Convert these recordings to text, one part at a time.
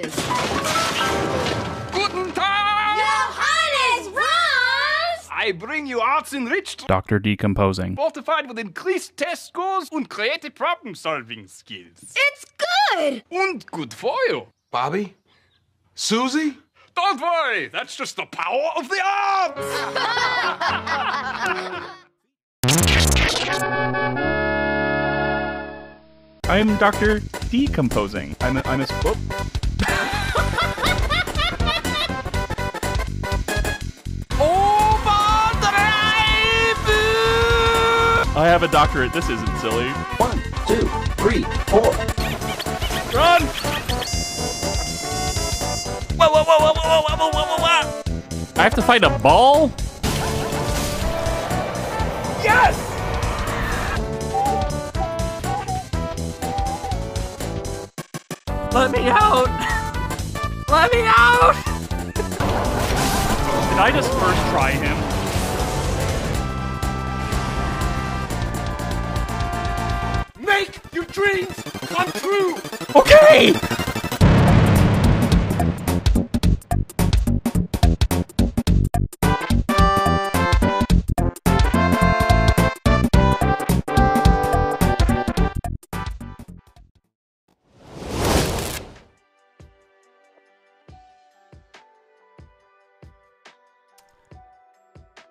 office. Guten Tag! Johannes Brahms! I bring you arts enriched, Dr. Decomposing. fortified with increased test scores and creative problem solving skills. It's good! And good for you. Bobby? Susie? Don't worry, that's just the power of the arts! I'm Dr. Decomposing. I'm a, I'm a. Oh, I have a doctorate. This isn't silly. One, two, three, four. Run! Whoa, whoa, whoa, whoa, whoa, whoa, whoa, whoa, whoa! I have to fight a ball? yes! Let me out! Let me out! Did I just first try him? Dreams come true! Okay!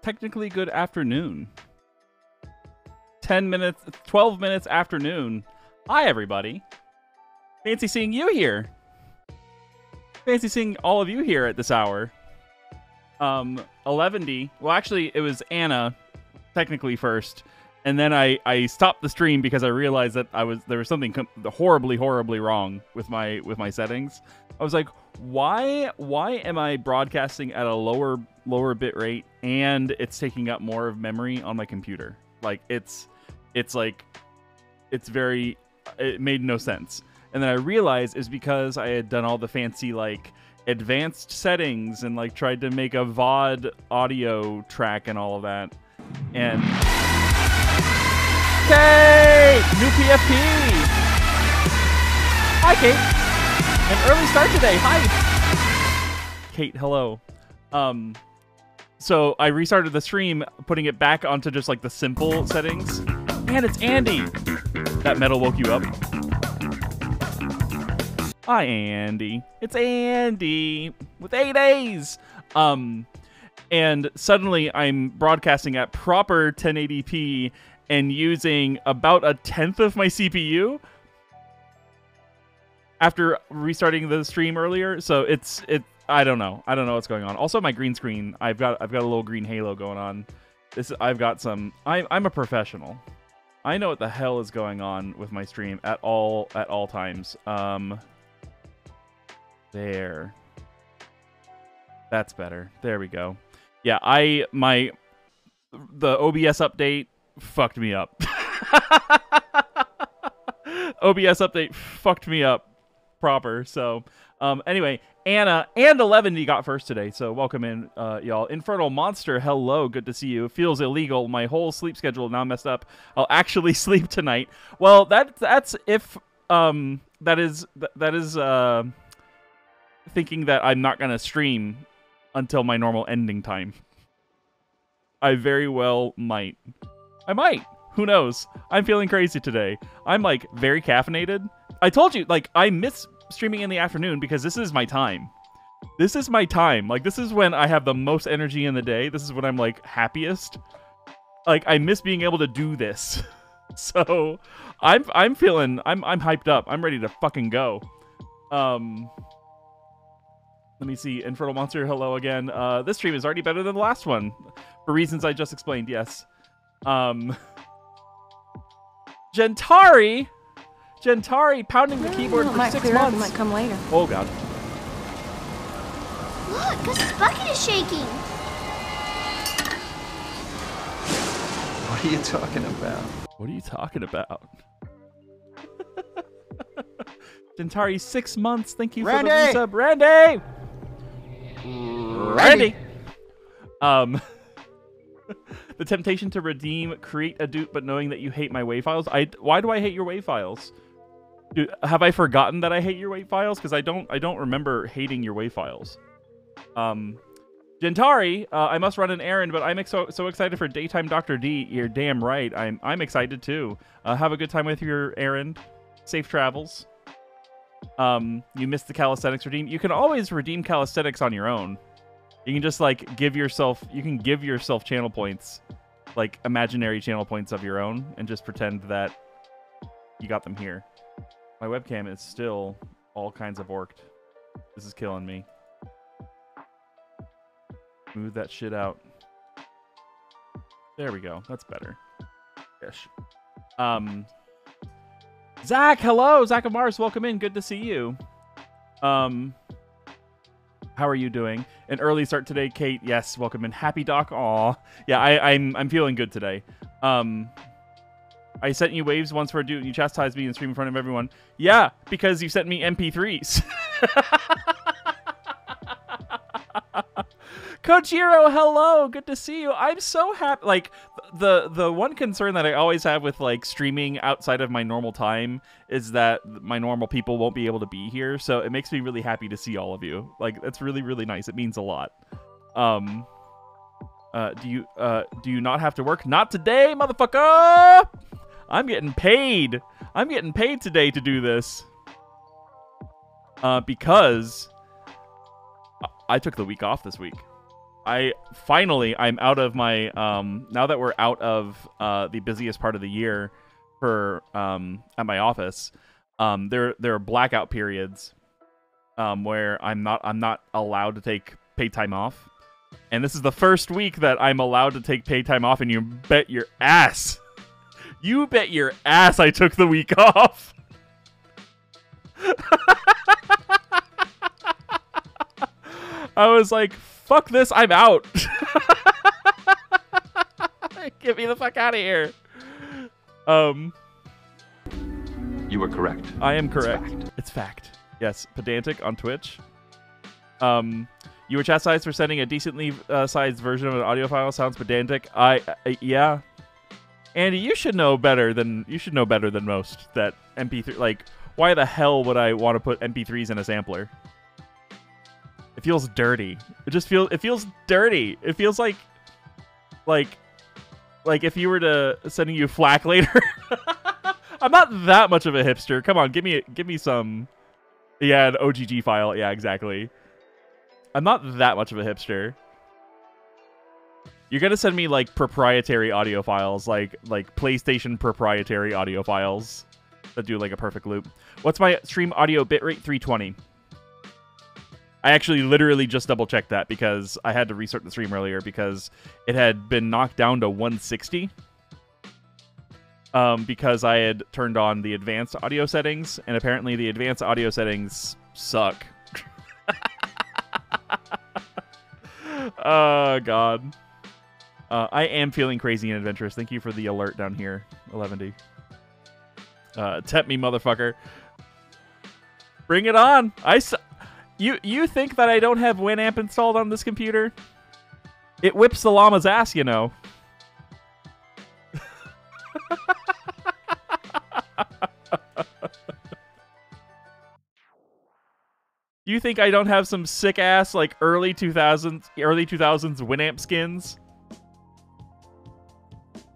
Technically good afternoon. 10 minutes, 12 minutes afternoon. Hi, everybody. Fancy seeing you here. Fancy seeing all of you here at this hour. Um, 11D. Well, actually, it was Anna, technically first, and then I I stopped the stream because I realized that I was there was something horribly horribly wrong with my with my settings. I was like, why why am I broadcasting at a lower lower bit rate and it's taking up more of memory on my computer? Like it's it's like it's very it made no sense. And then I realized is because I had done all the fancy like advanced settings and like tried to make a VOD audio track and all of that. And Kate! New PFP! Hi Kate! An early start today. Hi. Kate, hello. Um so I restarted the stream, putting it back onto just like the simple settings. And it's Andy. That metal woke you up. Hi, Andy. It's Andy with eight A's. Um, and suddenly I'm broadcasting at proper 1080p and using about a tenth of my CPU after restarting the stream earlier. So it's it. I don't know. I don't know what's going on. Also, my green screen. I've got I've got a little green halo going on. This I've got some. I'm I'm a professional. I know what the hell is going on with my stream at all at all times. Um, there. That's better. There we go. Yeah, I my the OBS update fucked me up. OBS update fucked me up proper. So, um, anyway, Anna and 11 you got first today. So, welcome in, uh, y'all. Infernal Monster, hello. Good to see you. Feels illegal. My whole sleep schedule now messed up. I'll actually sleep tonight. Well, that that's if um that is that is uh thinking that I'm not to stream until my normal ending time. I very well might. I might. Who knows? I'm feeling crazy today. I'm like very caffeinated. I told you, like, I miss streaming in the afternoon because this is my time. This is my time. Like, this is when I have the most energy in the day. This is when I'm like happiest. Like, I miss being able to do this. so, I'm I'm feeling I'm I'm hyped up. I'm ready to fucking go. Um, let me see. Infernal Monster, hello again. Uh, this stream is already better than the last one, for reasons I just explained. Yes. Um, Gentari, Gentari pounding the keyboard for might six clear up, it months. might come later. Oh god. Look, Gus's bucket is shaking. What are you talking about? What are you talking about? Gentari, six months. Thank you for Randy! the resub, Randy. Randy. Um, the temptation to redeem, create a dupe, but knowing that you hate my wave files. I why do I hate your wave files? Dude, have I forgotten that I hate your wave files? Because I don't. I don't remember hating your wave files. Um, Gentari, uh, I must run an errand, but I'm so, so excited for daytime Doctor D. You're damn right. I'm I'm excited too. Uh, have a good time with your errand. Safe travels. Um, you missed the calisthenics redeem. You can always redeem calisthenics on your own. You can just like give yourself. You can give yourself channel points, like imaginary channel points of your own, and just pretend that you got them here. My webcam is still all kinds of orked. This is killing me. Move that shit out. There we go. That's better. Ish. Um, Zach, hello. Zach of Mars, welcome in. Good to see you. Um, how are you doing? An early start today, Kate. Yes, welcome in. Happy Doc. Aw. Yeah, I, I'm I'm feeling good today. Um, I sent you waves once for a dude. You chastised me and screamed in front of everyone. Yeah, because you sent me MP3s. Kojiro, hello. Good to see you. I'm so happy. Like the the one concern that I always have with like streaming outside of my normal time is that my normal people won't be able to be here. So it makes me really happy to see all of you. Like that's really really nice. It means a lot. Um uh do you uh do you not have to work? Not today, motherfucker. I'm getting paid. I'm getting paid today to do this. Uh because I took the week off this week. I finally I'm out of my um now that we're out of uh the busiest part of the year for um at my office um there there are blackout periods um where I'm not I'm not allowed to take paid time off and this is the first week that I'm allowed to take paid time off and you bet your ass you bet your ass I took the week off I was like fuck this, I'm out. Get me the fuck out of here. Um, You were correct. I am correct. fact. It's fact. Yes, pedantic on Twitch. Um, you were chastised for sending a decently uh, sized version of an audio file. Sounds pedantic. I, I yeah. Andy, you should know better than you should know better than most that MP3 like why the hell would I want to put MP3s in a sampler? It feels dirty. It just feels it feels dirty. It feels like like like if you were to sending you FLAC later. I'm not that much of a hipster. Come on, give me give me some Yeah, an OGG file. Yeah, exactly. I'm not that much of a hipster. You're gonna send me like proprietary audio files, like like PlayStation proprietary audio files that do like a perfect loop. What's my stream audio bitrate? 320. I actually literally just double checked that because I had to restart the stream earlier because it had been knocked down to 160. Um, because I had turned on the advanced audio settings, and apparently the advanced audio settings suck. oh god. Uh, I am feeling crazy and adventurous. Thank you for the alert down here, 11D. Uh, tempt me, motherfucker. Bring it on. I you you think that I don't have Winamp installed on this computer? It whips the llama's ass, you know. you think I don't have some sick ass like early 2000s early 2000s Winamp skins?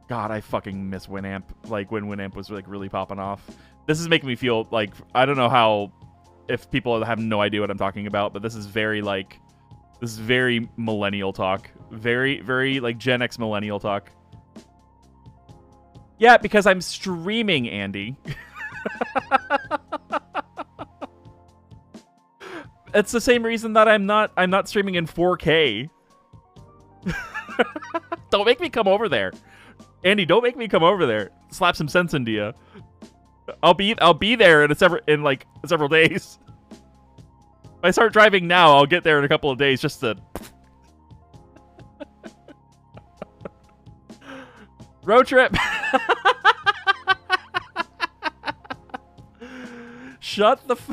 God, I fucking miss Winamp. Like when Winamp was like really popping off. This is making me feel like I don't know how if people have no idea what I'm talking about, but this is very like this is very millennial talk. Very very like Gen X millennial talk. Yeah, because I'm streaming, Andy. it's the same reason that I'm not I'm not streaming in 4K. don't make me come over there. Andy, don't make me come over there. Slap some sense into you. I'll be I'll be there in a several in like several days. If I start driving now, I'll get there in a couple of days just to road trip. Shut the f-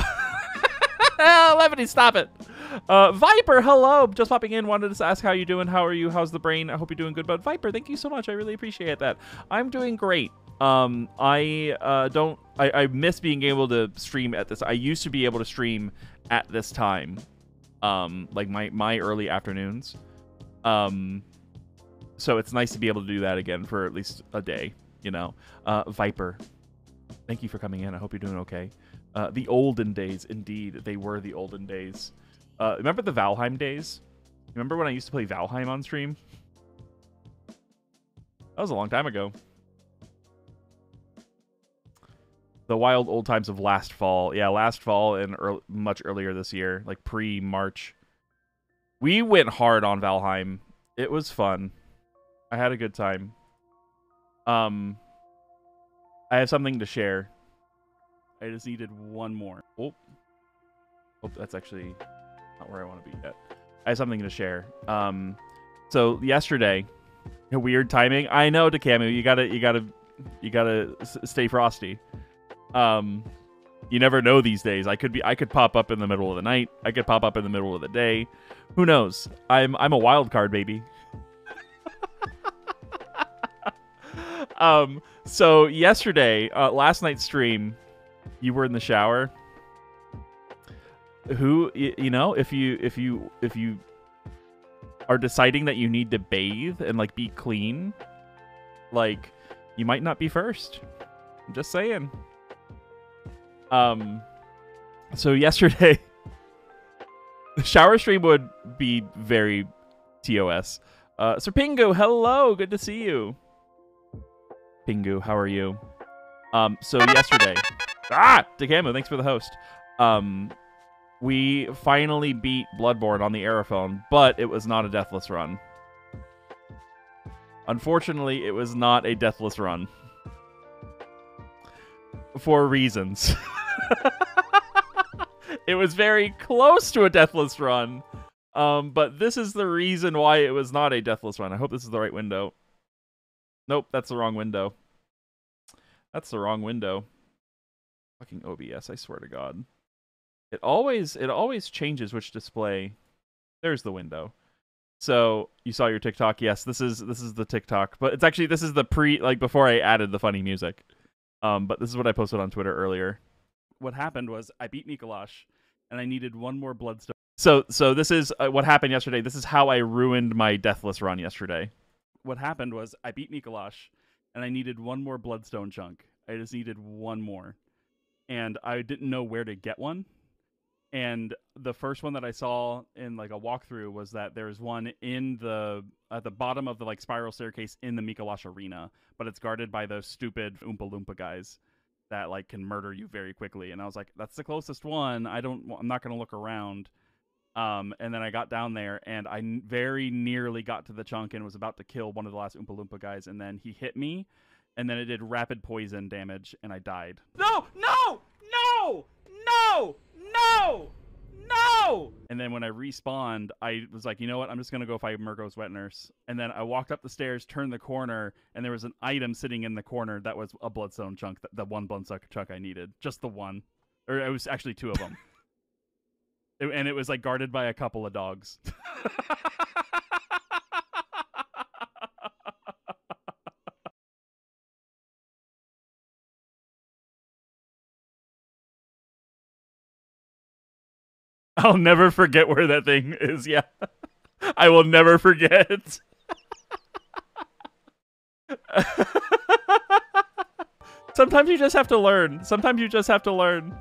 Levity, stop it. Uh, Viper, hello. Just popping in. Wanted to ask how you doing. How are you? How's the brain? I hope you're doing good. But Viper, thank you so much. I really appreciate that. I'm doing great. Um, I uh, don't. I, I miss being able to stream at this. I used to be able to stream at this time, um, like my my early afternoons. Um, so it's nice to be able to do that again for at least a day. You know, uh, Viper. Thank you for coming in. I hope you're doing okay. Uh, the olden days, indeed, they were the olden days. Uh, remember the Valheim days? Remember when I used to play Valheim on stream? That was a long time ago. The wild old times of last fall. Yeah, last fall and earl much earlier this year, like pre March. We went hard on Valheim. It was fun. I had a good time. Um, I have something to share. I just needed one more. Oh, oh, that's actually not where I want to be yet. I have something to share. Um, so yesterday, a weird timing. I know, Dekamu, you gotta, you gotta, you gotta stay frosty. Um, you never know these days. I could be, I could pop up in the middle of the night. I could pop up in the middle of the day. Who knows? I'm, I'm a wild card baby. um, so yesterday, uh, last night's stream, you were in the shower. Who, you know, if you, if you, if you are deciding that you need to bathe and like be clean, like you might not be first. I'm just saying. Um, so yesterday, the shower stream would be very TOS. Uh, Sir Pingu, hello, good to see you. Pingu, how are you? Um, so yesterday, ah, Dekamu, thanks for the host. Um, we finally beat Bloodborne on the Aerophone, but it was not a deathless run. Unfortunately, it was not a deathless run. For reasons. it was very close to a deathless run. Um, but this is the reason why it was not a deathless run. I hope this is the right window. Nope, that's the wrong window. That's the wrong window. Fucking OBS, I swear to God. It always it always changes which display. There's the window. So you saw your TikTok. Yes, this is this is the TikTok, but it's actually this is the pre like before I added the funny music. Um, but this is what I posted on Twitter earlier. What happened was I beat Micolash, and I needed one more bloodstone. So so this is uh, what happened yesterday. This is how I ruined my deathless run yesterday. What happened was I beat Micolash, and I needed one more bloodstone chunk. I just needed one more, and I didn't know where to get one and the first one that I saw in like a walkthrough was that there's one in the at the bottom of the like spiral staircase in the Micolash arena, but it's guarded by those stupid Oompa Loompa guys that like can murder you very quickly. And I was like, that's the closest one. I don't. I'm not gonna look around. Um, and then I got down there and I very nearly got to the chunk and was about to kill one of the last Oompa Loompa guys, and then he hit me, and then it did rapid poison damage, and I died. No! No! No! No! No! No! And then when I respawned, I was like, you know what? I'm just gonna go fight Mergo's wet nurse. And then I walked up the stairs, turned the corner, and there was an item sitting in the corner that was a bloodstone chunk, the, the one bloodstone chunk I needed, just the one, or it was actually two of them. It- and it was like guarded by a couple of dogs. I'll never forget where that thing is. Yeah. I will never forget. Sometimes you just have to learn. Sometimes you just have to learn.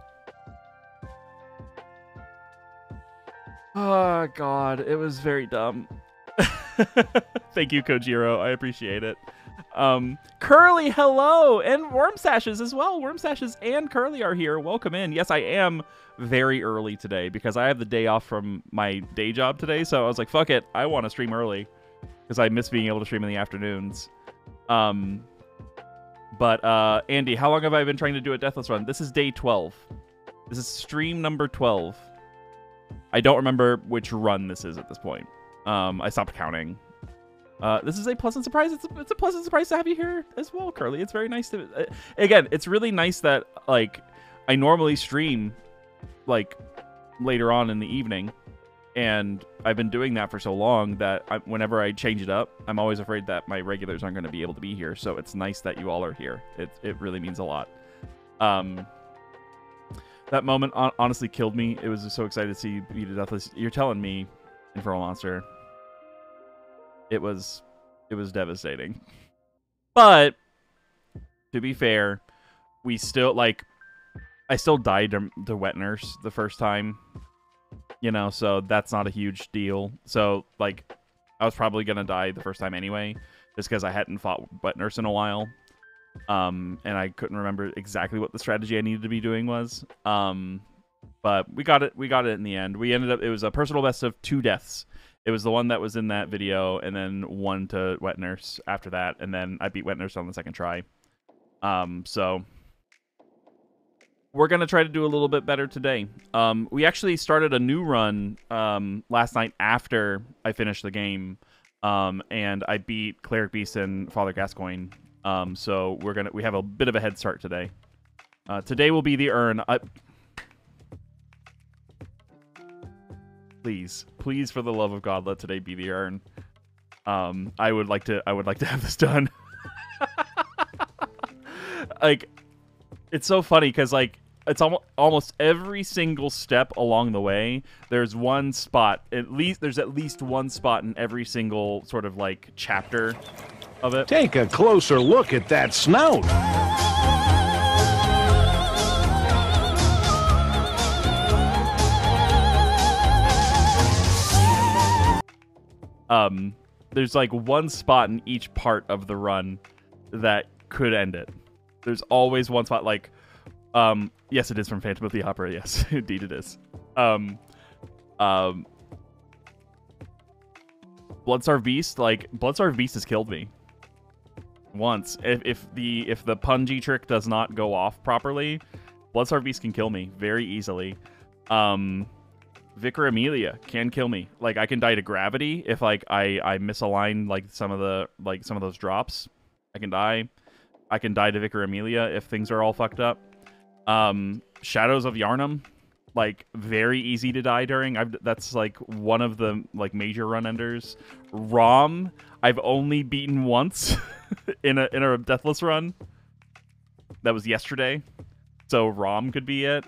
Oh god, it was very dumb. Thank you, Kojiro. I appreciate it. Um, Curly, hello, and Worm Sashes as well. Worm Sashes and Curly are here. Welcome in. Yes, I am very early today because I have the day off from my day job today. So I was like, fuck it, I want to stream early because I miss being able to stream in the afternoons. Um, but uh, Andy, how long have I been trying to do a Deathless run? This is day 12. This is stream number 12. I don't remember which run this is at this point. Um, I stopped counting. Uh, this is a pleasant surprise. It's a, it's a pleasant surprise to have you here as well, Curly. It's very nice to. Uh, again, it's really nice that like I normally stream like later on in the evening, and I've been doing that for so long that I, whenever I change it up, I'm always afraid that my regulars aren't going to be able to be here. So it's nice that you all are here. It it really means a lot. Um, that moment hon- honestly killed me. It was so excited to see you a deathless. You're telling me, Infernal Monster. It was, it was devastating. But to be fair, we still like. I still died to, to wet nurse the first time you know, so that's not a huge deal. So like, I was probably gonna die the first time anyway, just because I hadn't fought wet nurse in a while, um, and I couldn't remember exactly what the strategy I needed to be doing was. Um, but we got it. We got it in the end. We ended up. It was a personal best of two deaths. It was the one that was in that video, and then one to wet nurse after that, and then I beat wet nurse on the second try. Um, so we're gonna try to do a little bit better today. Um, we actually started a new run um, last night after I finished the game, um, and I beat Cleric Beast and Father Gascoigne. Um, so we're gonna we have a bit of a head start today. Uh, today will be the urn. I... Please, please, for the love of God, let today be the urn. Um, I would like to. I would like to have this done. like it's so funny because like it's almost almost every single step along the way there's one spot at least there's at least one spot in every single sort of like chapter of it Take a closer look at that snout. Um there's like one spot in each part of the run that could end it. There's always one spot like um yes it is from phantom of the opera. Yes indeed it is. Um um bloodstarved beast like bloodstarved beast has killed me. Once. If, if the if the punji trick does not go off properly bloodstarved beast can kill me very easily. Um Vicar Amelia can kill me. Like I can die to gravity if like I I misalign like some of the like some of those drops. I can die. I can die to Vicar Amelia if things are all fucked up. Um, Shadows of Yharnam, like very easy to die during. I've that's like one of the like major run enders. Rom, I've only beaten once in a in a deathless run. That was yesterday, so Rom could be it.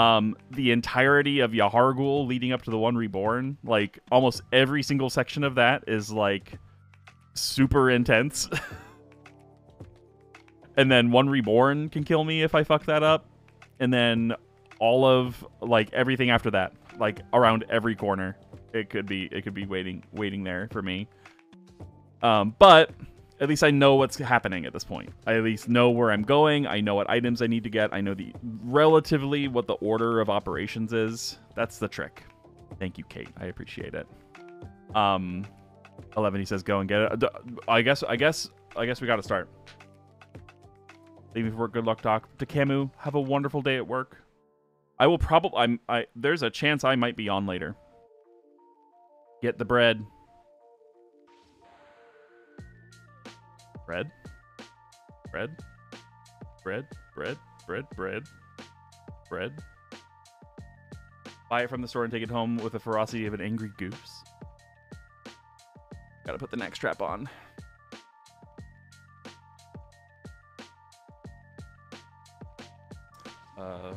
Um, the entirety of Yahar'gul leading up to the one reborn, like almost every single section of that is like super intense. and then one reborn can kill me if I fuck that up, and then all of like everything after that, like around every corner, it could be it could be waiting waiting there for me. Um, but at least I know what's happening at this point. I at least know where I'm going. I know what items I need to get. I know the relatively what the order of operations is. That's the trick. Thank you, Kate. I appreciate it. Um, eleven. He says, "Go and get it." I guess. I guess. I guess we got to start. Leave me for work. Good luck, Doc. To Camu, have a wonderful day at work. I will probably. I'm. I. There's a chance I might be on later. Get the bread. Bread. Bread. Bread. Bread. Bread. Bread. Bread. Buy it from the store and take it home with the ferocity of an angry goose. Gotta put the neck strap on. Uh,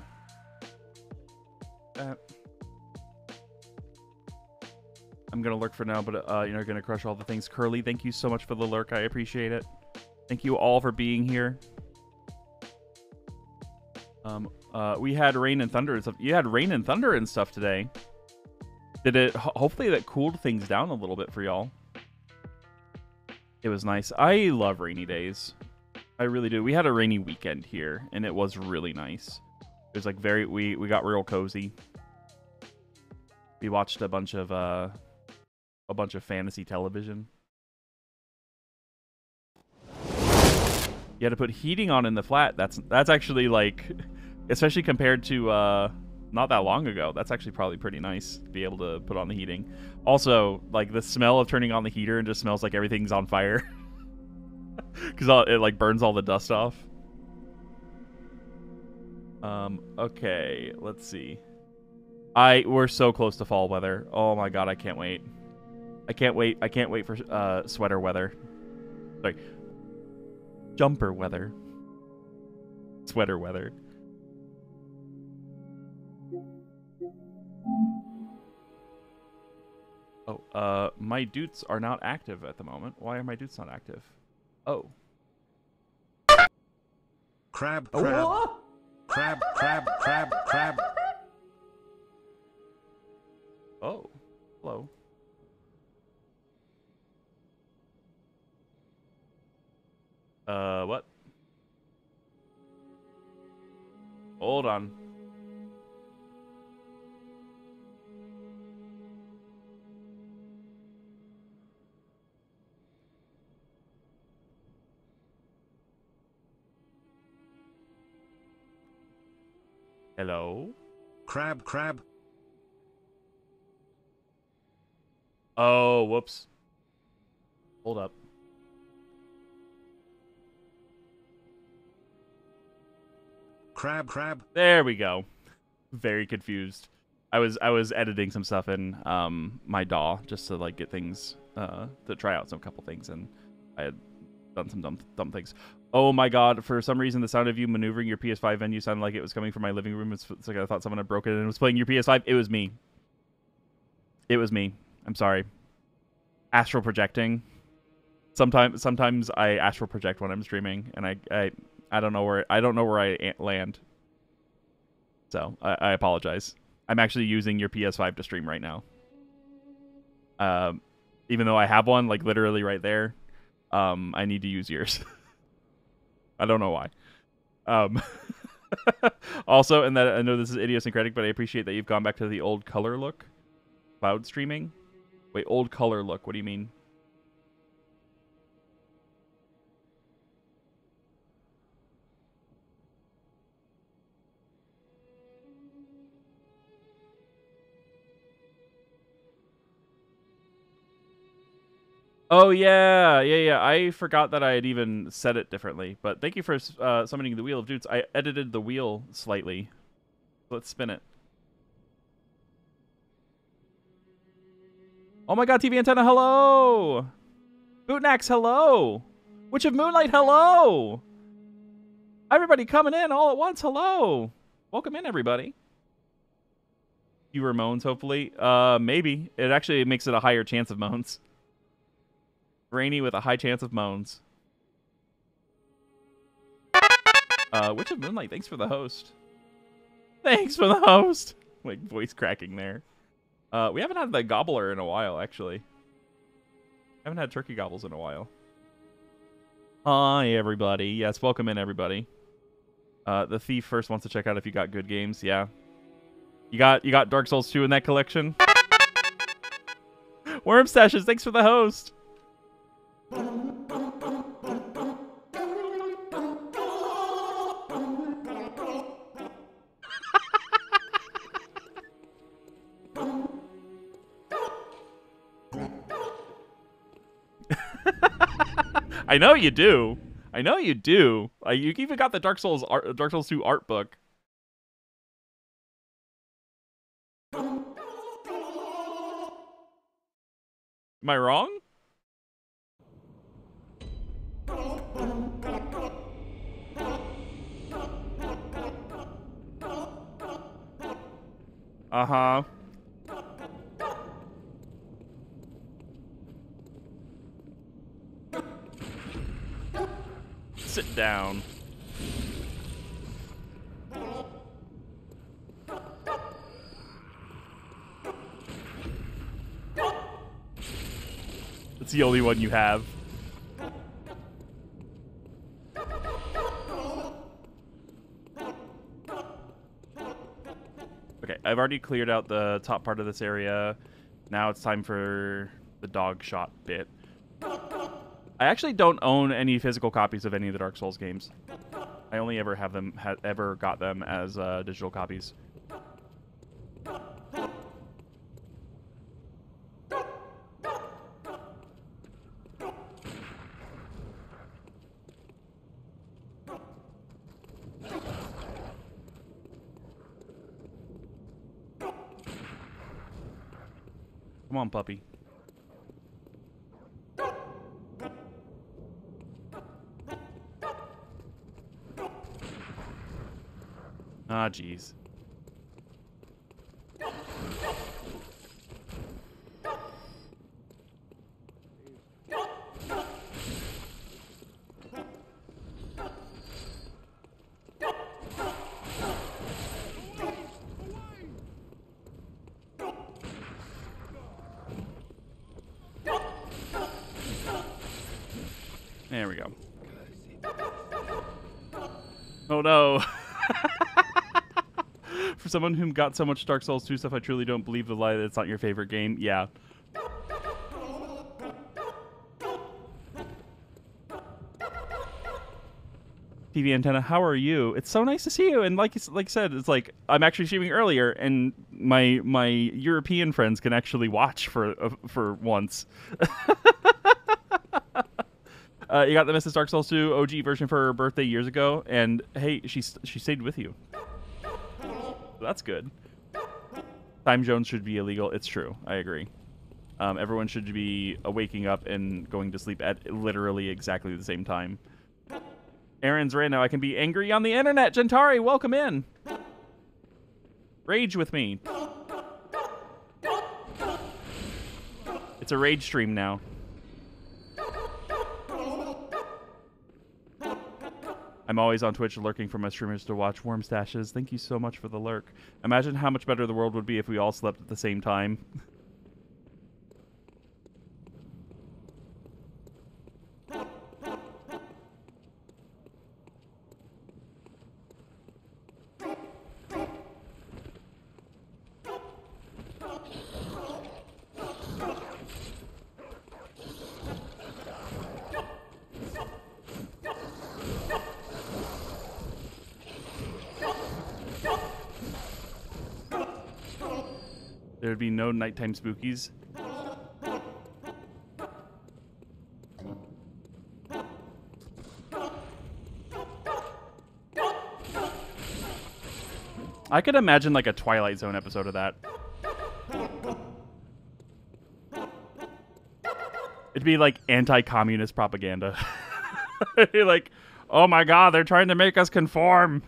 that. I'm gonna lurk for now, but uh, you're gonna crush all the things. Curly, thank you so much for the lurk. I appreciate it. Thank you all for being here. Um, uh, we had rain and thunder and stuff. You had rain and thunder and stuff today. Did it? ho- Hopefully that cooled things down a little bit for y'all. It was nice. I love rainy days. I really do. We had a rainy weekend here, and it was really nice. It was like very. We we got real cozy. We watched a bunch of uh, a bunch of fantasy television. You had to put heating on in the flat. That's that's actually like, especially compared to uh, not that long ago. That's actually probably pretty nice to be able to put on the heating. Also, like the smell of turning on the heater and just smells like everything's on fire because it like burns all the dust off. Um. Okay. Let's see. I we're so close to fall weather. Oh my god, I can't wait. I can't wait. I can't wait for uh, sweater weather. Sorry, jumper weather. Sweater weather. Oh, uh, my dudes are not active at the moment. Why are my dudes not active? Oh. Crab, crab. Crab, crab, crab, crab. Oh. Hello. Uh, what? Hold on. Hello? Crab, crab. Oh, whoops. Hold up. Crab, crab. There we go. Very confused. I was I was editing some stuff in um my DAW just to like get things uh to try out some couple things and I had done some dumb dumb things. Oh my god, for some reason the sound of you maneuvering your PS5 venue sounded like it was coming from my living room. It's, it's like I thought someone had broken it and was playing your PS5. It was me. It was me. I'm sorry. Astral projecting. Sometimes sometimes I astral project when I'm streaming and I I I don't know where I don't know where I land. So I, I apologize. I'm actually using your PS5 to stream right now. Um, even though I have one like literally right there, um, I need to use yours. I don't know why. Um, also, and that I know this is idiosyncratic, but I appreciate that you've gone back to the old color look, cloud streaming. Wait, old color look. What do you mean? Oh yeah, yeah, yeah. I forgot that I had even said it differently. But thank you for uh, summoning the wheel of dudes. I edited the wheel slightly. Let's spin it. Oh my god, TV antenna, hello! Bootnax, hello! Witch of Moonlight, hello! Everybody coming in all at once, hello! Welcome in, everybody. Fewer moans, hopefully. Uh, maybe. It actually makes it a higher chance of moans. Rainy with a high chance of moans. Uh, Witch of Moonlight, thanks for the host. Thanks for the host. Like voice cracking there. Uh, we haven't had the gobbler in a while, actually. Haven't had turkey gobbles in a while. Hi, everybody. Yes, welcome in, everybody. Uh, the thief first wants to check out if you got good games. Yeah. You got you got Dark Souls 2 in that collection. Worm Stashes, thanks for the host. I know you do. I know you do. You even got the Dark Souls art, Dark Souls 2 art book. Am I wrong? Uh-huh. Sit down. It's the only one you have. I've already cleared out the top part of this area. Now it's time for the dog shot bit. I actually don't own any physical copies of any of the Dark Souls games. I only ever have them ha ever got them as uh, digital copies. Come on, puppy. Ah, jeez. There we go. Oh no. For someone who got so much Dark Souls 2 stuff, I truly don't believe the lie that it's not your favorite game. Yeah. TV antenna, how are you? It's so nice to see you. And like like I said, it's like I'm actually streaming earlier, and my my European friends can actually watch for uh, for once. Uh, you got the Mrs. Dark Souls 2 OG version for her birthday years ago, and hey, she she stayed with you. That's good. Time zones should be illegal. It's true. I agree. Um, everyone should be waking up and going to sleep at literally exactly the same time. Aaron's right now. I can be angry on the internet. Gentari, welcome in. Rage with me. It's a rage stream now. I'm always on Twitch lurking for my streamers to watch Worm Stashes. Thank you so much for the lurk. Imagine how much better the world would be if we all slept at the same time. There would be spookies. I could imagine like a Twilight Zone episode of that. It'd be like anti-communist propaganda. Like, oh my god, they're trying to make us conform.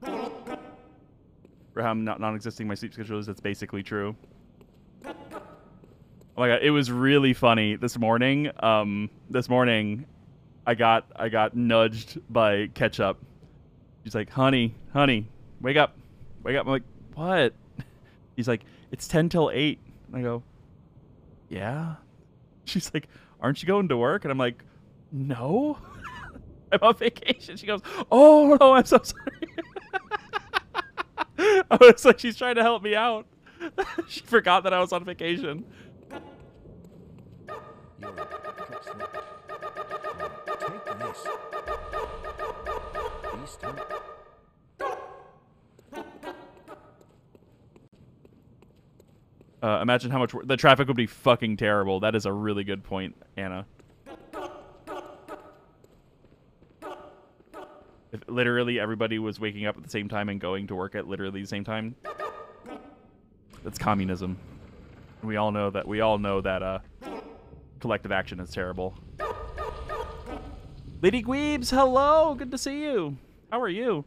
For how not non-existing my sleep schedule is, that's basically true. Oh my god, it was really funny this morning. Um, this morning, I got I got nudged by Ketchup. She's like, "Honey, honey, wake up, wake up." I'm like, "What?" He's like, "It's ten till 8. And I go, "Yeah." She's like, "Aren't you going to work?" And I'm like, "No, I'm on vacation." She goes, "Oh no, I'm so sorry." I was like, she's trying to help me out. she forgot that I was on vacation. Uh, imagine how much the traffic would be fucking terrible. That is a really good point, Anna. Literally everybody was waking up at the same time and going to work at literally the same time, that's communism. We all know that. We all know that. Uh, collective action is terrible. Lady Gweebs, hello. Good to see you. How are you?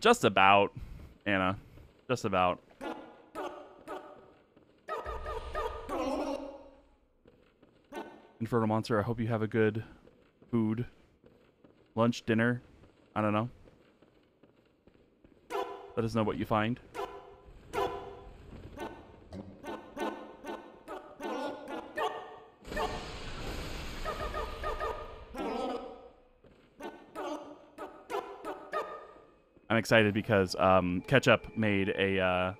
Just about, Anna. Just about. Infernal Monster, I hope you have a good food. Lunch, dinner. I don't know. Let us know what you find. Excited because um, Ketchup made a. Uh,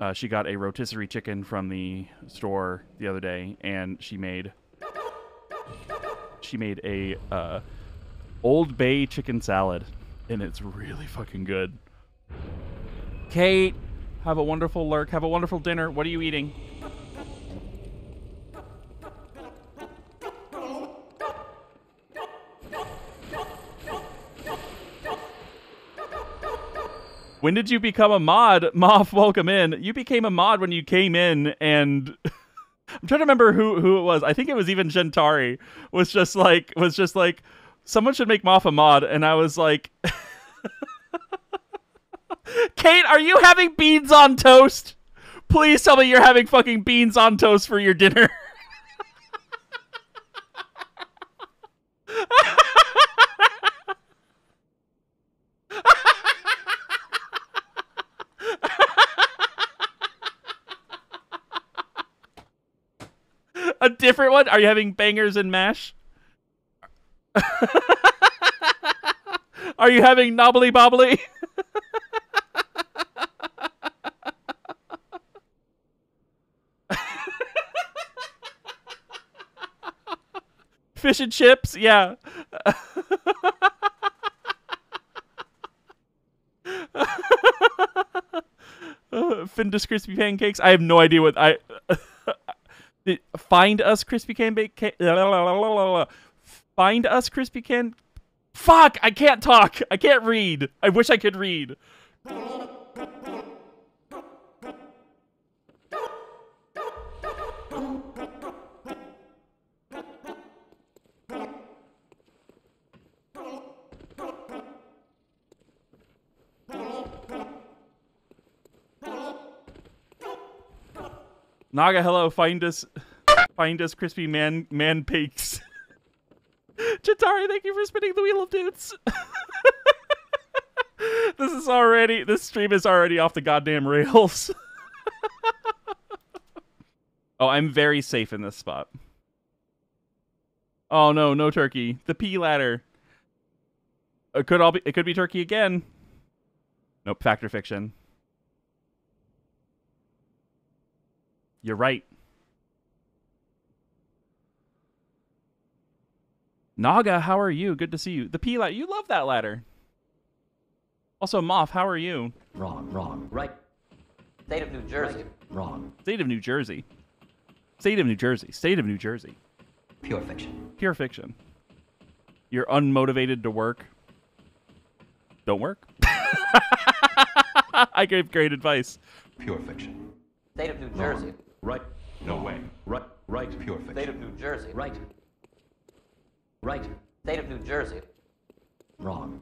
uh, she got a rotisserie chicken from the store the other day, and she made. She made a uh, Old Bay chicken salad, and it's really fucking good. Kate, have a wonderful lurk. Have a wonderful dinner. What are you eating? When did you become a mod? Moff, welcome in. You became a mod when you came in, and I'm trying to remember who who it was. I think it was even Gentari was just like was just like someone should make Moff a mod, and I was like, Kate, are you having beans on toast? Please tell me you're having fucking beans on toast for your dinner. a different one? Are you having bangers and mash? Are you having knobbly bobbly? Fish and chips? Yeah. Findus crispy pancakes. I have no idea what I. Find us crispy can bake. Find us crispy can. Fuck! I can't talk. I can't read. I wish I could read. Naga, hello. Find us, find us, crispy man, man pigs. Jatari, thank you for spinning the wheel of doots. this is already, this stream is already off the goddamn rails. oh, I'm very safe in this spot. Oh no, no turkey. The P ladder. It could all be. It could be turkey again. Nope. Factor fiction. You're right. Naga, how are you? Good to see you. The P ladder. You love that ladder. Also, Moth, how are you? Wrong, wrong. Right. State of New Jersey. Wrong. State of New Jersey. State of New Jersey. State of New Jersey. Pure fiction. Pure fiction. You're unmotivated to work. Don't work. I gave great advice. Pure fiction. State of New Jersey. Right. No way. Right. Right. Pure fiction. State of New Jersey. Right. Right. State of New Jersey. Wrong.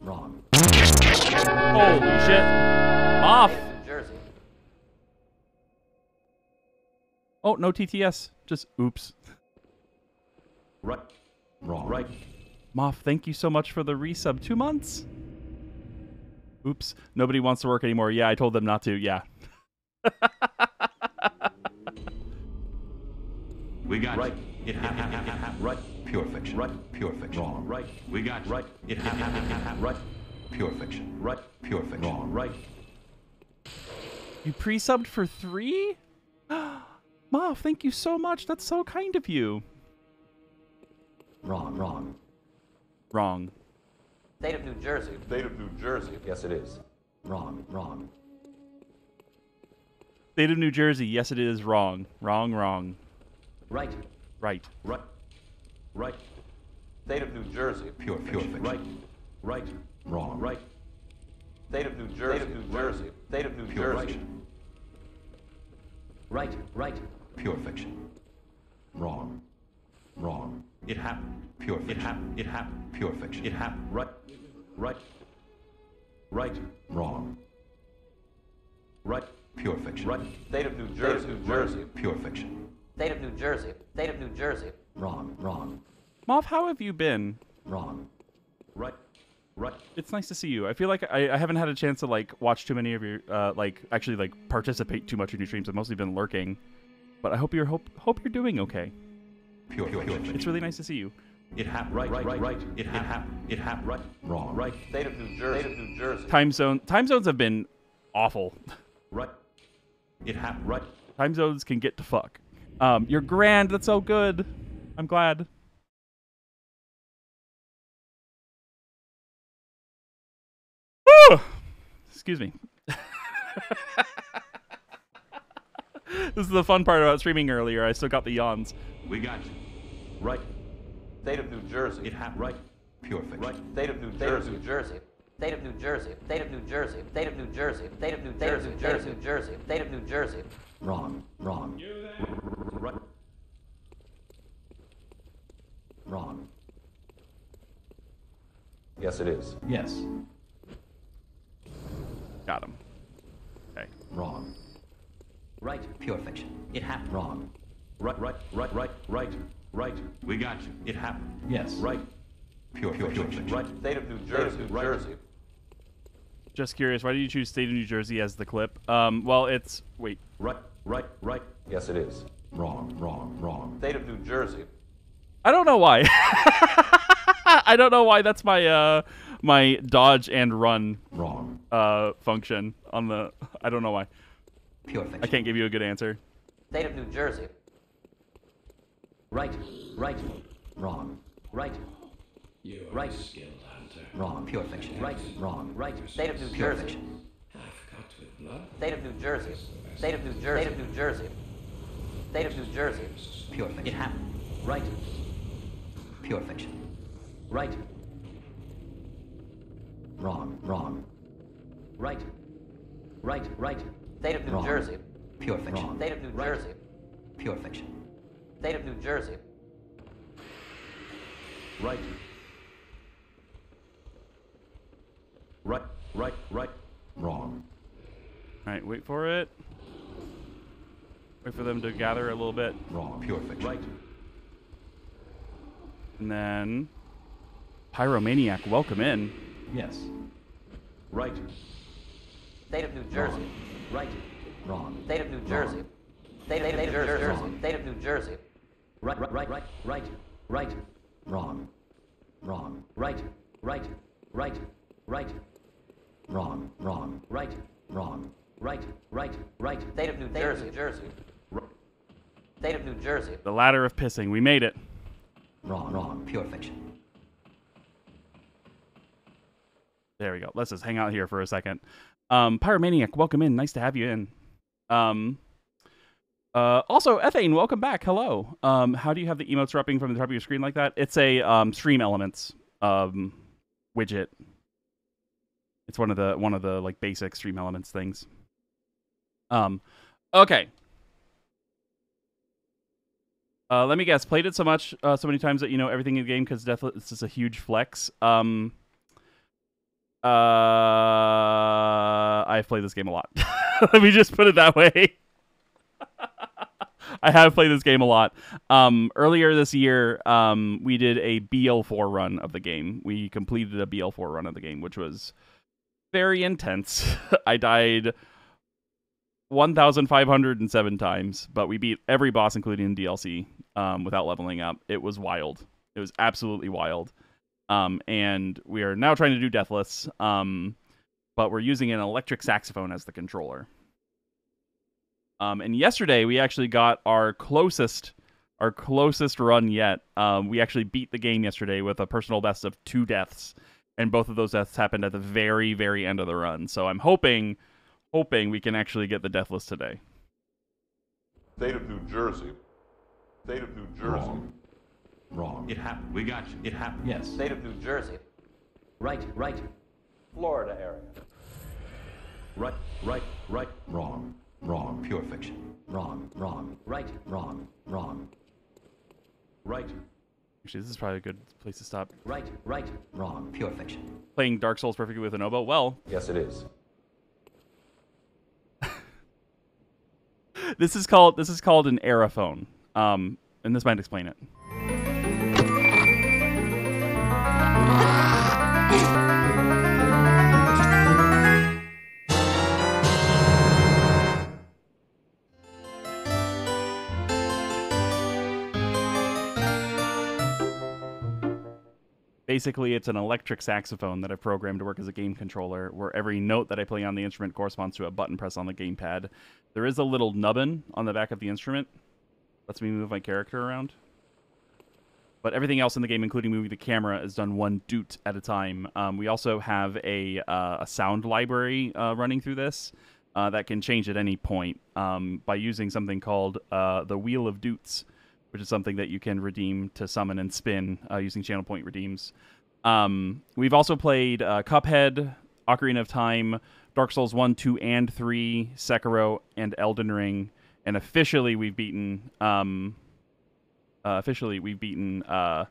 Wrong. Holy shit. Off. State of New Jersey. Oh, no TTS. Just oops. Right. Wrong. Right. Moff, thank you so much for the resub. Two months. Oops. Nobody wants to work anymore. Yeah, I told them not to. Yeah. We got right. It happened. It happened. Right. Pure fiction. Right. Pure fiction. Wrong. Right. We got right. It happened. Right. Pure fiction. Right. Pure fiction. Wrong. Right. You pre-subbed for three? Moff, thank you so much. That's so kind of you. Wrong. Wrong. Wrong. State of New Jersey. State of New Jersey. Yes, it is. Wrong. Wrong. State of New Jersey. Yes, it is wrong. Wrong, wrong. Right. Right. Right. Right. State of New Jersey. Pure pure fiction. Right. Right. Wrong. Right. State of New Jersey. State of New Jersey. State of New Pure Jersey. fiction. Right. Right. Pure fiction. Wrong. Wrong. It happened. Pure fiction. It happened. It happened. Pure fiction. It happened. Right. Right. Right. Wrong. Right. Pure fiction. Right. State of New Jersey. New Jersey. Pure fiction. State of New Jersey. State of New Jersey. Wrong. Wrong. Moff, how have you been? Wrong. Right. Right. It's nice to see you. I feel like I, I haven't had a chance to like watch too many of your uh, like actually like participate too much in your streams. I've mostly been lurking, but I hope you're hope hope you're doing okay. Pure, pure fiction. It's really nice to see you. It happened. Right, right, right, right. It happened. It happened. Right, wrong. Right, State of New Jersey. State of New Jersey. Time zone time zones have been awful. right. It happened. Right. Time zones can get to fuck. Um, you're grand. That's so good. I'm glad. Whew! Excuse me. this is the fun part about streaming earlier. I still got the yawns. We got you. Right. State of New Jersey. It happened. Right. Pure fiction. Right. State of New Jersey. New Jersey. State of New Jersey. State of New Jersey. State of New Jersey. State of New Jersey. State of New Jersey. State of New Jersey. Wrong. Wrong. Right. Wrong. Yes, it is. Yes. Got him. Okay. Wrong. Right. Pure fiction. It happened. Wrong. Right, right, right, right, right, right. We got you. It happened. Yes. Right. Pure, pure, pure fiction. Right. State of New Jersey. New right. Jersey. Just curious, why did you choose State of New Jersey as the clip? Um, well, it's wait. Right, right, right. Yes, it is. Wrong, wrong, wrong. State of New Jersey. I don't know why. I don't know why that's my uh my dodge and run Wrong. uh function on the I don't know why. Pure fiction. I can't give you a good answer. State of New Jersey. Right, right. Wrong. Right. You Right. Wrong. Pure fiction. Right. Wrong. Right. State of New Pure Jersey. fiction. State of New Jersey. State of New Jersey. State of New Jersey. State of New Jersey. Pure fiction. It happened. Right. Pure fiction. Right. Wrong. Wrong. Right. Right. Right. State of New Wrong. Jersey. Pure fiction. State of New Right. Jersey. Pure fiction. State of New Jersey. Right. Right. Right. Right. Wrong. All right, wait for it. Wait for them to gather a little bit, Wrong. Pure fiction. Right. and then Pyromaniac, welcome in. Yes. Right. State of New Jersey. Right. Wrong. State of New Jersey. State of New Jersey. State of New Jersey. Right. Right. Right. Right. Right. Right. Wrong. Wrong. Right. Right. Right. Right. Wrong. Wrong. Right. Wrong. Right. Right. Right. State of New Jersey. Jersey. State of New Jersey. The ladder of pissing, we made it. Wrong. Wrong. Pure fiction. There we go. Let's just hang out here for a second. Um, Pyromaniac, welcome in. Nice to have you in. Um, uh, also, Ethane, welcome back. Hello. Um, how do you have the emotes dropping from the top of your screen like that? It's a um, stream elements um, widget. It's one of the one of the like basic stream elements things. Um, okay. Uh, let me guess. Played it so much, uh, so many times that you know everything in the game because it's just a huge flex. Um, uh, I've played this game a lot. Let me just put it that way. I have played this game a lot. Um, earlier this year, um, we did a BL4 run of the game. We completed a BL4 run of the game, which was very intense. I died 1,507 times, but we beat every boss, including DLC, um, without leveling up. It was wild. It was absolutely wild. Um, and we are now trying to do Deathless, um, but we're using an electric saxophone as the controller. Um, and yesterday we actually got our closest, our closest run yet. Um, we actually beat the game yesterday with a personal best of two deaths, and both of those deaths happened at the very, very end of the run. So I'm hoping, hoping we can actually get the Deathless today. State of New Jersey. State of New Jersey. Wrong. Wrong. It happened. We got you. It happened. Yes. State of New Jersey. Right. Right. Florida area. Right. Right. Right. Wrong. Wrong. Pure fiction. Wrong. Wrong. Right. Wrong. Wrong. Right. Actually, this is probably a good place to stop. Right. Right. Wrong. Pure fiction. Playing Dark Souls perfectly with an oboe. Well, Yes, it is. this is called this is called an aerophone. Um, and this might explain it. Basically, it's an electric saxophone that I've programmed to work as a game controller, where every note that I play on the instrument corresponds to a button press on the gamepad. There is a little nubbin on the back of the instrument, lets me move my character around. But everything else in the game, including moving the camera, is done one doot at a time. Um, we also have a, uh, a sound library uh, running through this uh, that can change at any point um, by using something called uh, the Wheel of Doots, which is something that you can redeem to summon and spin uh, using channel point redeems. Um, we've also played uh, Cuphead, Ocarina of Time, Dark Souls 1, 2, and 3, Sekiro, and Elden Ring. And officially, we've beaten. Um, uh, officially, we've beaten uh,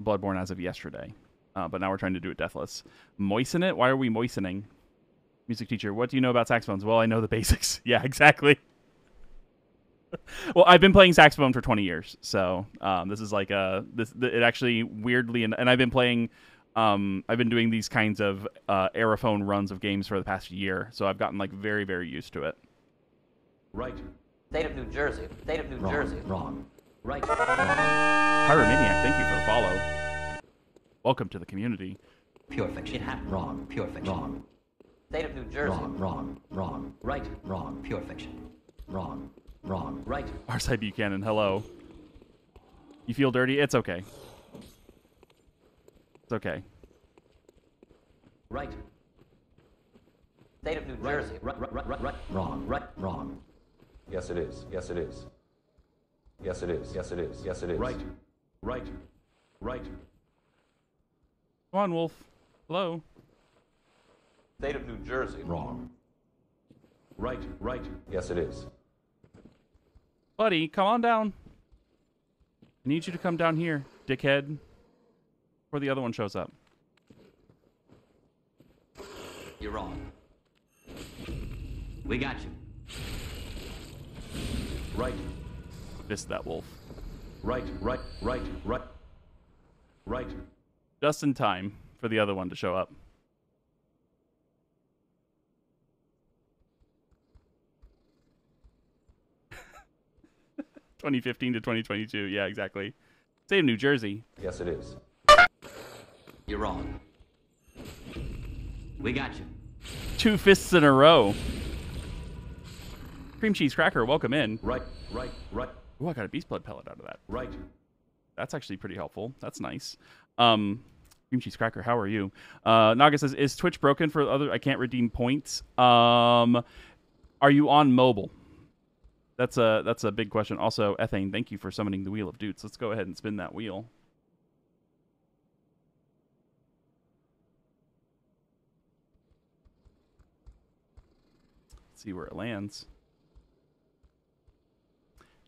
Bloodborne as of yesterday. Uh, but now we're trying to do it deathless. Moisten it? Why are we moistening? Music teacher, what do you know about saxophones? Well, I know the basics. yeah, exactly. well, I've been playing saxophone for 20 years, so um, this is like a this. It actually weirdly, and, and I've been playing. Um, I've been doing these kinds of uh, aerophone runs of games for the past year, so I've gotten like very, very used to it. Right. State of New Jersey. State of New Wrong. Jersey. Wrong. Right. Pyromaniac, thank you for the follow. Welcome to the community. Pure fiction. It happened. Wrong. Pure fiction. Wrong. State of New Jersey. Wrong. Wrong. Wrong. Right. Wrong. Pure fiction. Wrong. Wrong. Right. Arside Buchanan, hello. You feel dirty? It's okay. It's okay. Right. State of New Right. Jersey. Right. Right. Right. Right. Right. Wrong. Right. Wrong. Yes, it is. Yes, it is. Yes, it is. Yes, it is. Yes, it is. Right. Right. Right. Come on, Wolf. Hello. State of New Jersey. Wrong. Right. Right. Yes, it is. Buddy, come on down. I need you to come down here, dickhead. Before the other one shows up. You're wrong. We got you. Right. Missed that wolf. Right. Right. Right. Right. Right. Just in time for the other one to show up. Twenty fifteen to twenty twenty two. Yeah, exactly. State of New Jersey. Yes, it is. You're wrong. We got you. Two fists in a row. Cream cheese cracker, welcome in. Right. Right. Right. Oh, I got a beast blood pellet out of that. Right. That's actually pretty helpful. That's nice. Um, cream cheese cracker, how are you? Uh, Naga says, "Is Twitch broken for other? I can't redeem points. Um, are you on mobile? That's a that's a big question. Also, Ethane, thank you for summoning the wheel of doots. Let's go ahead and spin that wheel. Let's see where it lands.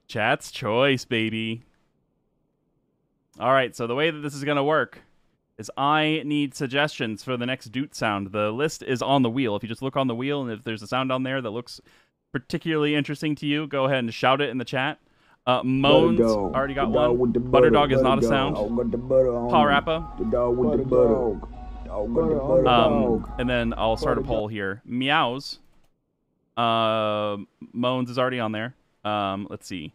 Chat's choice, baby. All right, so the way that this is going to work is I need suggestions for the next doot sound. The list is on the wheel. If you just look on the wheel and if there's a sound on there that looks particularly interesting to you, go ahead and shout it in the chat. Uh, Moans already got one. Butter dog is not a sound. PaRappa. The dog with the butter. Dog with the butter. Um, and then I'll start a poll here. Meows. Uh, Moans is already on there. Um, let's see.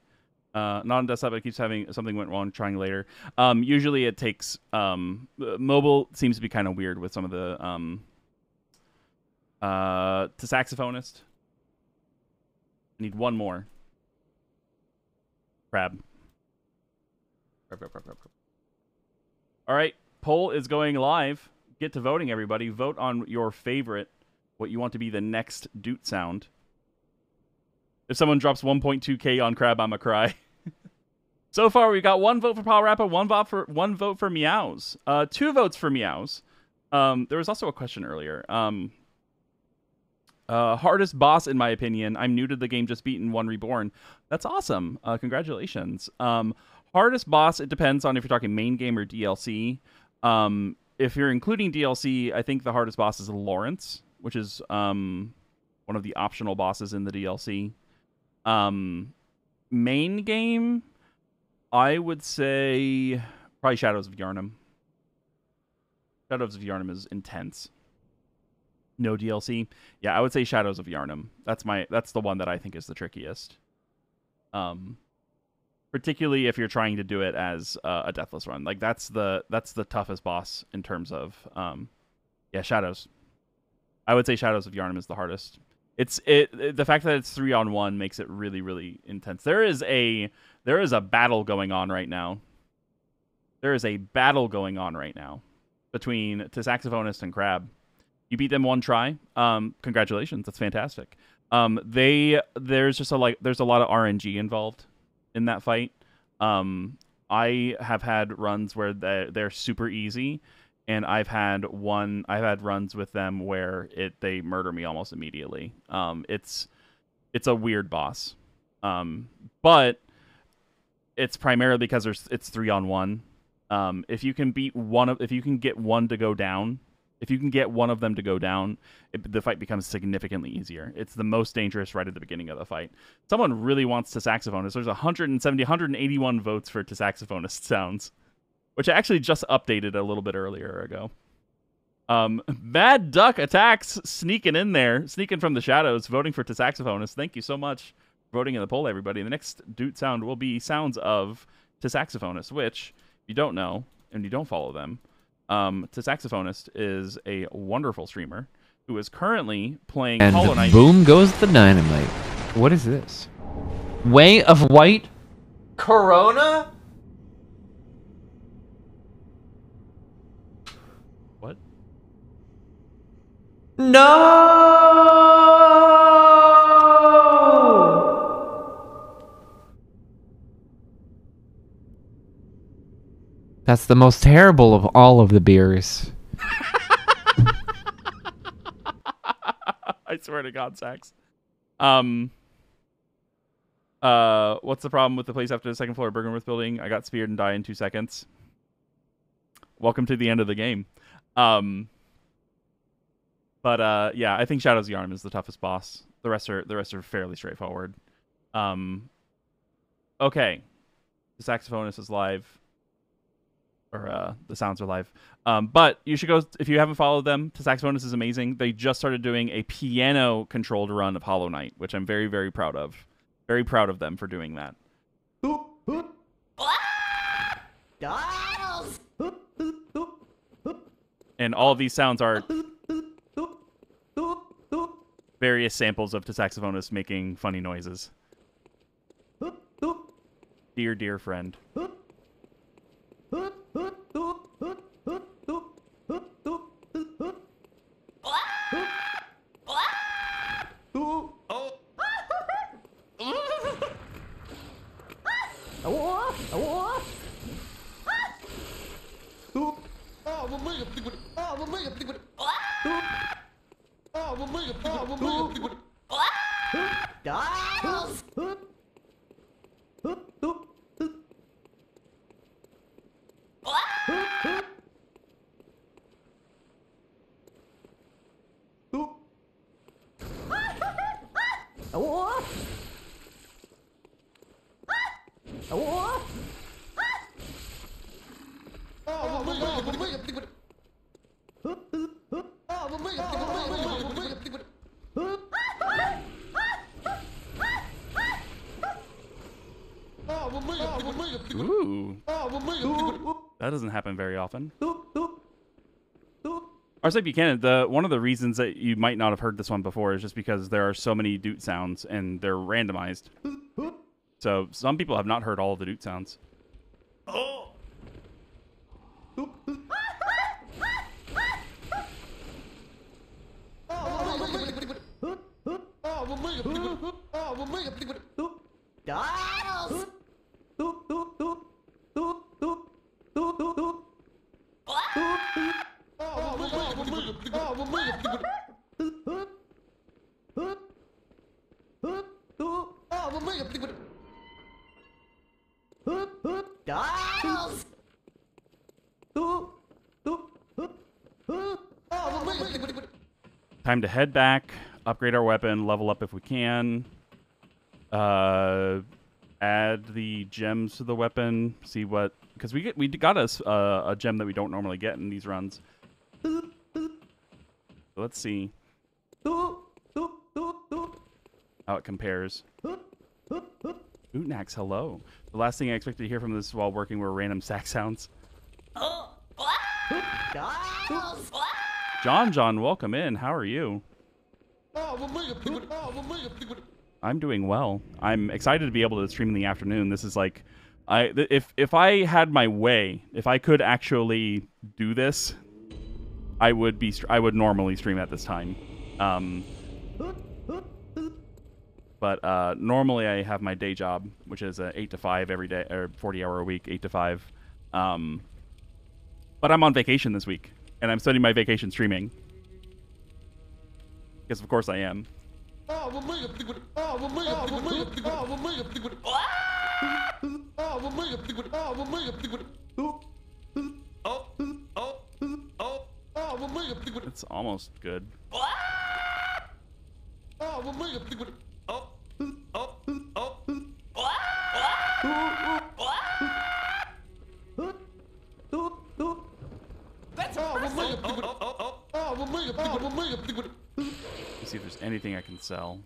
Uh, not on desktop, but it keeps having something went wrong trying later. Um, usually it takes um, uh, mobile seems to be kind of weird with some of the um, uh, to saxophonist. Need one more. Crab. Crab, crab, crab, crab, crab. All right, poll is going live. Get to voting, everybody. Vote on your favorite, what you want to be the next doot sound. If someone drops 1.2k on Crab, I'm a cry. so far, we've got one vote for PaRappa, one vote for one vote for Meows, uh, two votes for Meows. Um, there was also a question earlier. Um, uh, hardest boss, in my opinion. I'm new to the game, just beaten one reborn. That's awesome. Uh, congratulations. Um, hardest boss. It depends on if you're talking main game or DLC. Um, if you're including DLC, I think the hardest boss is Lawrence, which is um, one of the optional bosses in the DLC. Um, main game, I would say probably Shadows of Yharnam. Shadows of Yharnam is intense. No DLC. Yeah, I would say Shadows of Yharnam. That's my that's the one that I think is the trickiest. Um particularly if you're trying to do it as uh, a deathless run. Like that's the that's the toughest boss in terms of um, yeah, shadows. I would say Shadows of Yharnam is the hardest. It's it, it the fact that it's three on one makes it really really intense. There is a there is a battle going on right now. There is a battle going on right now between Saxophonist and Crab. You beat them one try. Um, congratulations, that's fantastic. Um, they there's just a like there's a lot of RNG involved in that fight. Um, I have had runs where they're, they're super easy, and I've had one I've had runs with them where it they murder me almost immediately. Um, it's it's a weird boss, um, but it's primarily because there's it's three on one. Um, if you can beat one of if you can get one to go down, if you can get one of them to go down, it, the fight becomes significantly easier. It's the most dangerous right at the beginning of the fight. Someone really wants to saxophonist. There's 170, 181 votes for to saxophonist sounds which I actually just updated a little bit earlier ago. Um, Mad Duck attacks, sneaking in there, sneaking from the shadows, voting for to Saxophonist. Thank you so much for voting in the poll, everybody. The next Doot sound will be sounds of to Saxophonist, which, if you don't know and you don't follow them, um, Saxophonist is a wonderful streamer who is currently playing And Hollow Knight. boom goes the dynamite. What is this? Way of White Corona? What? No! That's the most terrible of all of the beers. I swear to God, Sax. Um. Uh, what's the problem with the place after the second floor of Byrgenwerth building? I got speared and die in two seconds. Welcome to the end of the game. Um. But uh, yeah, I think Shadows Yarn is the toughest boss. The rest are the rest are fairly straightforward. Um. Okay, the saxophonist is live or uh, the sounds are live. Um, but you should go if you haven't followed them. The Saxophonist is amazing. They just started doing a piano controlled run of Hollow Knight, which I'm very very proud of. Very proud of them for doing that. And all of these sounds are various samples of the saxophonist making funny noises. Dear dear friend. That doesn't happen very often. Arsene Buchanan, the one of the reasons that you might not have heard this one before is just because there are so many doot sounds and they're randomized. So some people have not heard all the doot sounds. Head back, upgrade our weapon, level up if we can. Uh, add the gems to the weapon. See what because we get we got us uh, a gem that we don't normally get in these runs. Let's see how it compares. Bootnax, hello. The last thing I expected to hear from this while working were random sax sounds. John John, welcome in. How are you? I'm doing well. I'm excited to be able to stream in the afternoon. This is like I if if I had my way, if I could actually do this, I would be I would normally stream at this time. Um but uh, normally I have my day job, which is uh, eight to five every day, or forty hour a week, eight to five. Um, but I'm on vacation this week, and I'm spending my vacation streaming. Because of course I am. It's almost good. Let's see if there's anything I can sell.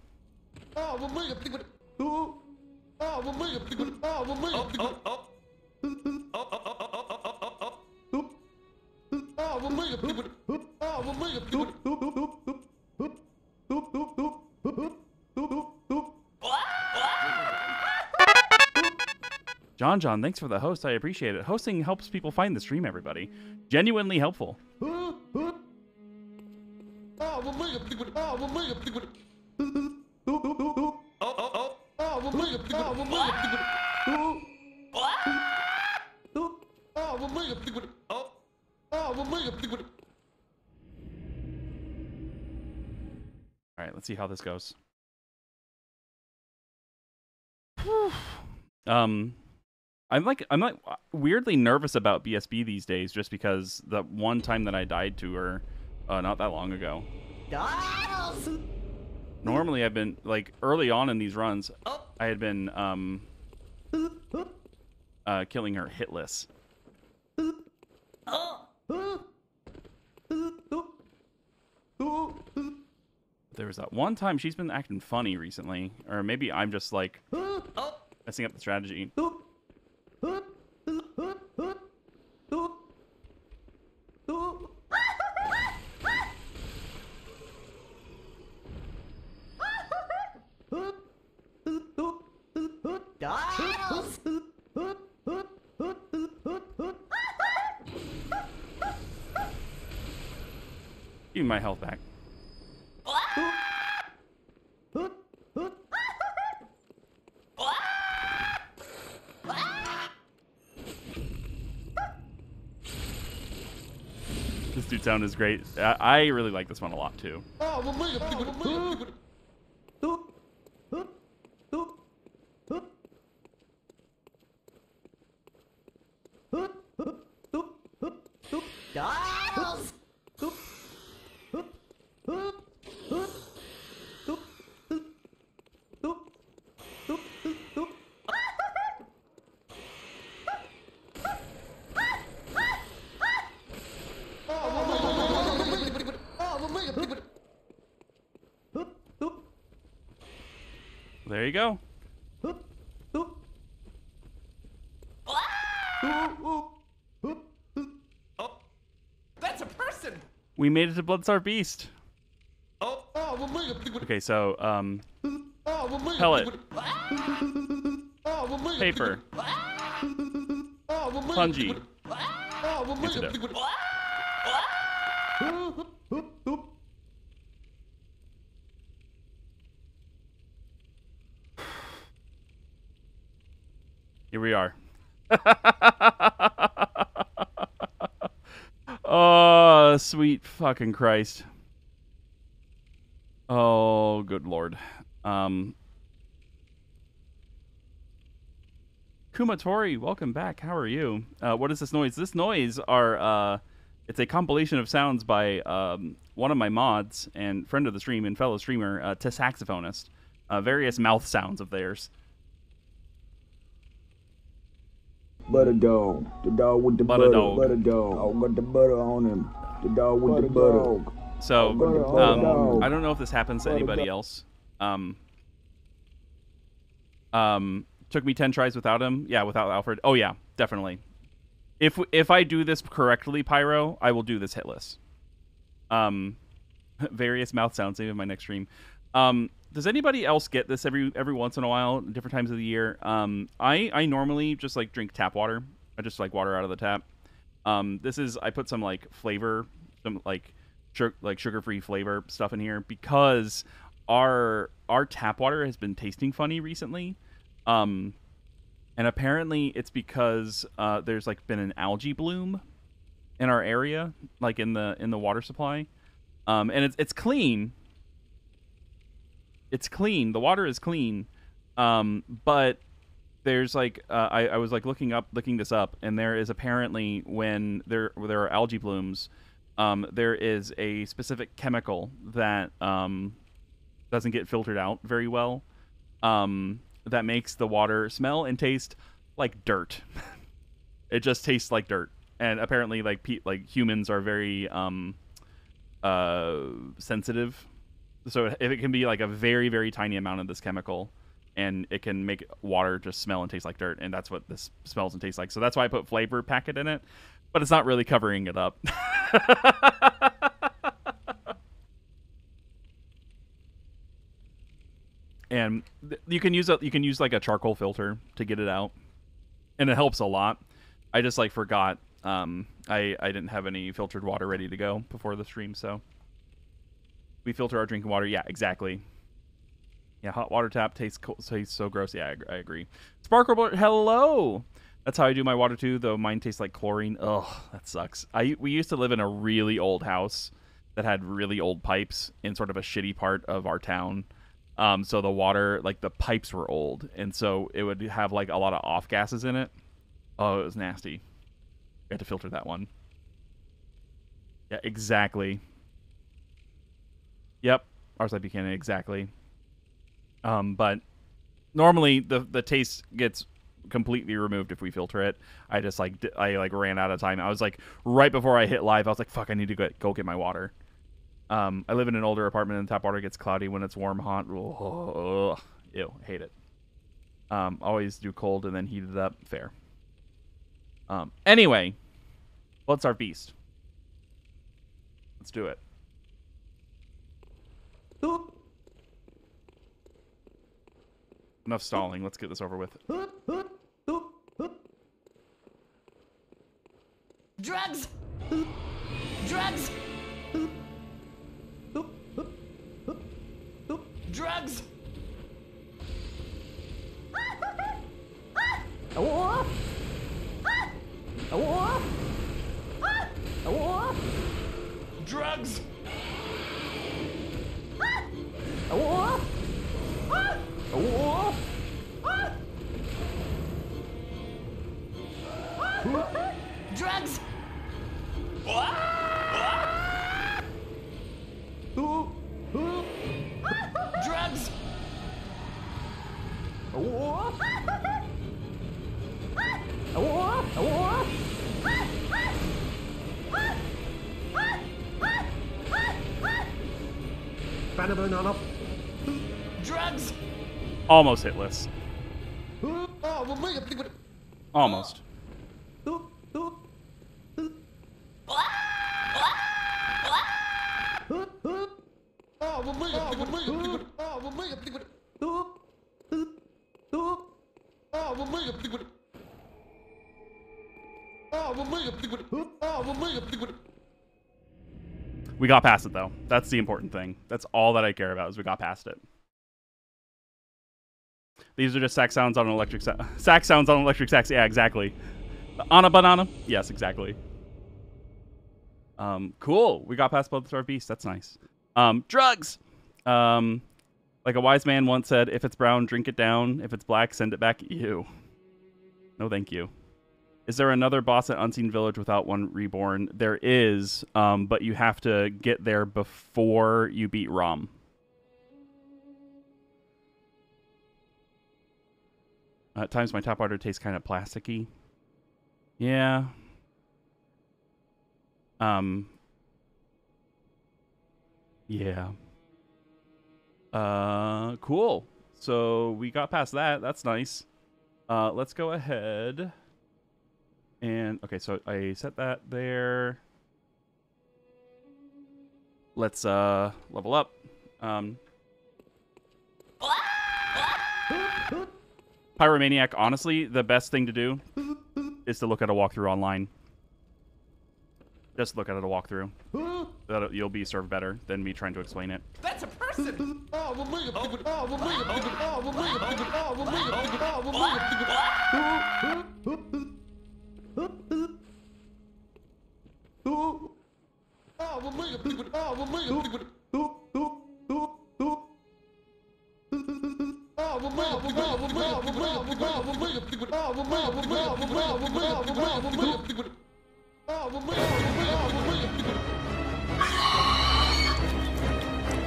John John, thanks for the host. I appreciate it. Hosting helps people find the stream, everybody. Genuinely helpful. Let's see how this goes. um, I'm like I'm like weirdly nervous about BSB these days, just because the one time that I died to her, uh, not that long ago. Normally, I've been like early on in these runs, I had been um, uh, killing her hitless. There was that one time she's been acting funny recently, or maybe I'm just like oh. messing up the strategy me my health back. This dude is great. I, I really like this one a lot too. There you go. That's a person. We made it to Blood-starved Beast. Okay, so um, pellet, paper, punji, antidote. Here we are. oh, sweet fucking Christ. Oh, good lord. Um, Kumatori, welcome back. How are you? Uh, what is this noise? This noise are uh, it's a compilation of sounds by um, one of my mods and friend of the stream and fellow streamer, uh, to saxophonist. Uh, various mouth sounds of theirs. Butter dog. The dog with the Butter butter. dog. Butter dog. got the butter on him. The dog with the butter. So, Butter um, dog. I don't know if this happens to anybody dog. else. Um, um, Took me ten tries without him. Yeah, without Alfred. Oh yeah, definitely. If if I do this correctly, Pyro, I will do this hitless. Um, various mouth sounds. Maybe in my next stream. Um, does anybody else get this every every once in a while, different times of the year? Um, I I normally just like drink tap water. I just like water out of the tap. Um, this is I put some like flavor, some like sugar, like sugar free flavor stuff in here because our our tap water has been tasting funny recently. Um, and apparently it's because uh, there's like been an algae bloom in our area, like in the in the water supply. Um, and it's it's clean. It's clean. The water is clean. Um, but there's like uh, I, I was like looking up looking this up and there is apparently when there there are algae blooms um, there is a specific chemical that um, doesn't get filtered out very well um, that makes the water smell and taste like dirt. It just tastes like dirt. And apparently like pe- like humans are very um, uh, sensitive. So if it can be like a very very tiny amount of this chemical and it can make water just smell and taste like dirt, and that's what this smells and tastes like. So that's why I put flavor packet in it, but it's not really covering it up. and you can use a you can use like a charcoal filter to get it out, and it helps a lot. I just like forgot. Um, I I didn't have any filtered water ready to go before the stream, so we filter our drinking water. Yeah, exactly. Yeah, hot water tap tastes co- tastes so gross. Yeah, I, I agree. Sparkle, hello. That's how I do my water too. Though mine tastes like chlorine. Ugh, that sucks. I we used to live in a really old house that had really old pipes in sort of a shitty part of our town. Um, so the water, like the pipes were old, and so it would have like a lot of off gases in it. Oh, it was nasty. You had to filter that one. Yeah, exactly. Yep, ours Buchanan, exactly. Um, but normally the the taste gets completely removed if we filter it. I just like I like ran out of time. I was like right before I hit live, I was like, "Fuck, I need to go go get my water." Um, I live in an older apartment, and tap water gets cloudy when it's warm, hot. Ugh, ew, hate it. Um, always do cold and then heat it up. Fair. Um, anyway, let's our beast. Let's do it. Enough stalling. Let's get this over with. Drugs! Drugs! Drugs! Drugs! Drugs! Drugs! Banana. Almost hitless. Almost. We got past it though. That's the important thing. That's all that I care about is we got past it. These are just sax sounds on an electric sa- sax sounds on electric sax. Yeah, exactly. On a banana. Yes, exactly. Um, cool. We got past Blood-starved Beast. That's nice. Um, drugs. Um, like a wise man once said, if it's brown, drink it down. If it's black, send it back. at you. No, thank you. Is there another boss at Unseen Village without one reborn? There is, um, but you have to get there before you beat Rom. At times, my tap water tastes kind of plasticky. Yeah. Um. Yeah. Uh, cool. So we got past that. That's nice. Uh, let's go ahead and okay. So I set that there. Let's uh level up. Um, Pyromaniac, honestly, the best thing to do is to look at a walkthrough online. Just look at a walkthrough. That you'll be served better than me trying to explain it. That's a person.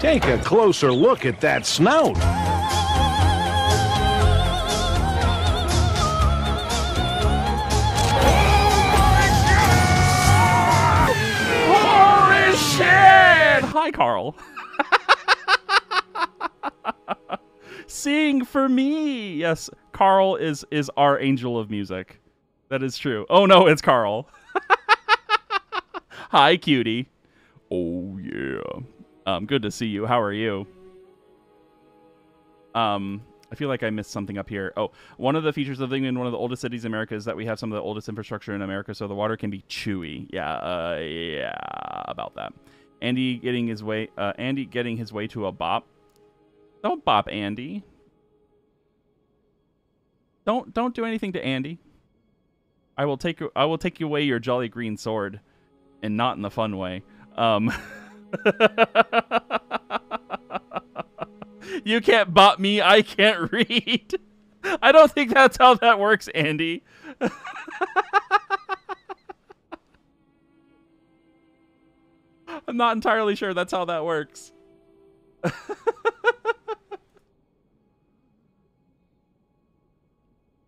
Take a closer look at that snout. Holy shit! Hi, Carl. Sing for me. Yes, Carl is is our angel of music. That is true. Oh no, it's Carl. Hi, cutie. Oh yeah. Um, good to see you. How are you? Um, I feel like I missed something up here. Oh, one of the features of living in one of the oldest cities in America is that we have some of the oldest infrastructure in America, so the water can be chewy. Yeah, uh, yeah, about that. Andy getting his way. Uh, Andy getting his way to a bop. Don't bop, Andy. Don't don't do anything to Andy. I will take I will take you away your jolly green sword, and not in the fun way. Um. you can't bot me. I can't read. I don't think that's how that works, Andy. I'm not entirely sure that's how that works.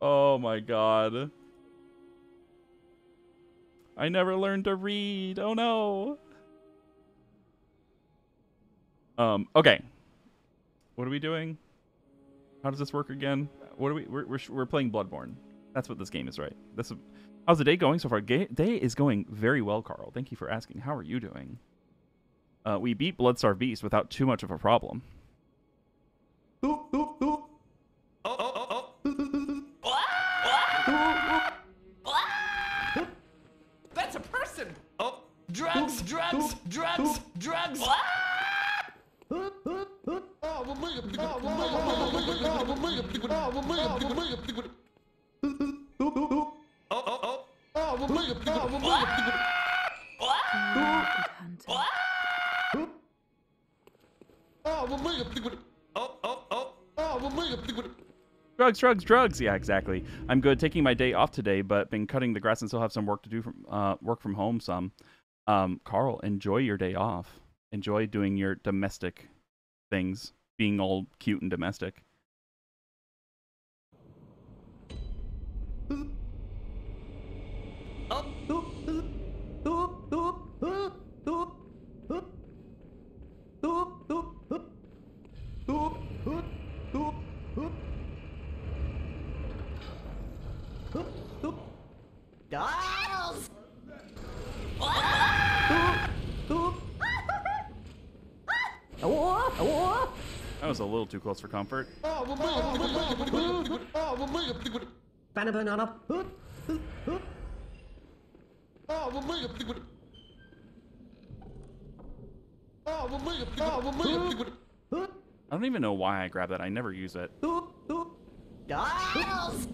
Oh my god. I never learned to read. Oh no. Um, okay. What are we doing? How does this work again? What are we? We're, we're, we're playing Bloodborne. That's what this game is, right? This. How's the day going so far? Ga- day is going very well, Carl. Thank you for asking. How are you doing? Uh, we beat Blood-starved Beast without too much of a problem. That's drugs, drugs, drugs. Drugs, drugs, drugs. Yeah, exactly. I'm good. Taking my day off today, but been cutting the grass and still have some work to do from uh, work from home. Some. Um, Carl, enjoy your day off. Enjoy doing your domestic things, being all cute and domestic. Was a little too close for comfort. I don't even know why I grabbed that. I never use it. Dials.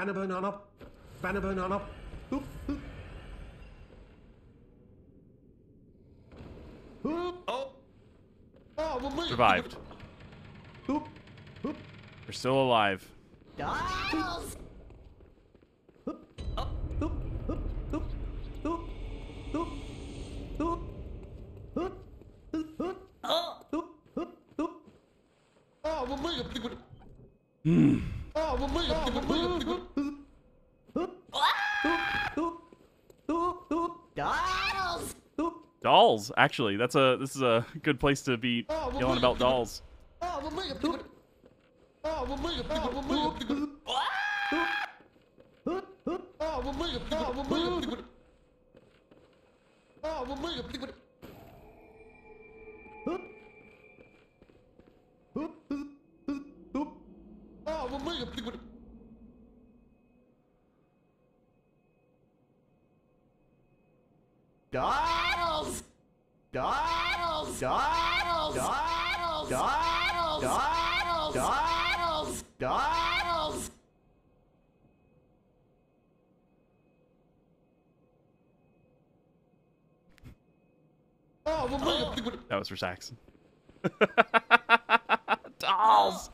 Banner burn. Banner burn. Oop, oop. Oh. Oh, Survived. Oop. Oop. We're still alive. Dials. Dolls, actually. That's a this is a good place to be Oh, yelling about dolls. For Saxon. Dolls.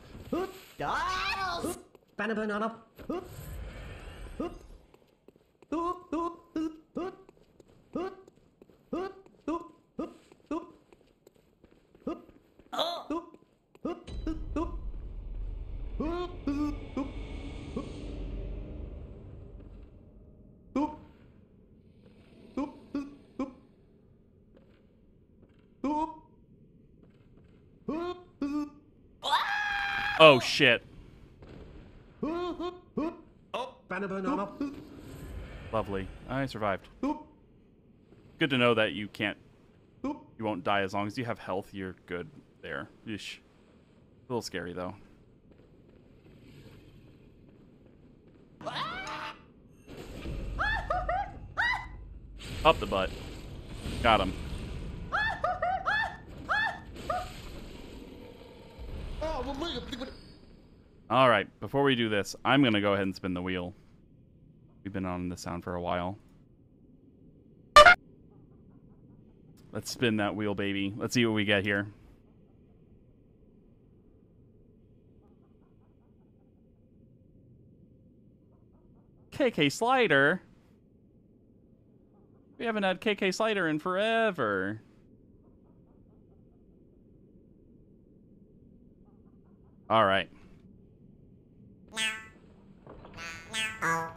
Dials. Banana banana. Oh shit. Lovely. I survived. Good to know that you can't you won't die as long as you have health, you're good there. Yeesh. A little scary though. Up the butt. Got him. Oh, well, wait. Think what- All right, before we do this, I'm going to go ahead and spin the wheel. We've been on the sound for a while. Let's spin that wheel, baby. Let's see what we get here. KK Slider? We haven't had KK Slider in forever. All right. Au.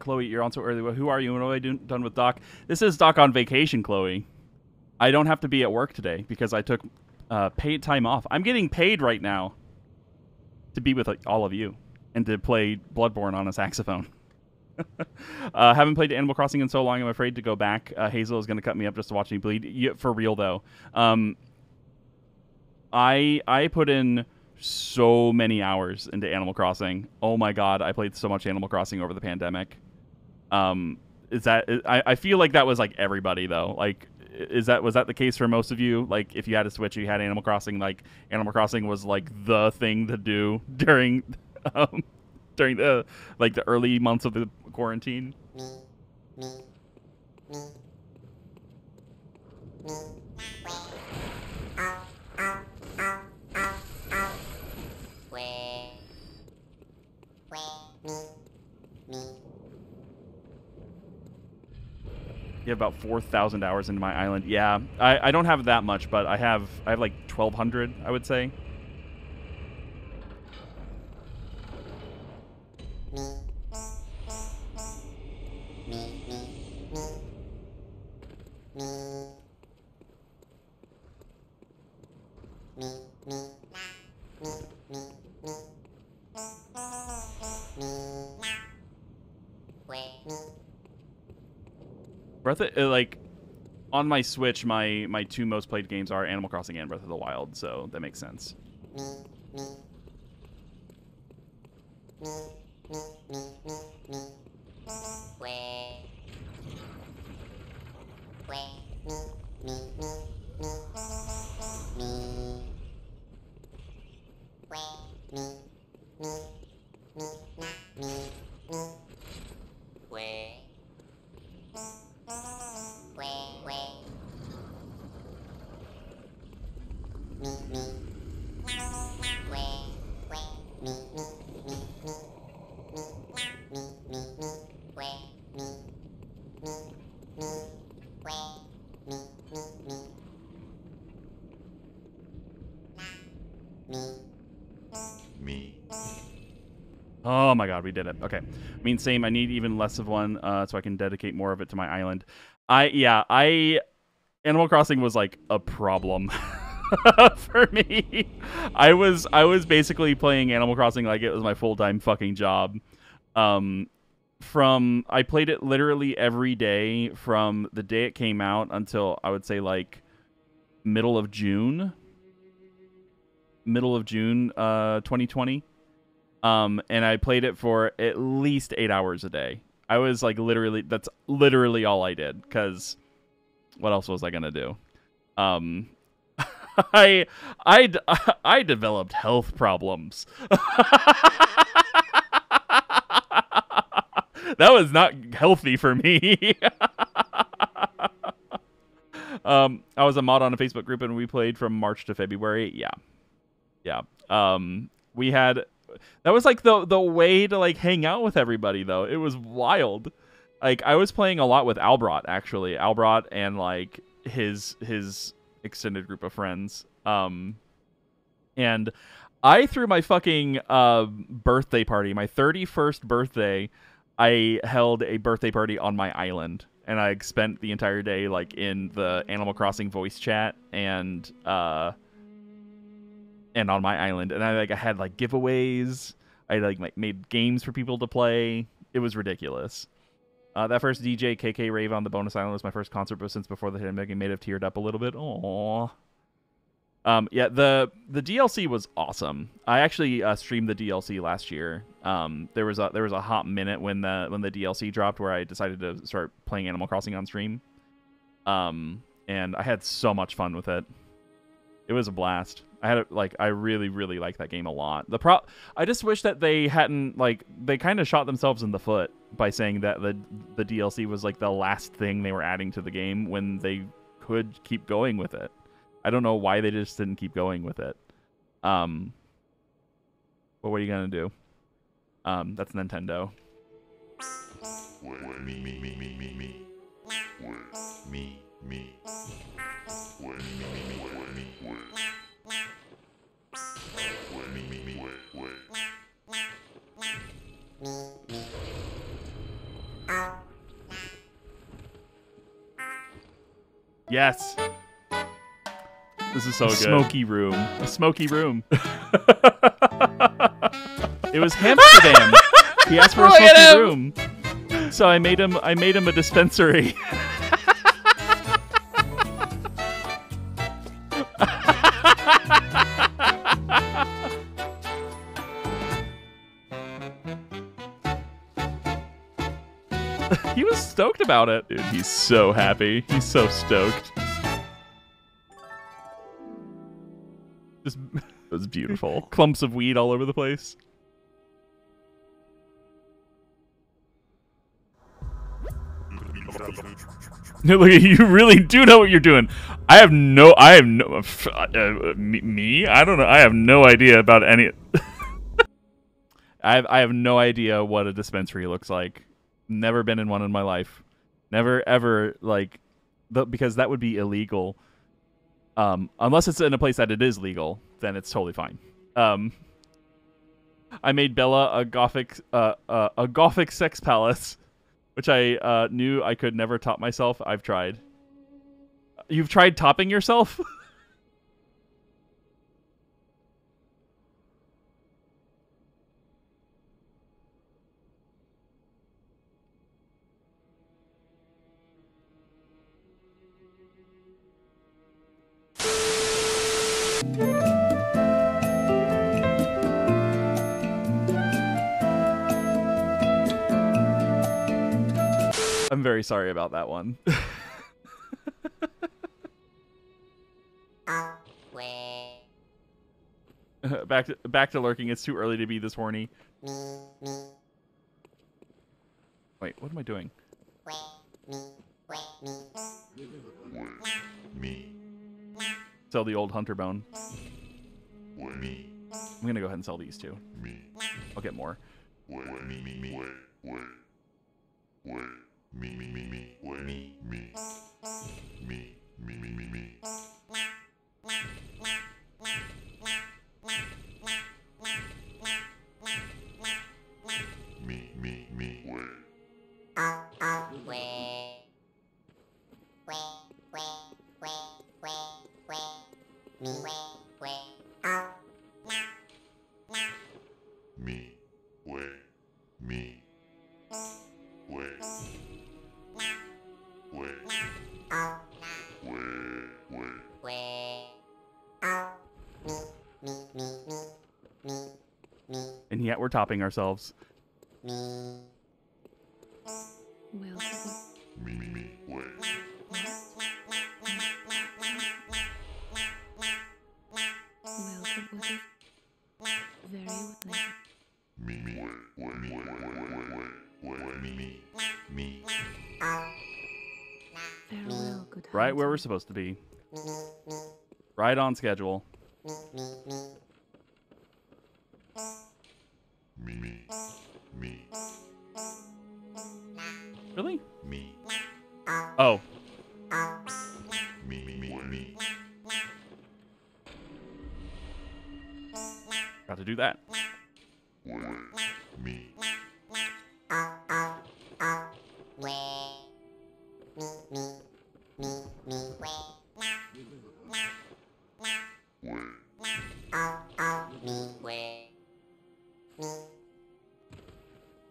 Chloe, you're on so early. Who are you? What have I do- done with Doc? This is Doc on vacation, Chloe. I don't have to be at work today because I took uh, paid time off. I'm getting paid right now to be with like, all of you and to play Bloodborne on a saxophone. uh, haven't played Animal Crossing in so long. I'm afraid to go back. Uh, Hazel is going to cut me up just to watch me bleed. Yeah, for real though. Um, I I put in so many hours into Animal Crossing. Oh my god, I played so much Animal Crossing over the pandemic. Um, is that I, I feel like that was like everybody though. Like, is that was that the case for most of you? Like, if you had a Switch, you had Animal Crossing. Like, Animal Crossing was like the thing to do during um, during the like the early months of the quarantine. You have about four thousand hours into my island. Yeah, I, I don't have that much, but I have I have like twelve hundred, I would say. Uh, like on my Switch, my my two most played games are Animal Crossing and Breath of the Wild, so that makes sense. We did it. Okay. I mean, same. I need even less of one, uh, so I can dedicate more of it to my island. I yeah, I Animal Crossing was like a problem for me. I was I was basically playing Animal Crossing like it was my full time fucking job. Um, from I played it literally every day from the day it came out until I would say like middle of June. Middle of June, uh, 2020 um, and I played it for at least eight hours a day. I was like literally that's literally all I did because what else was I gonna do? Um, I I I developed health problems. that was not healthy for me. um, I was a mod on a Facebook group and we played from March to February. Yeah, yeah. Um, we had that was like the the way to like hang out with everybody though. It was wild. Like I was playing a lot with Albrot actually. Albrot and like his his extended group of friends. Um and I threw my fucking uh birthday party, my 31st birthday. I held a birthday party on my island and I spent the entire day like in the Animal Crossing voice chat and uh and on my island and i like i had like giveaways. I like made games for people to play. It was ridiculous. Uh, that first dj kk rave on the bonus island was my first concert but since before the pandemic it may have teared up a little bit. Aww. um yeah the the dlc was awesome. I actually uh, streamed the dlc last year. Um there was a there was a hot minute when the when the dlc dropped where i decided to start playing animal crossing on stream. Um and i had so much fun with it. It was a blast. I had a, like I really really like that game a lot. The pro I just wish that they hadn't like they kind of shot themselves in the foot by saying that the the DLC was like the last thing they were adding to the game when they could keep going with it. I don't know why they just didn't keep going with it. Um but what are you going to do? Um that's Nintendo. Me, me, me, me, me, me. Me, me. Yes. This is so A good. smoky room. A smoky room. it was Amsterdam. he asked for a Look smoky room. So I made him I made him a dispensary. stoked about it. Dude, he's so happy. He's so stoked. Just it was beautiful. Clumps of weed all over the place. Look, you really do know what you're doing. I have no, I have no, uh, uh, me, me, I don't know. I have no idea about any. I have, I have no idea what a dispensary looks like. Never been in one in my life. Never ever like, the, because that would be illegal. Um, unless it's in a place that it is legal, then it's totally fine. Um, I made Bella a gothic, uh, uh, a gothic sex palace, which I uh, knew I could never top myself. I've tried. You've tried topping yourself? I'm very sorry about that one. back to back to lurking. It's too early to be this horny. Wait, what am I doing? Sell the old hunter bone. I'm gonna go ahead and sell these two. I'll get more. Me, me, me, me, way, me, me, me, me, me, me, me. Me, me, me, way. Oh, oh, way. Way, way, way, way, way. Me, way, way, oh. Me, way, me, way. And yet we're topping ourselves. Me. Me. Me. Me. Me. Me. Me. Me. Right where we're supposed to be. Right on schedule. Me. Me. Me. Really? Me. Oh. Me. Me. Me. Me. Got to do that. Way me, me, me, me, where, now, now, now, now, oh, oh, me, where,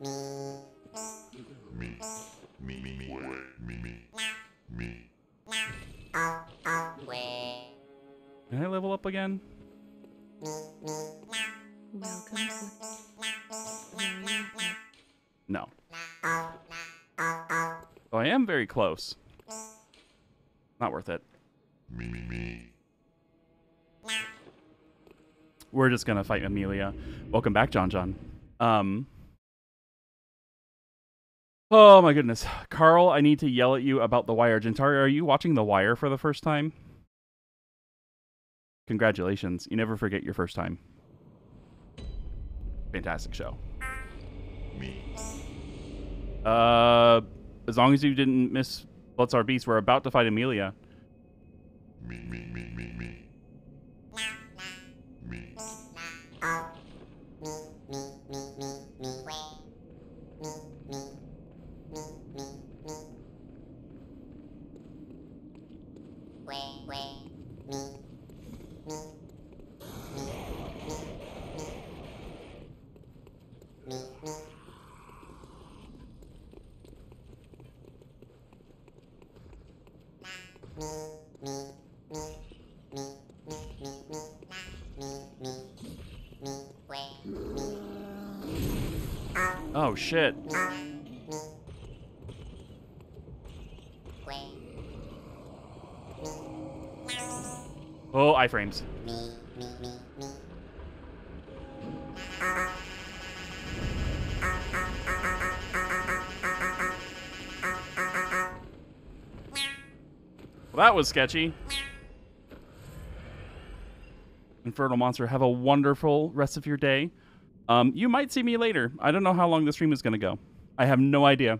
me, me, me, me, me, me, where, me, me, now, me, now, oh, oh, where. Can I level up again? Me, me, now. Welcome to... No. Oh, oh, oh. I am very close. Not worth it. Me. Me. Me. We're just gonna fight Amelia. Welcome back, John John. Um. Oh my goodness, Carl! I need to yell at you about The Wire. Gentari, are you watching The Wire for the first time? Congratulations! You never forget your first time. Fantastic show. Me. Uh, as long as you didn't miss Blood-starved Beast, we're about to fight Amelia. Me, me, me, me, me. Me. Me, me, me, oh. me, me. Me, me, me, me, me. Me, me. Oh, shit! Oh, iframes. Well, that was sketchy. Infernal Monster, have a wonderful rest of your day. Um, you might see me later. I don't know how long the stream is going to go. I have no idea.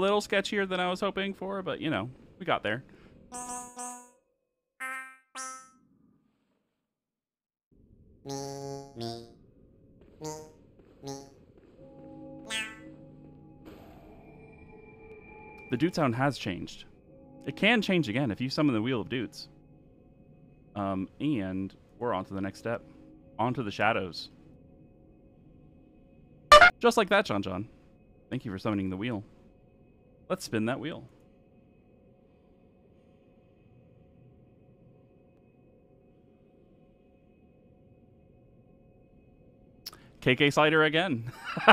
Little sketchier than I was hoping for, but you know, we got there. The Doot sound has changed. It can change again if you summon the Wheel of Doots. Um, and we're on to the next step. On to the shadows. Just like that, John John. Thank you for summoning the wheel. Let's spin that wheel. KK Slider again.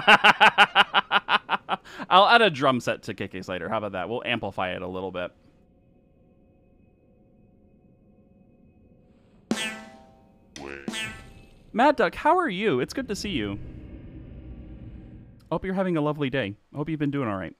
I'll add a drum set to KK Slider. How about that? We'll amplify it a little bit. Mad Duck, how are you? It's good to see you. Hope you're having a lovely day. Hope you've been doing all right.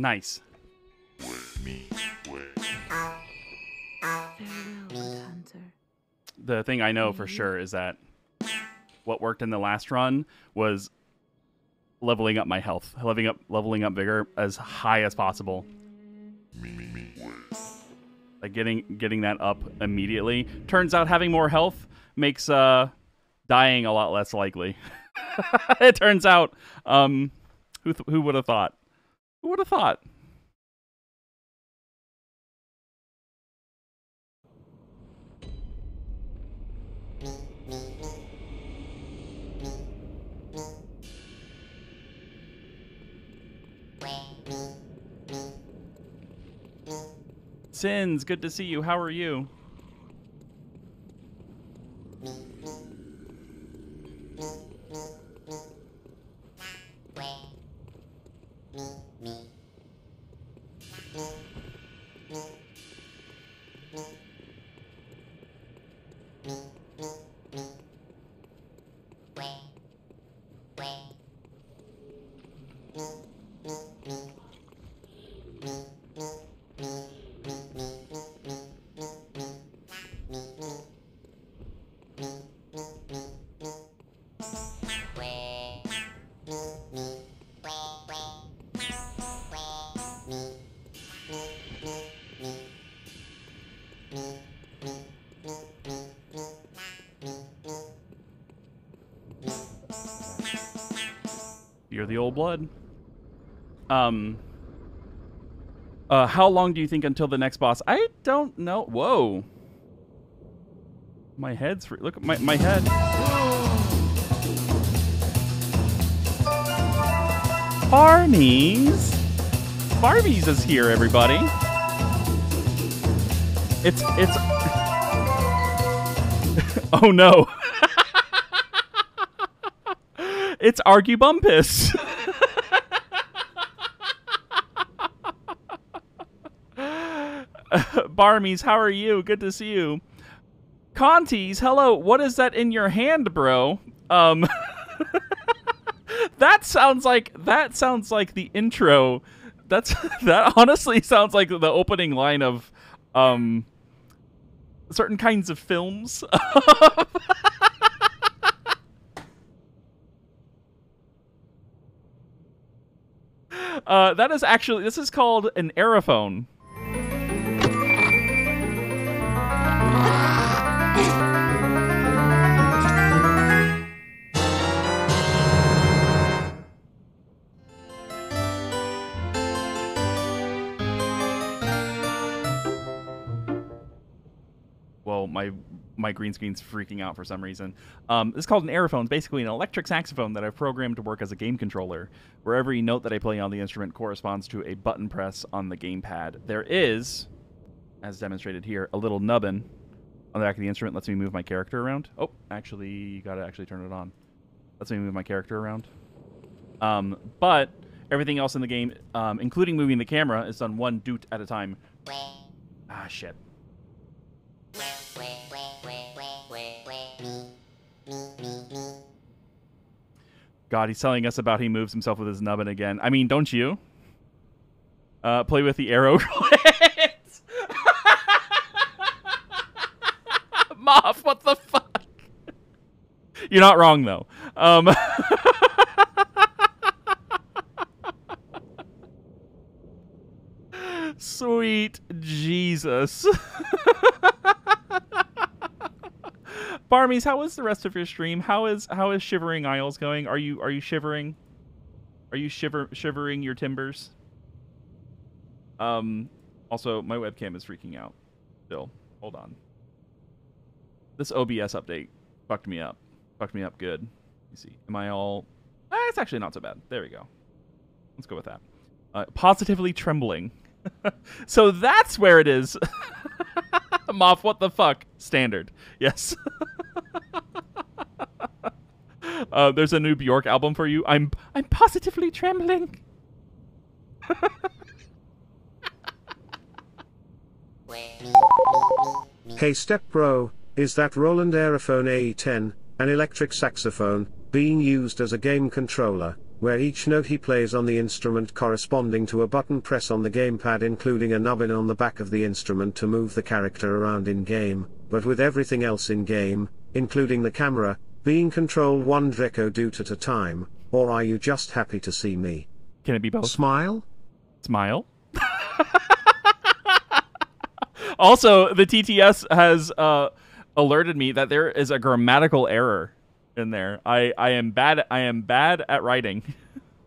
Nice. Farewell, good hunter. The thing I know for sure is that what worked in the last run was leveling up my health, leveling up leveling up vigor as high as possible. Like getting getting that up immediately. Turns out having more health makes uh dying a lot less likely. it turns out um who th- who would have thought? Who would have thought? Sins, good to see you. How are you? Blood. Um. Uh, how long do you think until the next boss? I don't know. Whoa. My head's free. Look at my my head. Barmies. Barbies is here, everybody. It's it's. oh no. it's Argubumpus. Barmies, how are you? Good to see you. Contis, hello. What is that in your hand, bro? Um That sounds like that sounds like the intro. That's that honestly sounds like the opening line of um certain kinds of films. uh, that is actually this is called an aerophone. My green screen's freaking out for some reason. Um, this is called an aerophone, It's basically an electric saxophone that I've programmed to work as a game controller, where every note that I play on the instrument corresponds to a button press on the gamepad. There is, as demonstrated here, a little nubbin on the back of the instrument. Lets me move my character around. Oh, actually, you gotta actually turn it on. Lets me move my character around. Um, but everything else in the game, um, including moving the camera, is done one doot at a time. Ah, shit. God, he's telling us about he moves himself with his nubbin again. I mean, don't you? Uh, play with the arrow. Moth, what the fuck? You're not wrong though. Um, Sweet Jesus. Barmies, how is the rest of your stream? How is how is Shivering Isles going? Are you are you shivering? Are you shiver shivering your timbers? Um also my webcam is freaking out. Still. Hold on. This OBS update fucked me up. Fucked me up good. Me see. Am I all eh, it's actually not so bad. There we go. Let's go with that. Uh, positively trembling. so that's where it is. Moth, what the fuck? Standard. Yes. uh, there's a new Bjork album for you. I'm I'm positively trembling. Hey Step Bro, is that Roland Aerophone AE10, an electric saxophone, being used as a game controller, where each note he plays on the instrument corresponding to a button press on the gamepad including a nubbin on the back of the instrument to move the character around in game, but with everything else in game, including the camera, being controlled one Draco Doot at a time, or are you just happy to see me? Can it be both? Smile? Smile. also, the TTS has uh, alerted me that there is a grammatical error in there. I, I am bad I am bad at writing.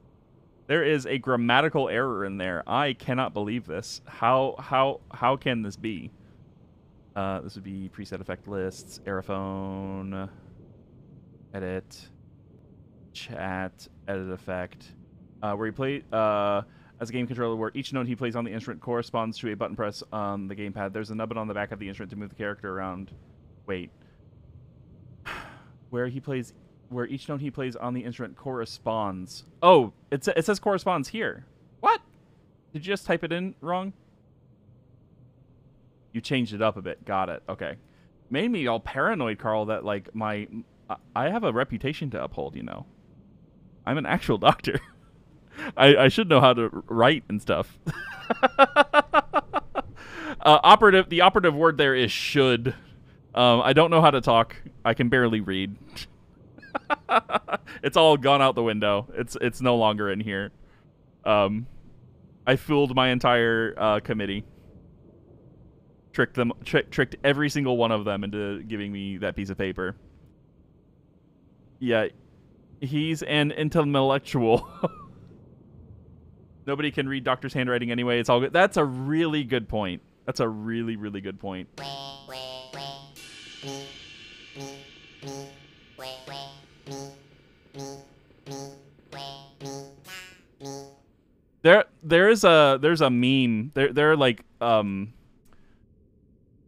there is a grammatical error in there. I cannot believe this. How how how can this be? Uh, this would be preset effect lists, aerophone, edit, chat, edit effect, uh, where you play uh, as a game controller, where each note he plays on the instrument corresponds to a button press on the gamepad. There's a nubbin on the back of the instrument to move the character around. Wait, where he plays, where each note he plays on the instrument corresponds. Oh, it sa- it says corresponds here. What? Did you just type it in wrong? You changed it up a bit. Got it. Okay. Made me all paranoid, Carl, that like my I- have a reputation to uphold, you know. I'm an actual doctor. I, I should know how to write and stuff. uh, operative the operative word there is should. Um, I don't know how to talk. I can barely read. it's all gone out the window. It's it's no longer in here. Um, I fooled my entire uh, committee tricked them tri- tricked every single one of them into giving me that piece of paper. Yeah he's an intellectual. Nobody can read doctor's handwriting anyway it's all good. That's a really good point. That's a really really good point. There there is a there's a meme. There there are like um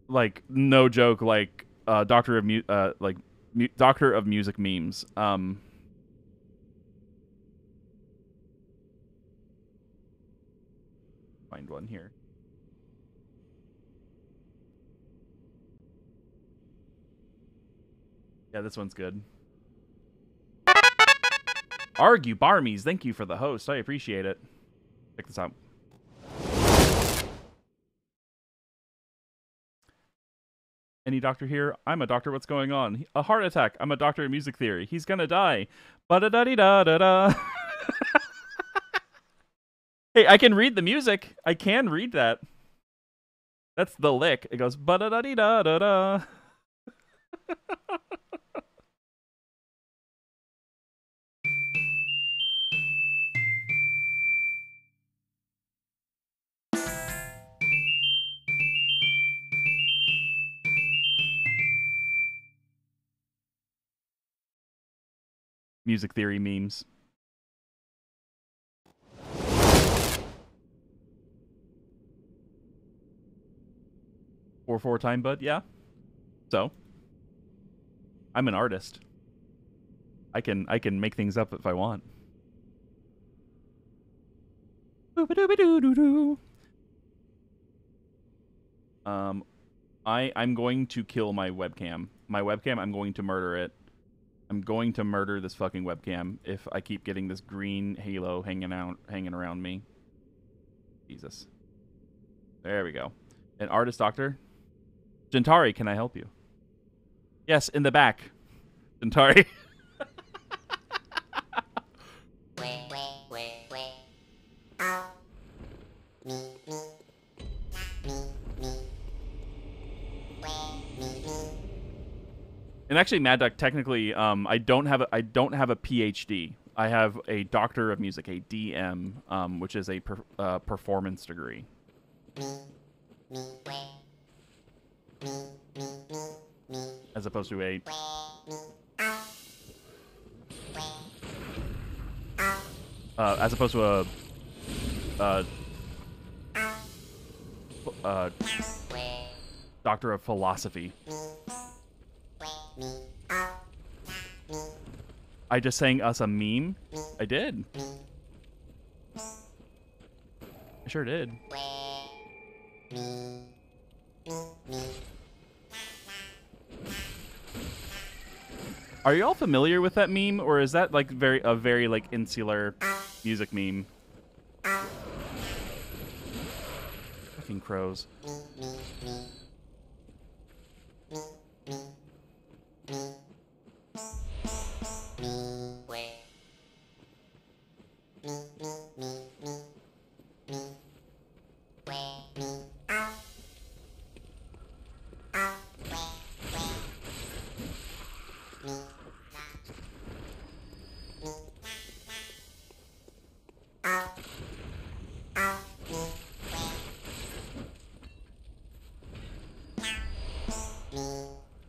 like no joke like uh doctor of mu- uh like mu- doctor of music memes. Um find one here. Yeah this one's good. Argue barmies thank you for the host. I appreciate it. Check this out Any doctor here? I'm a doctor. What's going on? A heart attack. I'm a doctor of music theory. He's gonna die. Ba da da da da da. Hey, I can read the music. I can read that. That's the lick. It goes ba da da da da da. Music theory memes. Four four time bud, yeah. So I'm an artist. I can I can make things up if I want. Um, I I'm going to kill my webcam. My webcam. I'm going to murder it. I'm going to murder this fucking webcam if I keep getting this green halo hanging out hanging around me. Jesus. There we go. An artist doctor. Gentari, can I help you? Yes, in the back. Gentari. And actually, Mad Duck, technically, um, I don't have a, I don't have a PhD. I have a Doctor of Music, a DM, um, which is a per, uh, performance degree. As opposed to a. Uh, as opposed to a. Uh, uh, Doctor of Philosophy. I just sang us a meme? I did. I sure did. Are you all familiar with that meme, or is that like very a very like insular music meme? Fucking crows. Oh.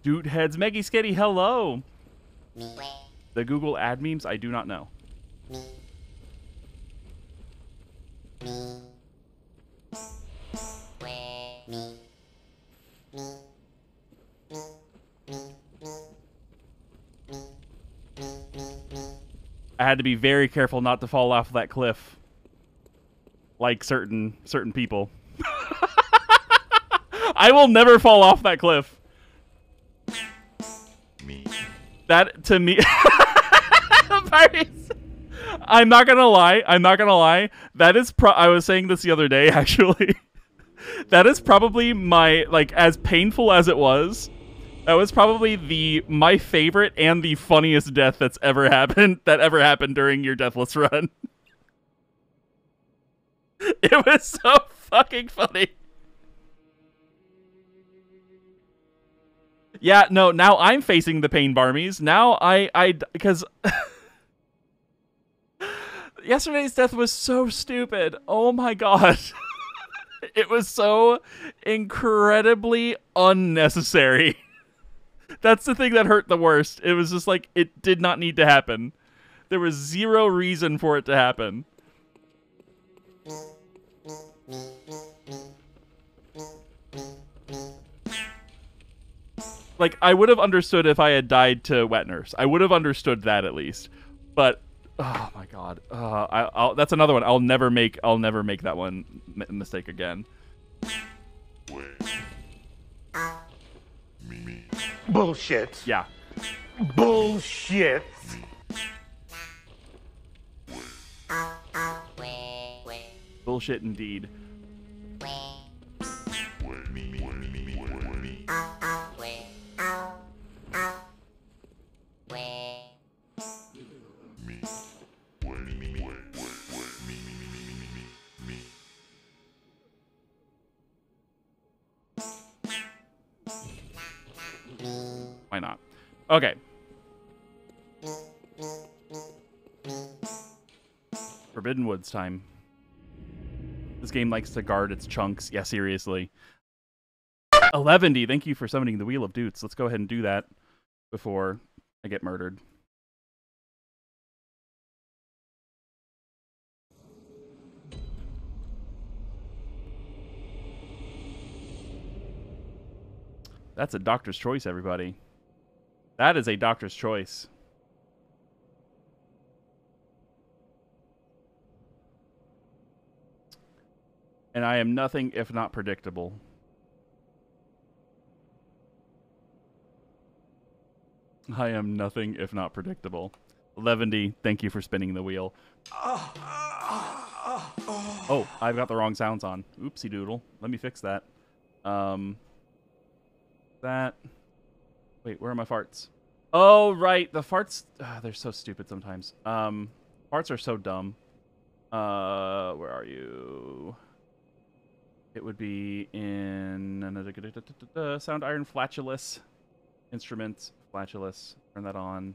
Dude heads, Meggy Skitty, hello. The Google ad memes, I do not know. I had to be very careful not to fall off that cliff. Like certain certain people. I will never fall off that cliff. That to me I'm not gonna lie. I'm not gonna lie. That is pro I was saying this the other day actually. that is probably my like as painful as it was. That was probably the my favorite and the funniest death that's ever happened that ever happened during your deathless run. it was so fucking funny. Yeah, no, now I'm facing the pain barmies. Now I I because yesterday's death was so stupid. Oh my god. it was so incredibly unnecessary. That's the thing that hurt the worst. It was just like it did not need to happen. There was zero reason for it to happen. Like I would have understood if I had died to wet nurse. I would have understood that at least. But oh my god, uh, I, I'll, that's another one. I'll never make. I'll never make that one m- mistake again. Bullshit. Yeah. Bullshit. Bullshit indeed. Okay. Forbidden Woods time. This game likes to guard its chunks. Yeah, seriously. 11D, thank you for summoning the Wheel of Doots. Let's go ahead and do that before I get murdered. That's a doctor's choice, everybody. That is a doctor's choice. And I am nothing if not predictable. I am nothing if not predictable. Levendy, thank you for spinning the wheel. Oh, I've got the wrong sounds on. Oopsie doodle. Let me fix that. Um, that. Wait, where are my farts? Oh, right. The farts. ah, they're so stupid sometimes. Um, farts are so dumb. Uh, where are you? It would be in another sound iron flatulus instruments flatulus. Turn that on.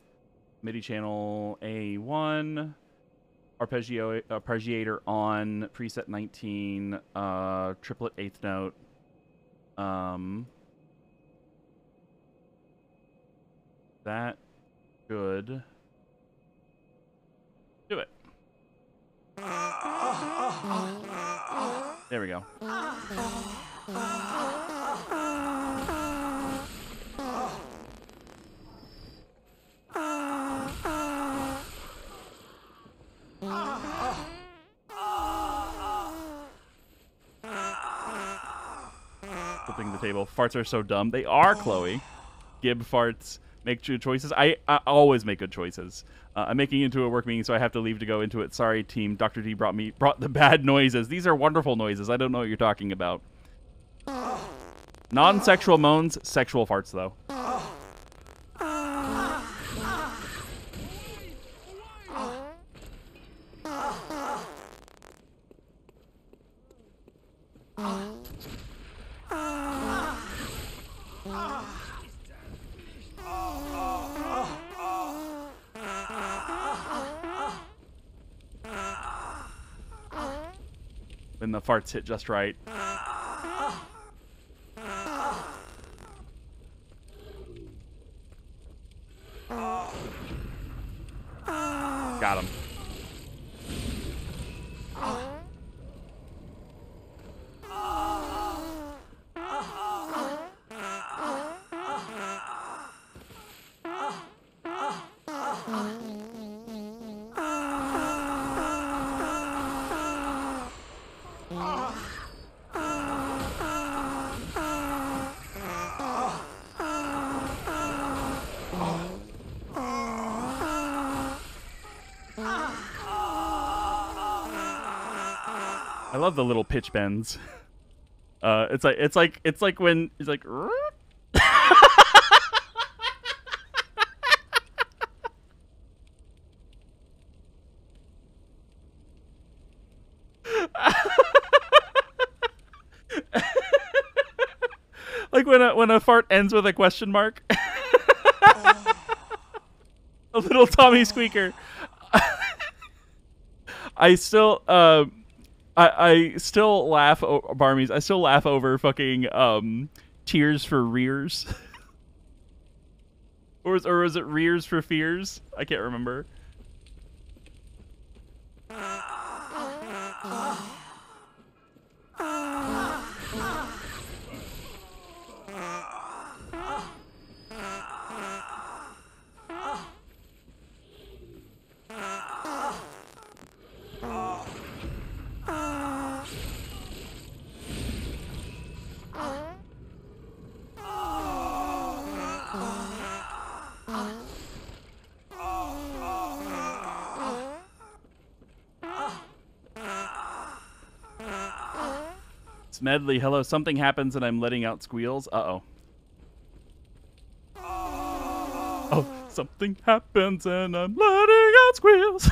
MIDI channel A1 arpeggio arpeggiator on preset 19 uh triplet eighth note um that should do it there we go flipping the table. Farts are so dumb. They are, Chloe. Gib farts. Make good choices. I, I always make good choices. Uh, I'm making into a work meeting, so I have to leave to go into it. Sorry, team. Dr. D brought me brought the bad noises. These are wonderful noises. I don't know what you're talking about. Non-sexual moans, sexual farts though. hits it just right. Love the little pitch bends. Uh, it's like it's like it's like when it's like. like when a when a fart ends with a question mark. a little Tommy squeaker. I still uh, I I still laugh o- Barmies. I still laugh over fucking um tears for rears. or or was it rears for fears? I can't remember. Smedley, hello. Something happens and I'm letting out squeals. Uh oh. Oh, something happens and I'm letting out squeals.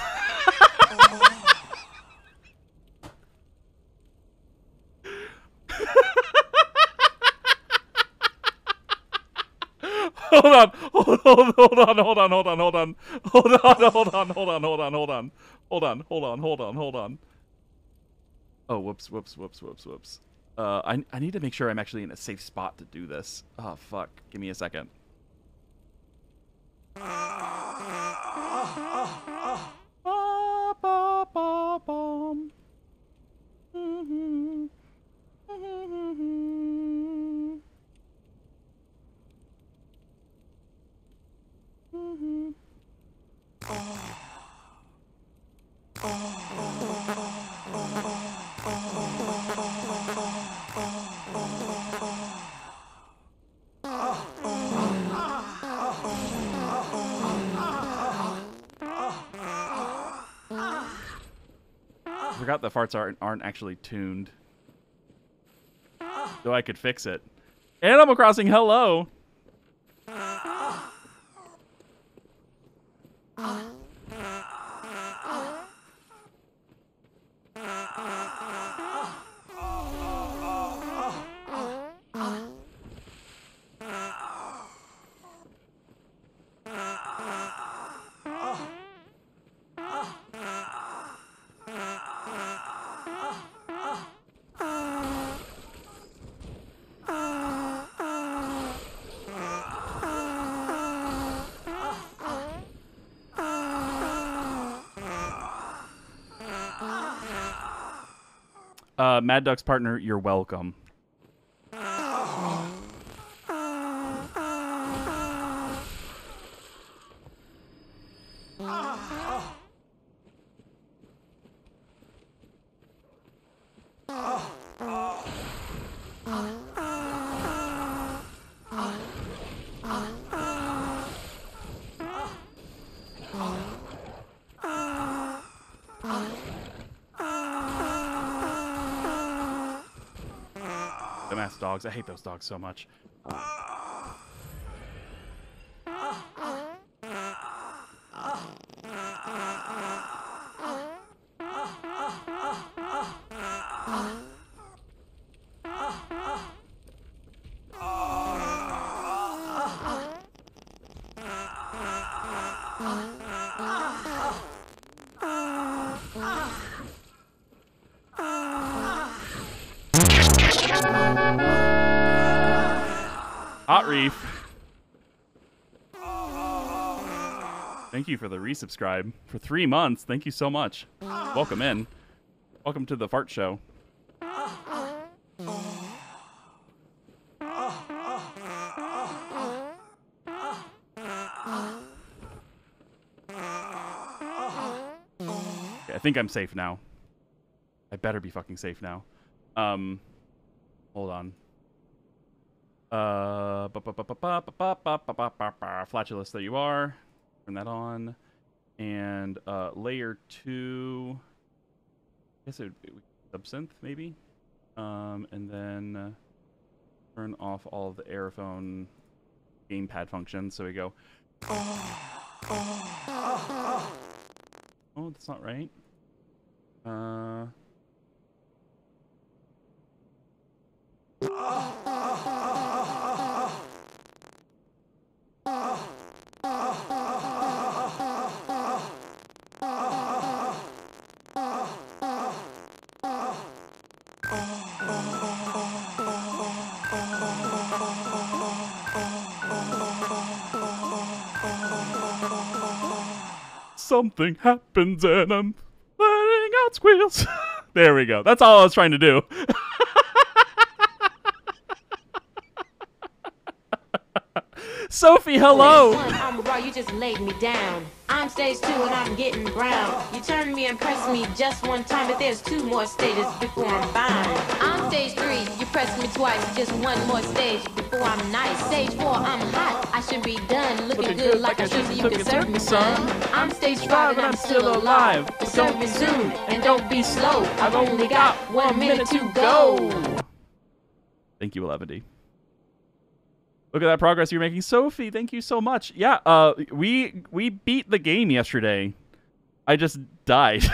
hold on, hold, hold, hold on, hold on, hold on, hold on, hold on, hold on, hold on, hold on, hold on, hold on, hold on, hold on, hold on. Oh, whoops, whoops, whoops, whoops, whoops. Uh, I I need to make sure I'm actually in a safe spot to do this. Oh fuck, give me a second. Farts aren't aren't actually tuned. Though I could fix it. Animal Crossing, hello. Mad Duck's partner, you're welcome. Dogs so much. thank you for the resubscribe for three months. Thank you so much. Welcome in. Welcome to the fart show. I think I'm safe now. I better be fucking safe now. Um, hold on. Uh, flatulence there you are. Turn that on, and uh, layer two. I guess it would be subsynth maybe, um, and then uh, turn off all of the Aerophone gamepad functions. So we go. Oh, that's not right. Uh. Something happens and I'm letting out squeals. there we go. That's all I was trying to do. Sophie, hello. One, I'm raw, you just laid me down. I'm stage two and I'm getting brown. You turned me and pressed me just one time, but there's two more stages before I'm fine. I'm stage three, you pressed me twice, just one more stage before I'm nice. Stage four, I'm hot, I should be done. Looking, good, like, I should, so you can serve me, son. I'm stage five and I'm still alive. Serve me soon and don't be slow. I've only got one minute to go. Thank you, Eleventy. Look at that progress you're making, Sophie. Thank you so much. Yeah, uh, we we beat the game yesterday. I just died.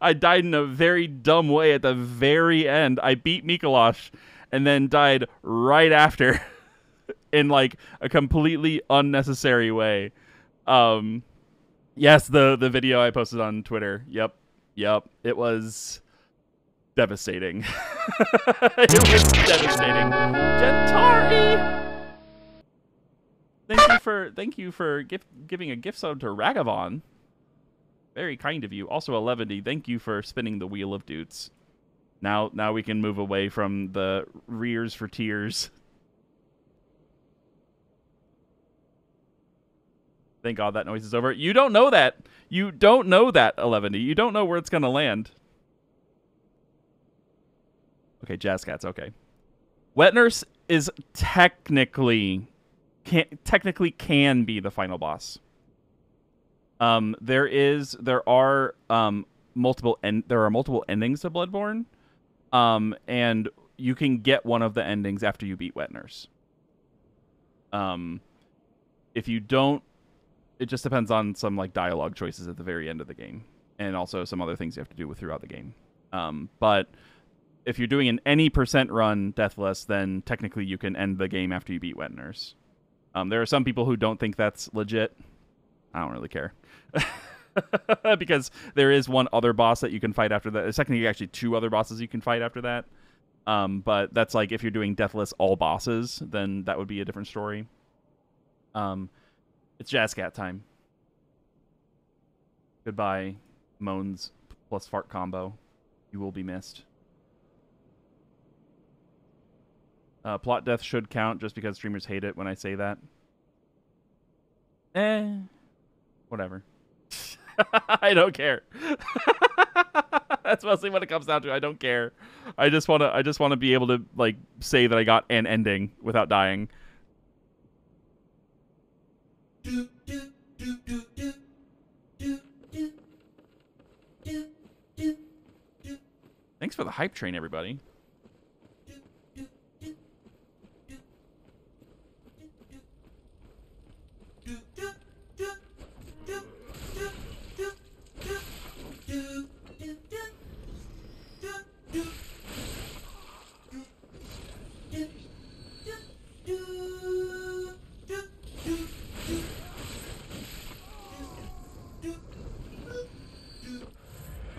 I died in a very dumb way at the very end. I beat Micolash and then died right after in like a completely unnecessary way. Um yes, the the video I posted on Twitter. Yep. Yep. It was devastating. it was devastating. Gentari. Thank you for thank you for gift, giving a gift sub to Ragavon. Very kind of you. Also, Eleventy, thank you for spinning the wheel of doots. Now, now we can move away from the rears for tears. Thank God that noise is over. You don't know that. You don't know that, Eleventy. You don't know where it's gonna land. Okay, Jazz Cats. Okay, Wet Nurse is technically can technically can be the final boss. Um, there is there are um multiple and there are multiple endings to Bloodborne, um, and you can get one of the endings after you beat Wet Nurse. Um, if you don't, it just depends on some like dialogue choices at the very end of the game, and also some other things you have to do with throughout the game. Um, but if you're doing an any percent run deathless, then technically you can end the game after you beat Wet Nurse. Um, there are some people who don't think that's legit. I don't really care. because there is one other boss that you can fight after that. Technically actually two other bosses you can fight after that. Um, but that's like if you're doing deathless all bosses, then that would be a different story. Um, it's Jazz Cat time. Goodbye, moans plus fart combo. You will be missed. Uh, plot death should count just because streamers hate it when I say that. Eh, whatever. I don't care. That's mostly what it comes down to. I don't care. I just want to. I just want to be able to like say that I got an ending without dying. Thanks for the hype train, everybody.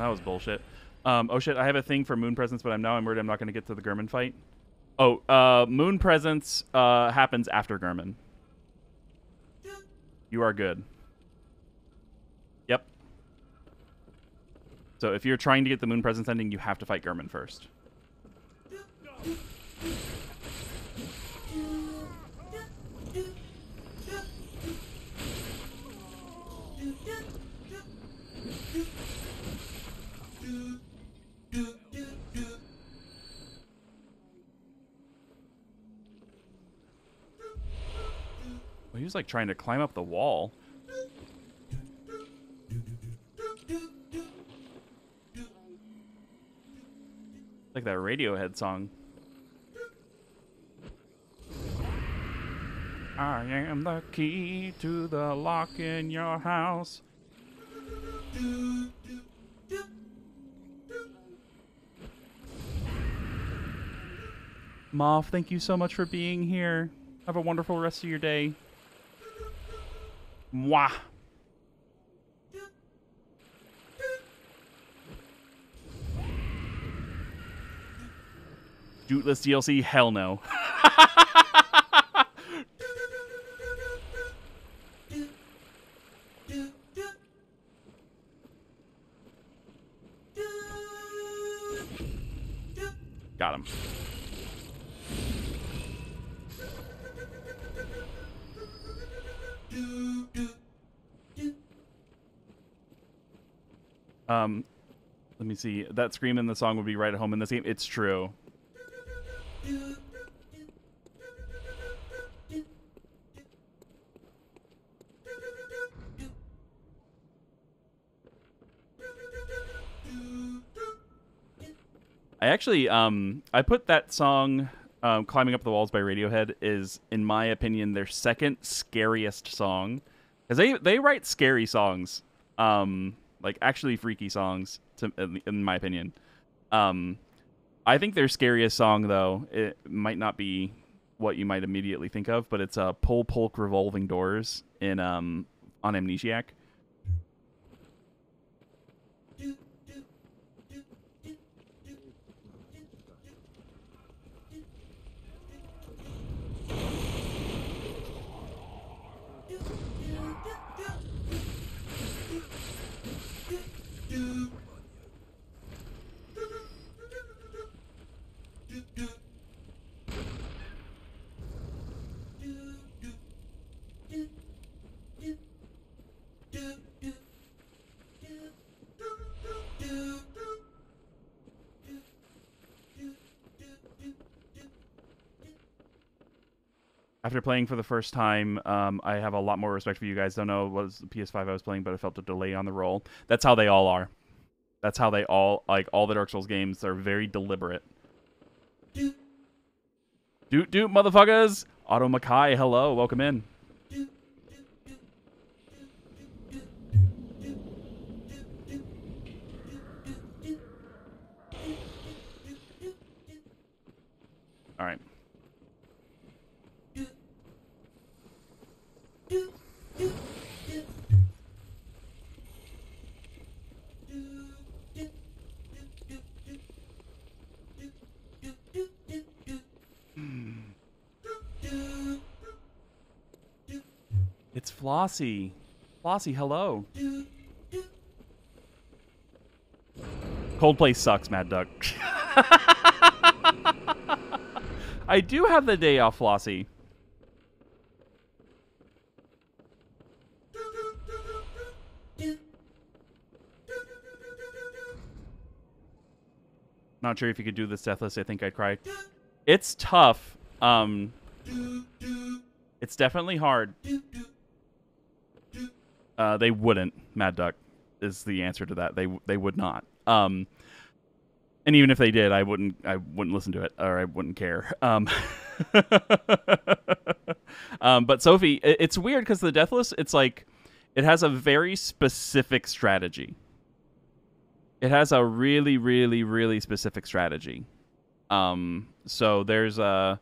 That was bullshit. Um, oh shit, I have a thing for Moon Presence, but I'm now I'm worried I'm not going to get to the Gehrman fight. Oh, uh, Moon Presence uh, happens after Gehrman. You are good. Yep. So if you're trying to get the Moon Presence ending, you have to fight Gehrman first. Well, he was like trying to climb up the wall. Like that Radiohead song. I am the key to the lock in your house. Moth, thank you so much for being here. Have a wonderful rest of your day. Mwah. Jootless DLC? Hell no. me see. That scream in the song would be right at home in this game. It's true. I actually um I put that song um, "Climbing Up the Walls" by Radiohead is, in my opinion, their second scariest song because they they write scary songs, um like actually freaky songs to in, my opinion. Um, I think their scariest song though it might not be what you might immediately think of, but it's uh, "Pull Polk Revolving Doors" in um on Amnesiac. After playing for the first time, um, I have a lot more respect for you guys. Don't know what was the PS5 I was playing, but I felt a delay on the roll. That's how they all are. That's how they all like all the Dark Souls games. They're very deliberate. Doot doot, motherfuckers! Auto Makai, hello, welcome in. It's Flossie. Flossie, hello. Coldplay sucks, Mad Duck. I do have the day off, Flossie. Not sure if you could do this deathless. I think I'd cry. It's tough. Um, it's definitely hard. Uh, they wouldn't. Mad Duck is the answer to that. They they would not. Um, and even if they did, I wouldn't I wouldn't listen to it or I wouldn't care. Um, um, but Sophie, it, it's weird because the Deathless, it's like it has a very specific strategy. It has a really, really, really specific strategy. Um, so there's a,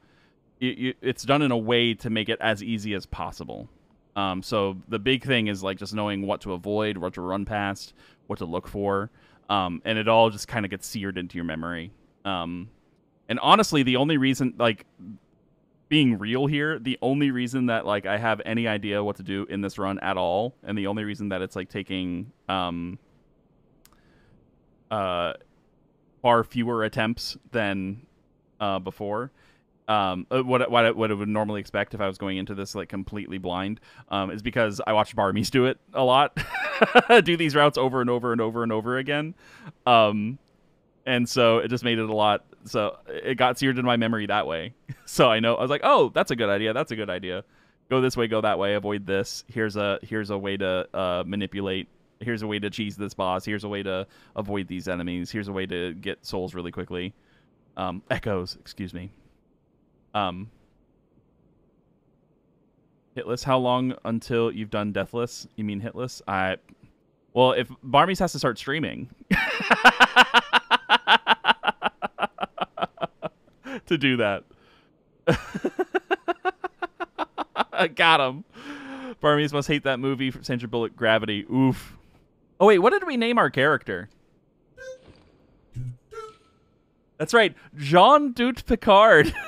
you, it's done in a way to make it as easy as possible. Um, so the big thing is like just knowing what to avoid, what to run past, what to look for, um, and it all just kind of gets seared into your memory. Um, and honestly, the only reason, like, being real here, the only reason that like I have any idea what to do in this run at all, and the only reason that it's like taking um, uh, far fewer attempts than uh, before um, uh, what what I, what I would normally expect if I was going into this like completely blind um, is because I watched Barmies do it a lot, do these routes over and over and over and over again, um, and so it just made it a lot. So it got seared in my memory that way. So I know I was like, oh, that's a good idea. That's a good idea. Go this way, go that way. Avoid this. Here's a here's a way to uh, manipulate. Here's a way to cheese this boss. Here's a way to avoid these enemies. Here's a way to get souls really quickly. Um, echoes, excuse me. Um, hitless. How long until you've done deathless? You mean hitless? I. Well, if Barmies has to start streaming to do that, got him. Barmies must hate that movie Sandra Bullock, Gravity. Oof. Oh wait, what did we name our character? That's right, Jean Doot Picard.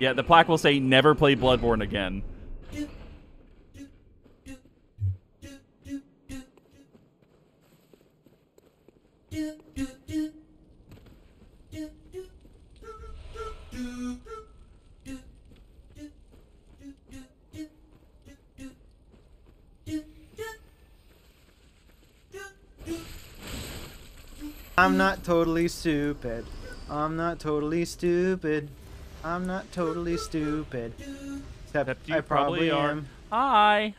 Yeah, the plaque will say never play Bloodborne again. I'm not totally stupid. I'm not totally stupid. I'm not totally stupid. Except, you I probably, probably are. am. Hi.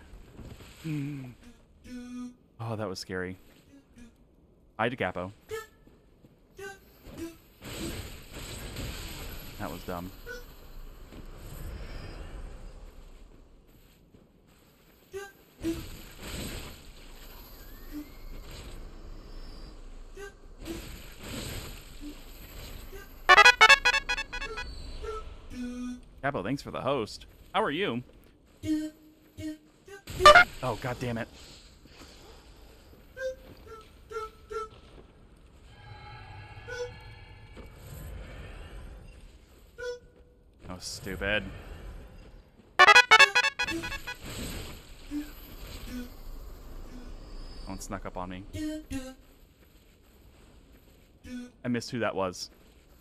Oh, that was scary. Hi, DeCapo. That was dumb. Thanks for the host. How are you? Oh, god damn it. Oh, stupid. Don't snuck up on me. I missed who that was.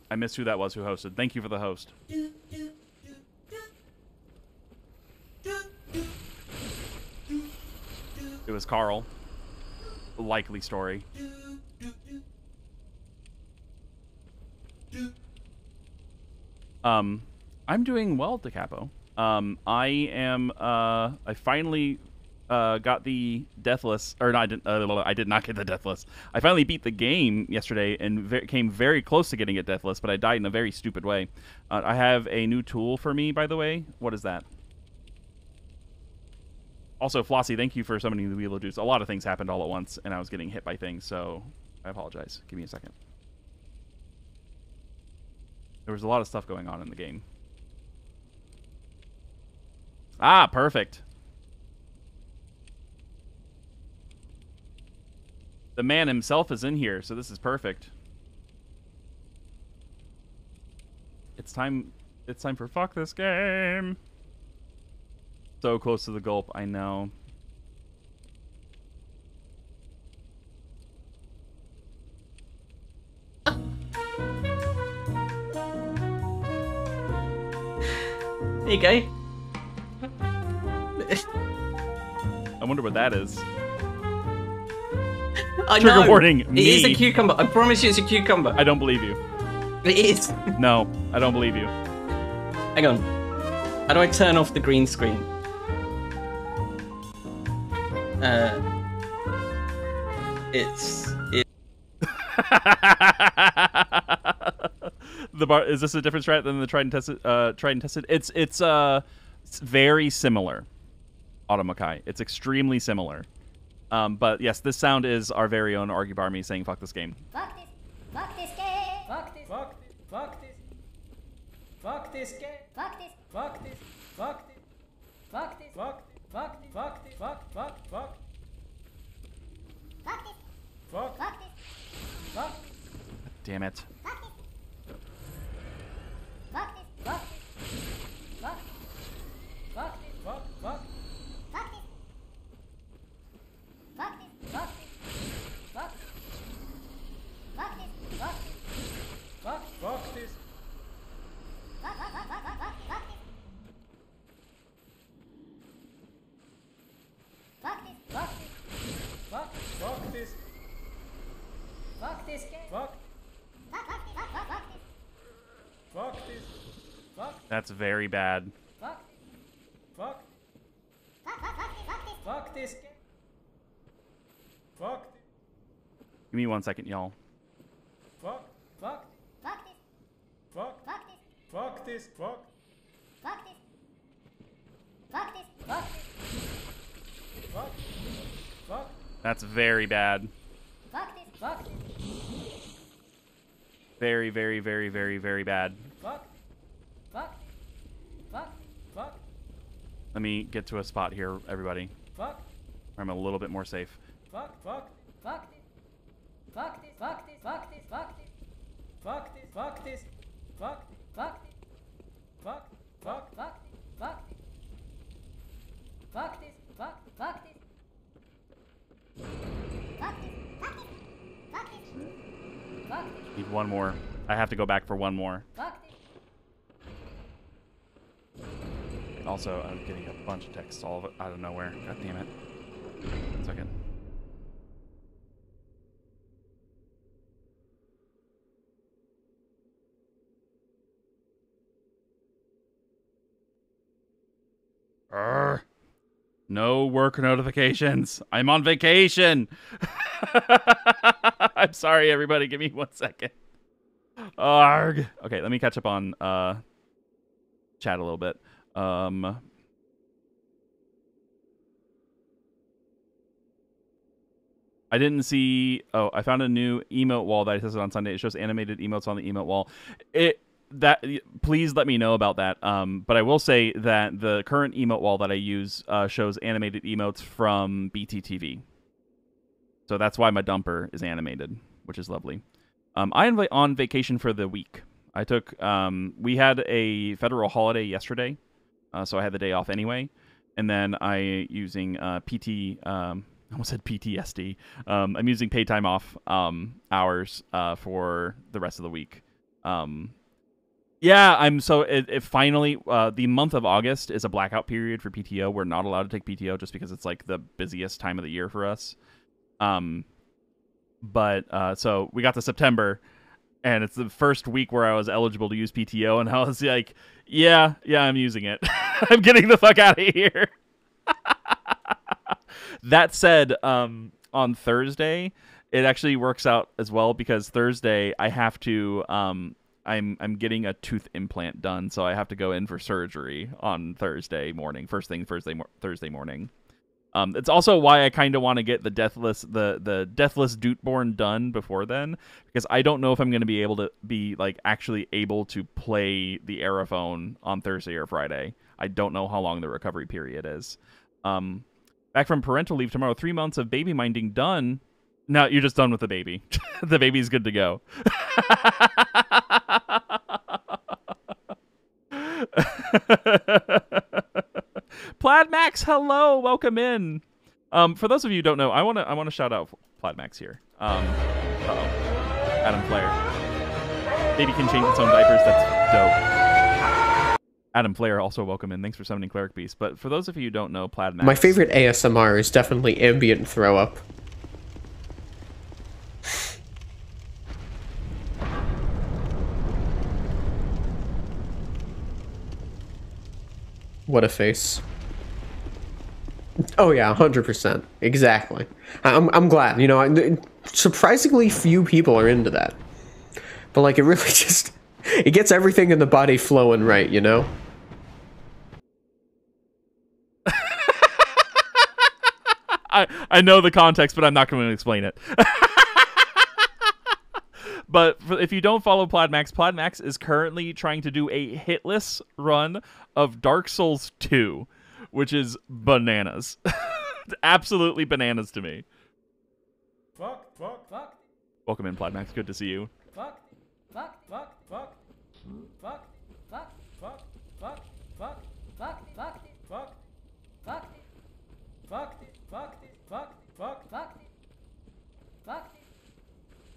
I missed who that was who hosted. Thank you for the host. Carl. Likely story. Um, I'm doing well, DeCapo. Um, I am. Uh, I finally uh, got the Deathless, or no, I didn't. Uh, I did not get the Deathless. I finally beat the game yesterday and ve- came very close to getting it Deathless, but I died in a very stupid way. Uh, I have a new tool for me, by the way. What is that? Also, Flossie, thank you for summoning the Wheel of Juice. A lot of things happened all at once, and I was getting hit by things, so I apologize. Give me a second. There was a lot of stuff going on in the game. Ah, perfect. The man himself is in here, so this is perfect. It's time it's time for fuck this game. So close to the gulp, I know. There you go. I wonder what that is. I Trigger know. warning, It is me. a cucumber. I promise you it's a cucumber. I don't believe you. It is. No, I don't believe you. Hang on. How do I turn off the green screen? Uh, it's it. the bar is this a different strat than the tried and tested? Uh, tried and tested. It's it's uh it's very similar. Automakai. It's extremely similar. Um, but yes, this sound is our very own Argy saying "fuck this game." Fuck this. Fuck this game. Fuck this. Fuck this. Fuck this. Fuck this game. Fuck this. Fuck this. Fuck this. Fuck this. Fuck this. Fuck this. Fuck this. Fuck. this. Fuck. Fuck. Fuck Fuck this. Fuck. Fuck this. Fuck. Damn it. Fuck this. Fuck this. Fuck. Fuck. Fuck this. Fuck. Fuck. Fuck this. Fuck this. Fuck. Fuck. Fuck this. Fuck. Fuck. Fuck this. Fuck, fuck, fuck, fuck, fuck, fuck, fuck this. Fuck this. Fuck this. Fuck. Fuck this. Fuck this game. Fuck. Fuck, fuck this. Fuck, fuck, fuck this. Fuck this. Fuck. That's very bad. Fuck. Fuck. Fuck, fuck, fuck this. Fuck this. Fuck this game. Fuck. Give me one second, y'all. Fuck. Fuck. Fuck this. Fuck. Fuck this. Fuck this. Fuck. Fuck this. Fuck this. Fuck. Fuck. Fuck. That's very bad. Fuck this. Fuck. Very, very, very, very, very bad. Fuck. Fuck. Fuck. Fuck. Let me get to a spot here, everybody. Fuck. Where I'm a little bit more safe. Fuck. Fuck. Fuck this. Fuck this. Fuck this. Fuck this. Fuck this. Fuck this. Fuck this. Fuck. Fuck this. Fuck. Fuck. Fuck. Fuck this. Fuck this. Fuck. Fuck this. Fuck this. Fuck this. Fuck this. Fuck this. Need one more. I have to go back for one more. Fuck this. Also, I'm getting a bunch of texts all of out of nowhere. God damn it. One second. Arr. No work notifications. I'm on vacation. I'm sorry, everybody. Give me one second. Arg. Okay, let me catch up on uh, chat a little bit. Um, I didn't see. Oh, I found a new emote wall that I tested on Sunday. It shows animated emotes on the emote wall. It that please let me know about that. Um, but I will say that the current emote wall that I use uh, shows animated emotes from BTTV. So that's why my dumper is animated, which is lovely. Um, I am on vacation for the week. I took. Um, we had a federal holiday yesterday, uh, so I had the day off anyway. And then I using uh, PT um, I almost said PTSD. Um, I'm using paid time off um, hours uh, for the rest of the week. Um, yeah, I'm so it, it finally uh, the month of August is a blackout period for PTO. We're not allowed to take PTO just because it's like the busiest time of the year for us. Um, but uh, so we got to September, and it's the first week where I was eligible to use PTO, and I was like, yeah, yeah, I'm using it. I'm getting the fuck out of here. that said, um, on Thursday, it actually works out as well because Thursday I have to um, I'm I'm getting a tooth implant done, so I have to go in for surgery on Thursday morning. First thing Thursday mor- Thursday morning. Um, it's also why I kind of want to get the deathless the the deathless Duteborn done before then because I don't know if I'm going to be able to be like actually able to play the Aerophone on Thursday or Friday. I don't know how long the recovery period is. Um, back from parental leave tomorrow. Three months of baby minding done. No, you're just done with the baby. the baby's good to go. Plaid Max, hello, welcome in. Um, for those of you who don't know, I want to I want to shout out Plaid Max here. Um, uh-oh. Adam Flair. Baby can change its own diapers. That's dope. Adam Flair also welcome in. Thanks for summoning Cleric Beast. But for those of you who don't know, Plaid Max. My favorite ASMR is definitely ambient throw up. What a face. Oh yeah, hundred percent, exactly. I'm I'm glad. You know, I- surprisingly few people are into that, but like it really just it gets everything in the body flowing right. You know. I I know the context, but I'm not going to explain it. but for, if you don't follow Plaidmax, Plaidmax is currently trying to do a hitless run of Dark Souls 2, which is bananas. Absolutely bananas to me. Fuck, fuck, fuck, Welcome in, Plaidmax. Good to see you.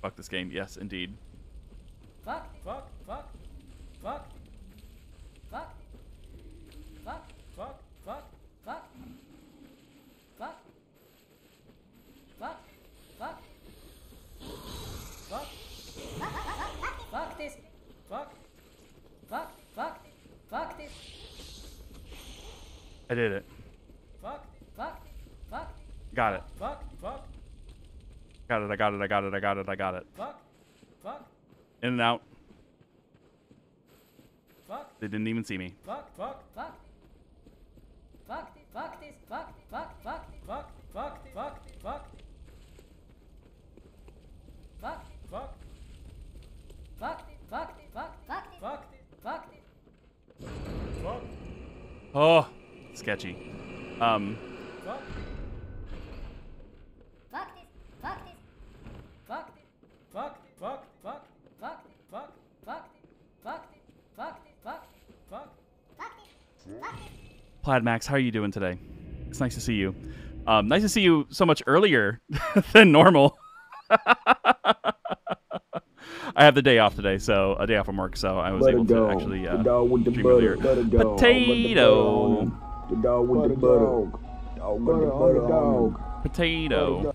Fuck this game. Yes, indeed. fuck, fuck, fuck, fuck, fuck, fuck, fuck, fuck, fuck, fuck, fuck, fuck, fuck, fuck Fuck this, fuck, fuck, fuck, fuck this, I did it. fuck, fuck, fuck, Got it. fuck, fuck, Got it. I got it. I got it. I got it. I got it. fuck, fuck, In and out. fuck. They didn't even see me. Fuck, fuck, fuck. Fuck this, fuck this, fuck, fuck, fuck, fuck, fuck, fuck, fuck. Fuck, fuck. Fuck this, fuck this, fuck, fuck this, fuck this, fuck this. Fuck, Oh, sketchy. Um, fuck. Fuck this, fuck this. Fuck this, fuck, fuck, fuck, fuck, fuck, fuck this, fuck this, fuck this, fuck, fuck, fuck this, fuck this. Plaid Max, how are you doing today? It's nice to see you. Um, nice to see you so much earlier than normal. I have the day off today, so a day off from work, so I was Butter able to actually uh, the dog with the stream butter. earlier. Butter. Potato. The dog with the butter. Dog with the butter. Potato.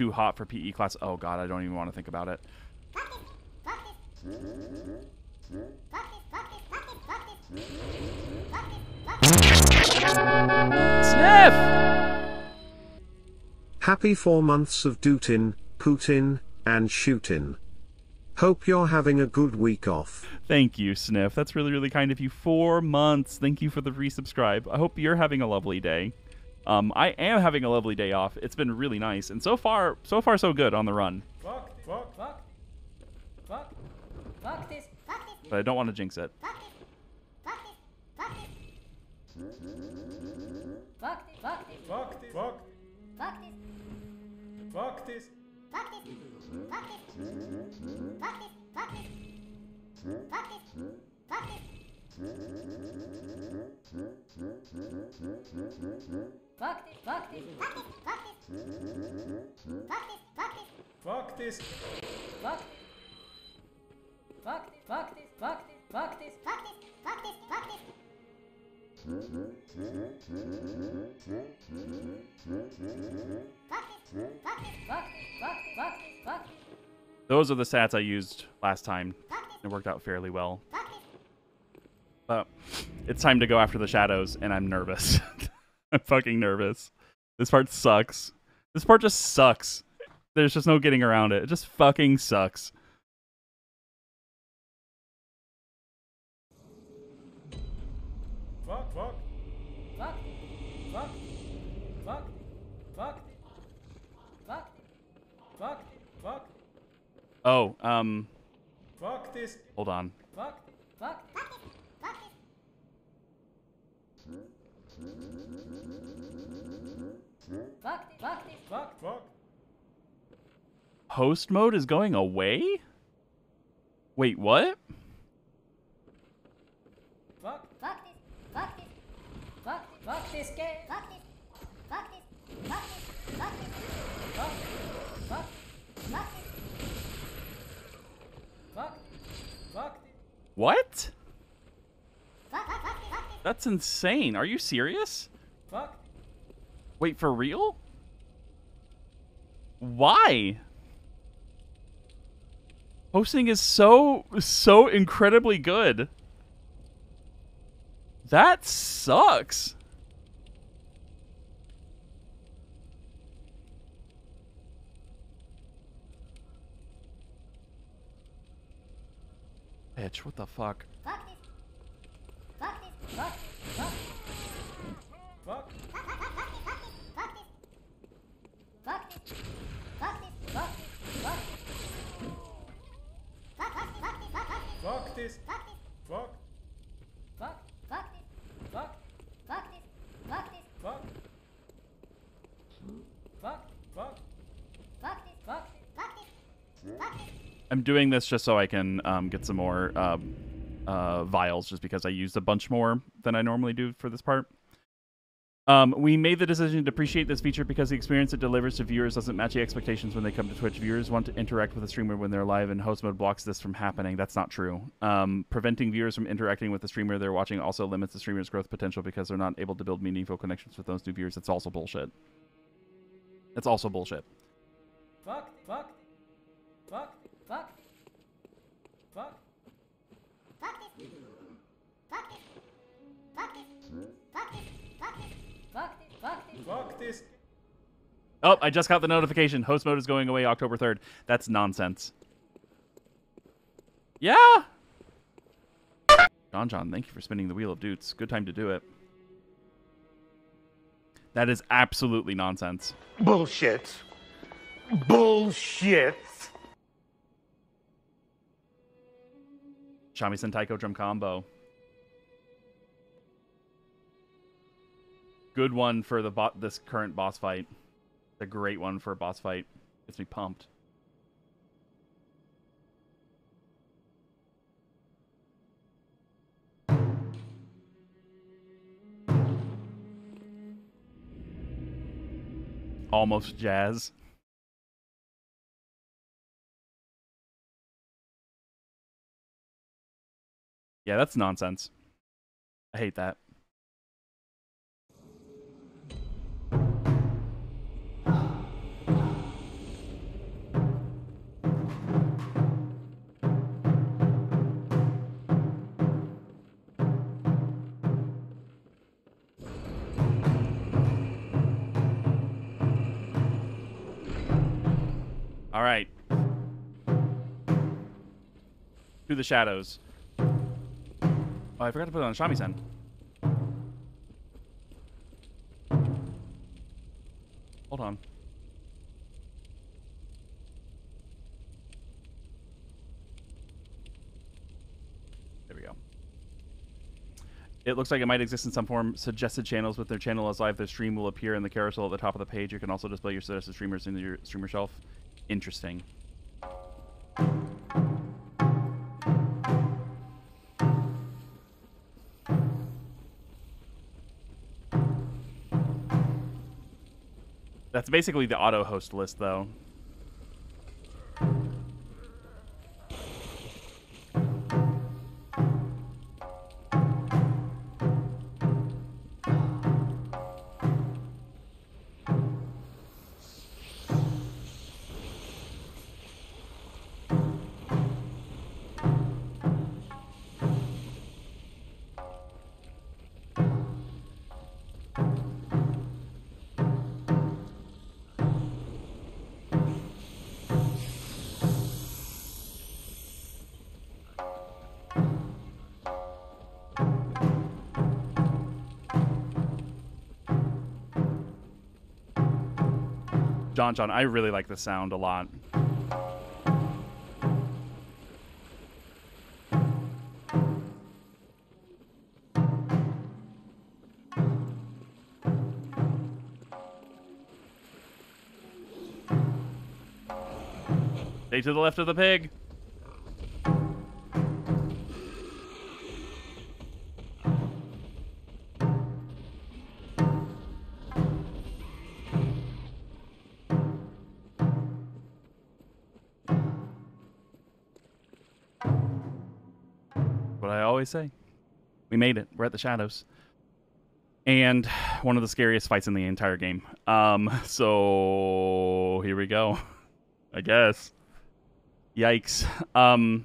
Too hot for PE class. Oh god, I don't even want to think about it. Sniff! Happy four months of Dutin, Putin, and shootin'. Hope you're having a good week off. Thank you, Sniff. That's really, really kind of you. Four months. Thank you for the resubscribe. I hope you're having a lovely day. Um, I am having a lovely day off. It's been really nice, and so far, so far, so good on the run. Fuck, fuck, fuck. Fuck. Fuck this. Fuck this. But I don't want to jinx it. Fuck this. Fuck this. Fuck this. Fuck. Fuck this. Fuck this. Fuck this. Fuck this. Fuck this. Fuck this. Fuck this. Fuck this. Fuck this. Fuck this. Fakti, those are the stats I used last time. It worked out fairly well. But it's time to go after the shadows, and I'm nervous. I'm fucking nervous. This part sucks. This part just sucks. There's just no getting around it. It just fucking sucks. Fuck, fuck. Fuck. Fuck. Fuck. Fuck. Fuck. Fuck. Oh, um. Fuck this. Hold on. Host mode is going away? Wait, what? Fuck. Fuck this. Fuck this. Fuck. Fuck this game. Fuck this. Fuck this. Fuck this. Fuck this. Fuck. Fuck. Fuck this. Fuck. Fuck. What? Fuck. Fuck. Fuck this. Fuck this. That's insane. Are you serious? Wait, for real? Why? Hosting is so, so incredibly good. That sucks. Bitch, what the fuck? Fuck this. Fuck this. Fuck. I'm doing this just so I can um, get some more um, uh, vials, just because I used a bunch more than I normally do for this part. Um, we made the decision to depreciate this feature because the experience it delivers to viewers doesn't match the expectations when they come to Twitch. Viewers want to interact with the streamer when they're live, and host mode blocks this from happening. That's not true. Um, preventing viewers from interacting with the streamer they're watching also limits the streamer's growth potential because they're not able to build meaningful connections with those new viewers. It's also bullshit. It's also bullshit. Fuck. Fuck. Fuck this. Oh, I just got the notification. Host mode is going away October 3rd. That's nonsense. Yeah. John John, thank you for spinning the wheel of doots. Good time to do it. That is absolutely nonsense. Bullshit. Bullshit. Shamisen Taiko drum combo. Good one for the bo- this current boss fight. A great one for a boss fight. Gets me pumped. Almost jazz. Yeah, that's nonsense. I hate that. All right. Through the shadows. Oh, I forgot to put it on Shamisen. Hold on. There we go. It looks like it might exist in some form. Suggested channels with their channel as live. Their stream will appear in the carousel at the top of the page. You can also display your suggested streamers in your streamer shelf. Interesting. That's basically the auto host list, though. John John, I really like the sound a lot. Stay to the left of the pig. Say. We made it. We're at the shadows. And one of the scariest fights in the entire game. Um, so here we go. I guess. Yikes. Um,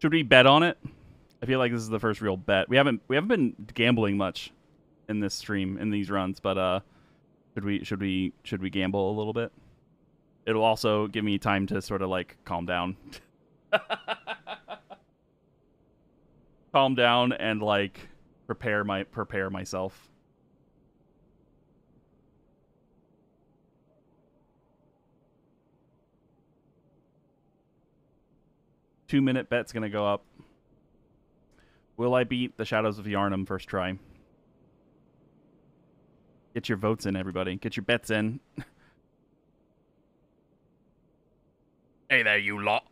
should we bet on it? I feel like this is the first real bet. We haven't we haven't been gambling much in this stream in these runs, but uh, should we should we should we gamble a little bit? It'll also give me time to sort of like calm down. calm down and like prepare my prepare myself. Two minute bet's gonna go up. Will I beat the Shadows of Yharnam first try? Get your votes in, everybody. Get your bets in. hey there, you lot.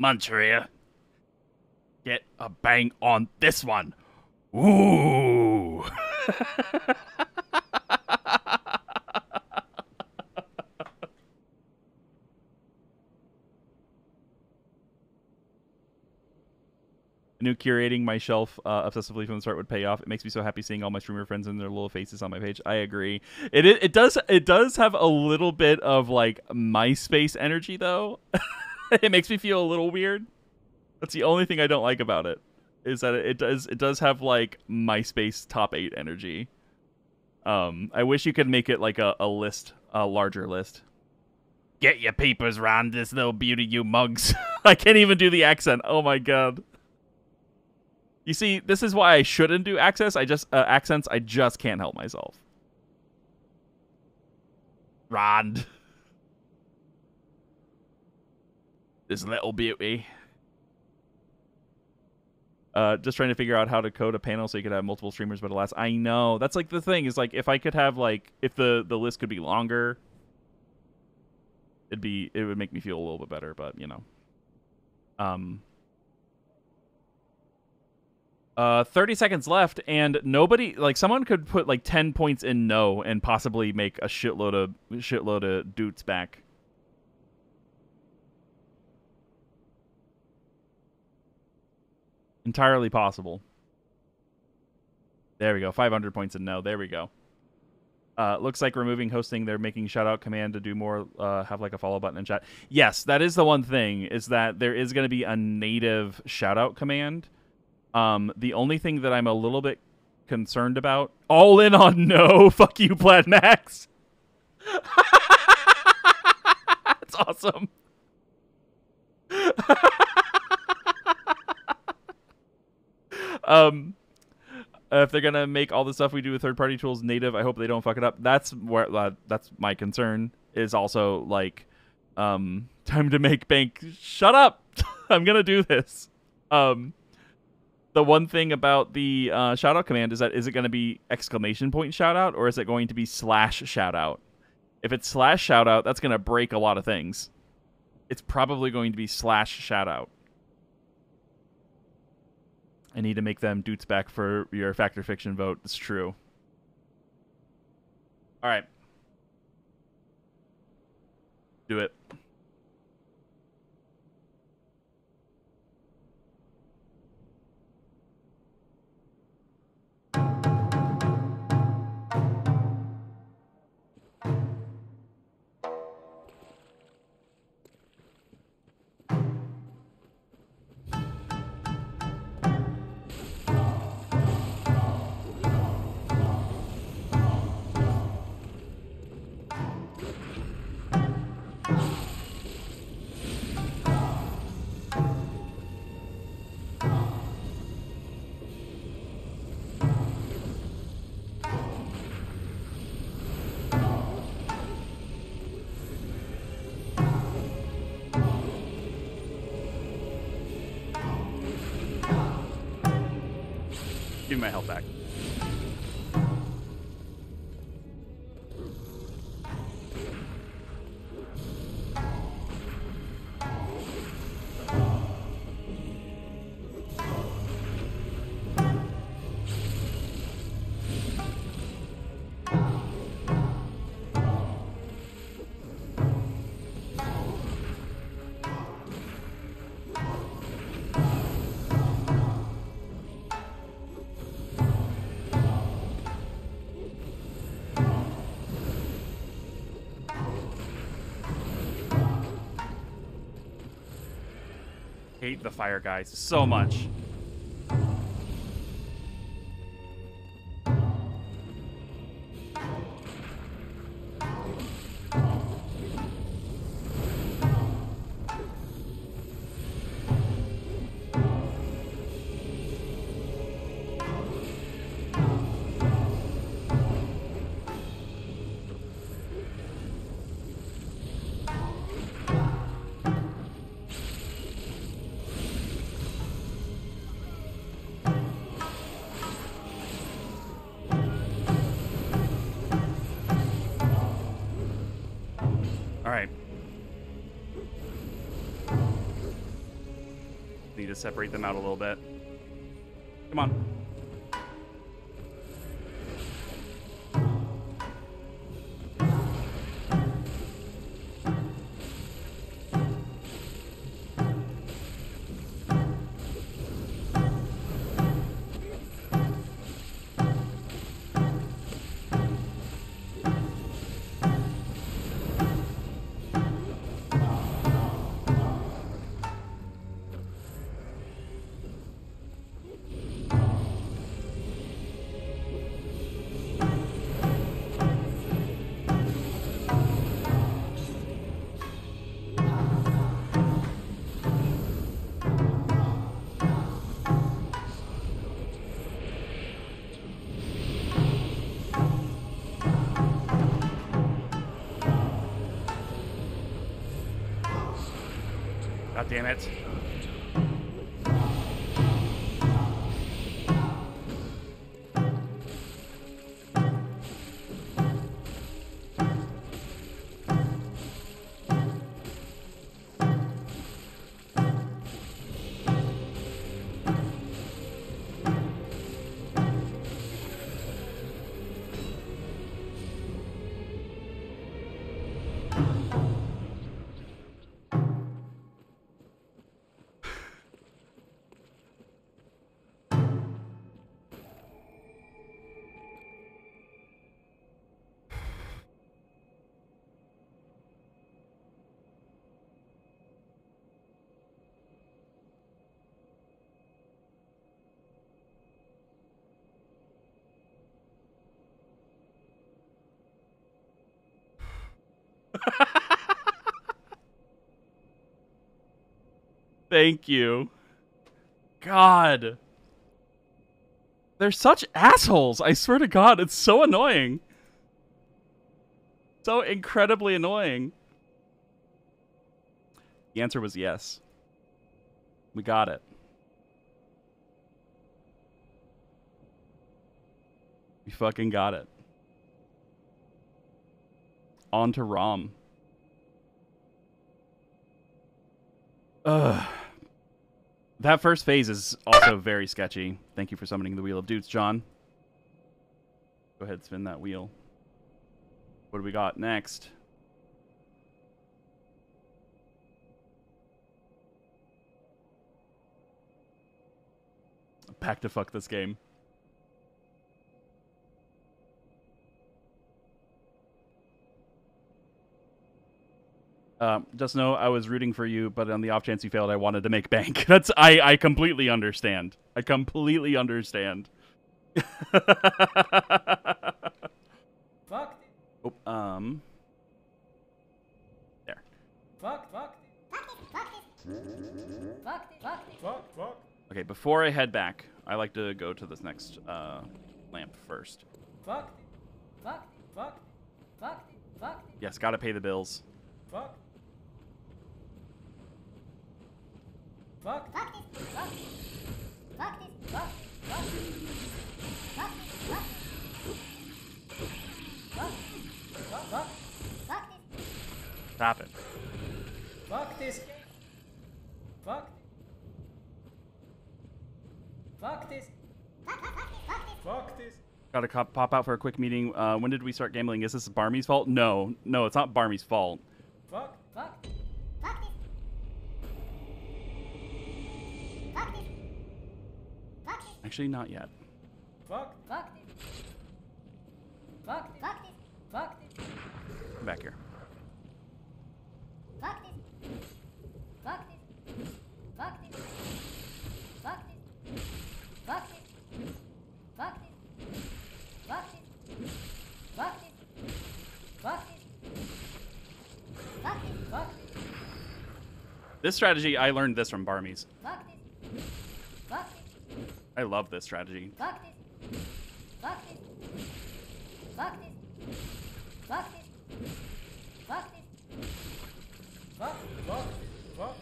Muncher here. Get a bang on this one. Ooh. I knew curating my shelf uh, obsessively from the start would pay off. It makes me so happy seeing all my streamer friends and their little faces on my page. I agree. It it, it does it does have a little bit of like MySpace energy though. it makes me feel a little weird. That's the only thing I don't like about it. Is that it does it does have like MySpace top eight energy. Um, I wish you could make it like a, a list, a larger list. Get your papers round this little beauty, you mugs. I can't even do the accent. Oh my god. You see, this is why I shouldn't do access. I just uh, accents. I just can't help myself. Rond. This little beauty. Uh, just trying to figure out how to code a panel so you could have multiple streamers, but alas, I know that's like the thing is like if I could have like if the the list could be longer, it'd be it would make me feel a little bit better. But you know, um, uh, 30 seconds left, and nobody like someone could put like 10 points in no and possibly make a shitload of shitload of dudes back. Entirely possible. There we go. 500 points and no. There we go. Uh, looks like removing hosting. They're making shout out command to do more. Uh, have like a follow button in chat. Yes, that is the one thing. Is that there is going to be a native shout out command. Um, the only thing that I'm a little bit concerned about. All in on no. Fuck you, Plaid Max. That's awesome. um uh, if they're gonna make all the stuff we do with third party tools native, I hope they don't fuck it up. That's where uh, that's my concern. Is also like, um, time to make bank. Shut up! I'm gonna do this. Um, the one thing about the uh, shout out command is that is it going to be exclamation point shout out or is it going to be slash shout out? If it's slash shout out, that's going to break a lot of things. It's probably going to be slash shout out. I need to make them doots back for your factor fiction vote. It's true. All right. Do it. The fire guys so much. Separate them out a little bit. Damn it. Thank you. God. They're such assholes. I swear to God, it's so annoying. So incredibly annoying. The answer was yes. We got it. We fucking got it. On to Rom. Ugh. That first phase is also very sketchy. Thank you for summoning the Wheel of Doots, John. Go ahead, spin that wheel. What do we got next? Back to fuck this game. Um, just know I was rooting for you, but on the off chance you failed, I wanted to make bank. That's I I completely understand. I completely understand. Fuck. oh, um, there. Fuck. Fuck. Fuck. Fuck. Fuck. Fuck. Okay, before I head back, I like to go to this next uh, lamp first. Fuck. Fuck. Fuck. Fuck. Fuck. Yes, gotta pay the bills. Fuck. Fuck. Fuck this. Fuck. Fuck this. Fuck. Fuck. Fuck this. Fuck. Fuck. Fuck. Fuck. Fuck this. Stop it. Fuck this. Fuck. Fuck this. Fuck this. Got to pop out for a quick meeting. Uh, when did we start gambling? Is this Barmy's fault? No, no, it's not Barmy's fault. Fuck. Fuck. Actually, not yet. Fuck. Fuck this. Fuck this. Fuck this. Fuck this. Come back here. Fuck this. Fuck this. Fuck this. Fuck this. Fuck this. Fuck this. Fuck this. Fuck this. Fuck this. Fuck this. Fuck this. This strategy, I learned this from Barmy's. Fuck this. Fuck this. I love this strategy. Fuck this. Fuck this. Fuck this. Fuck this. Fuck this. Fuck. Fuck. Fuck.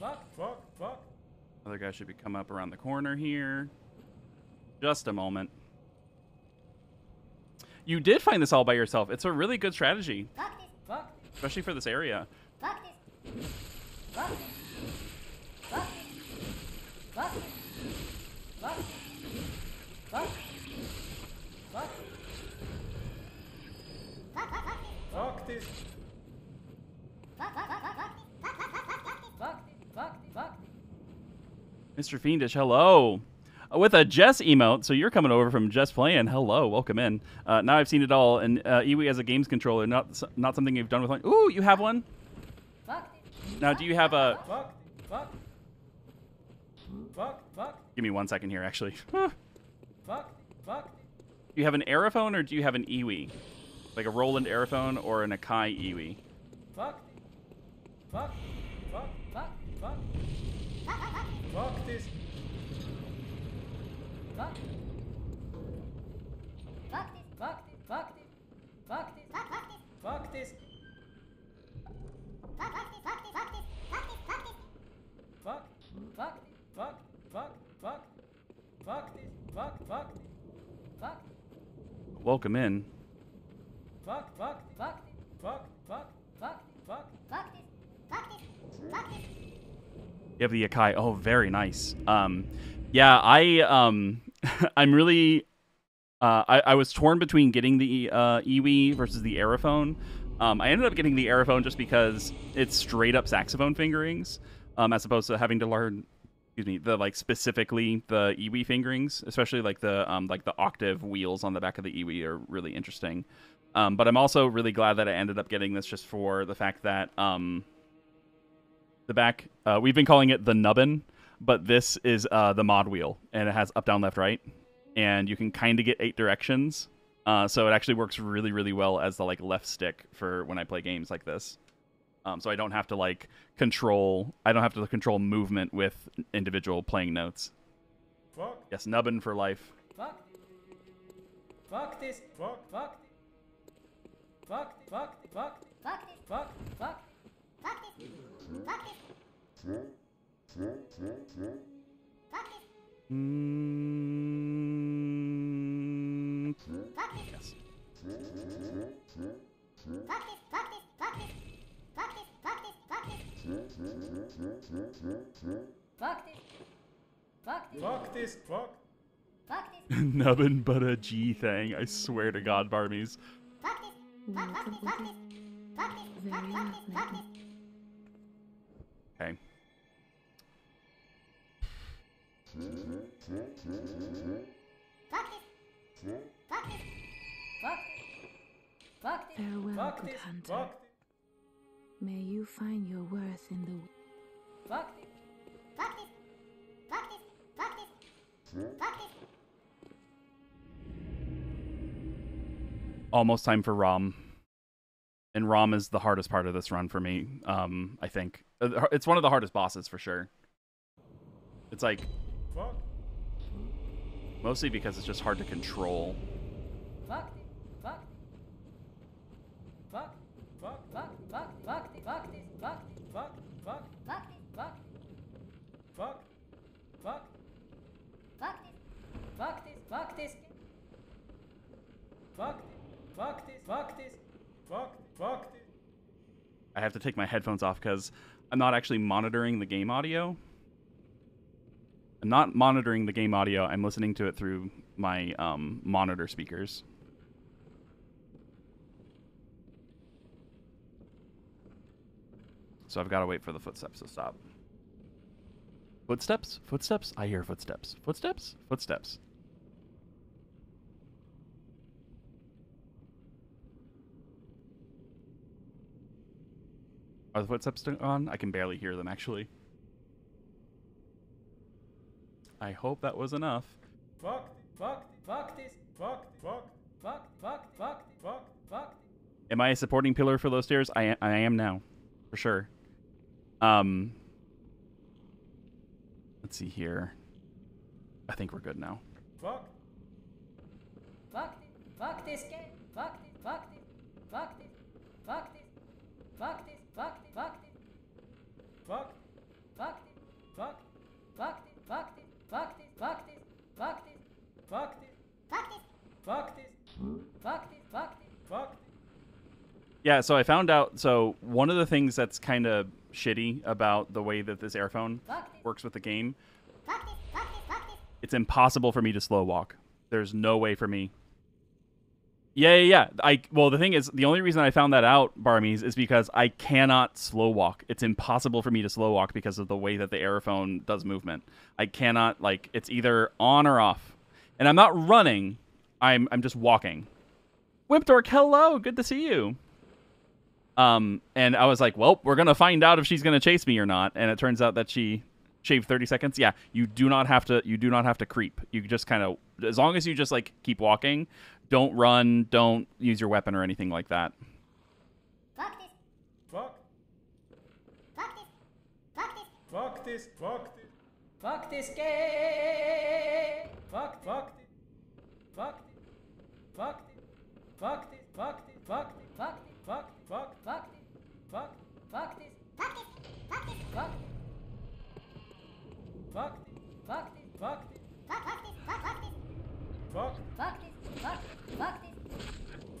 Fuck. Fuck. Fuck. Other guy should be come up around the corner here. Just a moment. You did find this all by yourself. It's a really good strategy, Fuck this. Fuck. especially for this area. Fuck this. Fuck this. Fuck this. Fuck this. Fuck this. Fuck this. Fuck this. Fuck. Fuck fuck fuck fuck fuck. Fuck fuck fuck fuck fuck. Fuck. Fuck. Fuck. Mr. Fiendish, hello. Uh, With a Jess emote, so you're coming over from Jess playing. Hello, welcome in. Uh, now I've seen it all, and uh, EWI as a games controller, not not something you've done with one. Ooh, you have one. Fuck. Now, do you have a? Fuck. Fuck. Fuck. Fuck. Give me one second here, actually. Fuck. Fuck. Do you have an Aerophone or do you have an EWI? Like a Roland Aerophone or an Akai EWI? Fuck. Fuck. Fuck. Fuck. Fuck. Fuck this. Fuck. Fuck this. Fuck this. Fuck this. Fuck this. Fuck this. Fuck Welcome in. Fuck. Fuck. Fuck this. Fuck. Fuck. Fuck this. Fuck. Fuck this. Fuck this. Fuck this. You have the Akai. Oh, very nice. Um, yeah, I um, I'm really, uh, I, I was torn between getting the uh, EWI versus the Aerophone. Um, I ended up getting the Aerophone just because it's straight up saxophone fingerings, um, as opposed to having to learn, excuse me, the like specifically the EWI fingerings, especially like the um, like the octave wheels on the back of the EWI are really interesting. Um, but I'm also really glad that I ended up getting this just for the fact that um, the back. Uh, we've been calling it the nubbin, but this is uh, the mod wheel, and it has up, down, left, right, and you can kind of get eight directions. Uh, so it actually works really, really well as the like left stick for when I play games like this. Um, so I don't have to like control. I don't have to control movement with individual playing notes. Fuck. Yes, nubbin for life. Fuck. Fuck this. Fuck. Fuck. Fuck. Fuck. Fuck. Fuck. Fuck. Fuck. Fuck this. Fuck this. Fuck this. Mm. Fuck this. Yes. Fuck this. Fuck this. Fuck this. Fuck this. Nubbin but a G thing. I swear to God, Barmies. Fuck this. Fuck, fuck this. Fuck this. Fuck this. Fuck, fuck this. Fuck this. Okay. Fuck this. Fuck this. Fuck this. Fuck this. Farewell, Fuck good this. hunter. Fuck May you find your worth in the Fuck this. Fuck this. Fuck this. Fuck this. Fuck this. Almost time for Rom. And Rom is the hardest part of this run for me. Um, I think Uh, it's one of the hardest bosses for sure. It's like Fuck. mostly because it's just hard to control. Fuck this. Fuck. Fuck. Fuck. Fuck. Fuck. Fuck this. Fuck this. Fuck this. Fuck. Fuck. Fuck this. Fuck. Fuck. Fuck. Fuck this. Fuck this. Fuck this. Fuck this. Fuck this. Fuck. Fuck. This. I have to take my headphones off because I'm not actually monitoring the game audio. I'm not monitoring the game audio. I'm listening to it through my um, monitor speakers. So I've got to wait for the footsteps to stop. Footsteps? Footsteps? I hear footsteps. Footsteps? Footsteps. Are the footsteps on? I can barely hear them actually. I hope that was enough. Fuck. Fuck. Fuck this. Fuck. Fuck. Fuck. Fuck. Fuck. Fuck. Fuck. Am I a supporting pillar for those stairs? I I am now, for sure. Um, let's see here. I think we're good now. Fuck. Fuck this. Fuck this game. Fuck this. Fuck this. Fuck this. Fuck this. Fuck this. Yeah, so I found out. So one of the things that's kind of shitty about the way that this Aerophone works with the game, it's impossible for me to slow walk. There's no way for me. Yeah, yeah, yeah. I well, the thing is, the only reason I found that out, Barmies, is because I cannot slow walk. It's impossible for me to slow walk because of the way that the aerophone does movement. I cannot like it's either on or off, and I'm not running. I'm I'm just walking. Whipdork, hello, good to see you. Um, and I was like, well, we're gonna find out if she's gonna chase me or not. And it turns out that she shaved 30 seconds. Yeah, you do not have to. You do not have to creep. You just kind of, as long as you just like keep walking, don't run, don't use your weapon or anything like that. Fuck this. Fuck. Fuck this. Fuck this. Fuck this. Fuck this. Fuck this game. Fuck. Fuck this. Fuck this. Fuck this. Fuck this. Fuck this. Fuck this. Fuck this. Fuck. Fuck. Fuck. Fuck. Fuck this. Fuck this. Fuck this. Fuck. Fuck. Fuck this. Fuck this. Fuck. Fuck this. Fuck. Fuck this. Fuck. Fuck this. Fuck. Fuck this.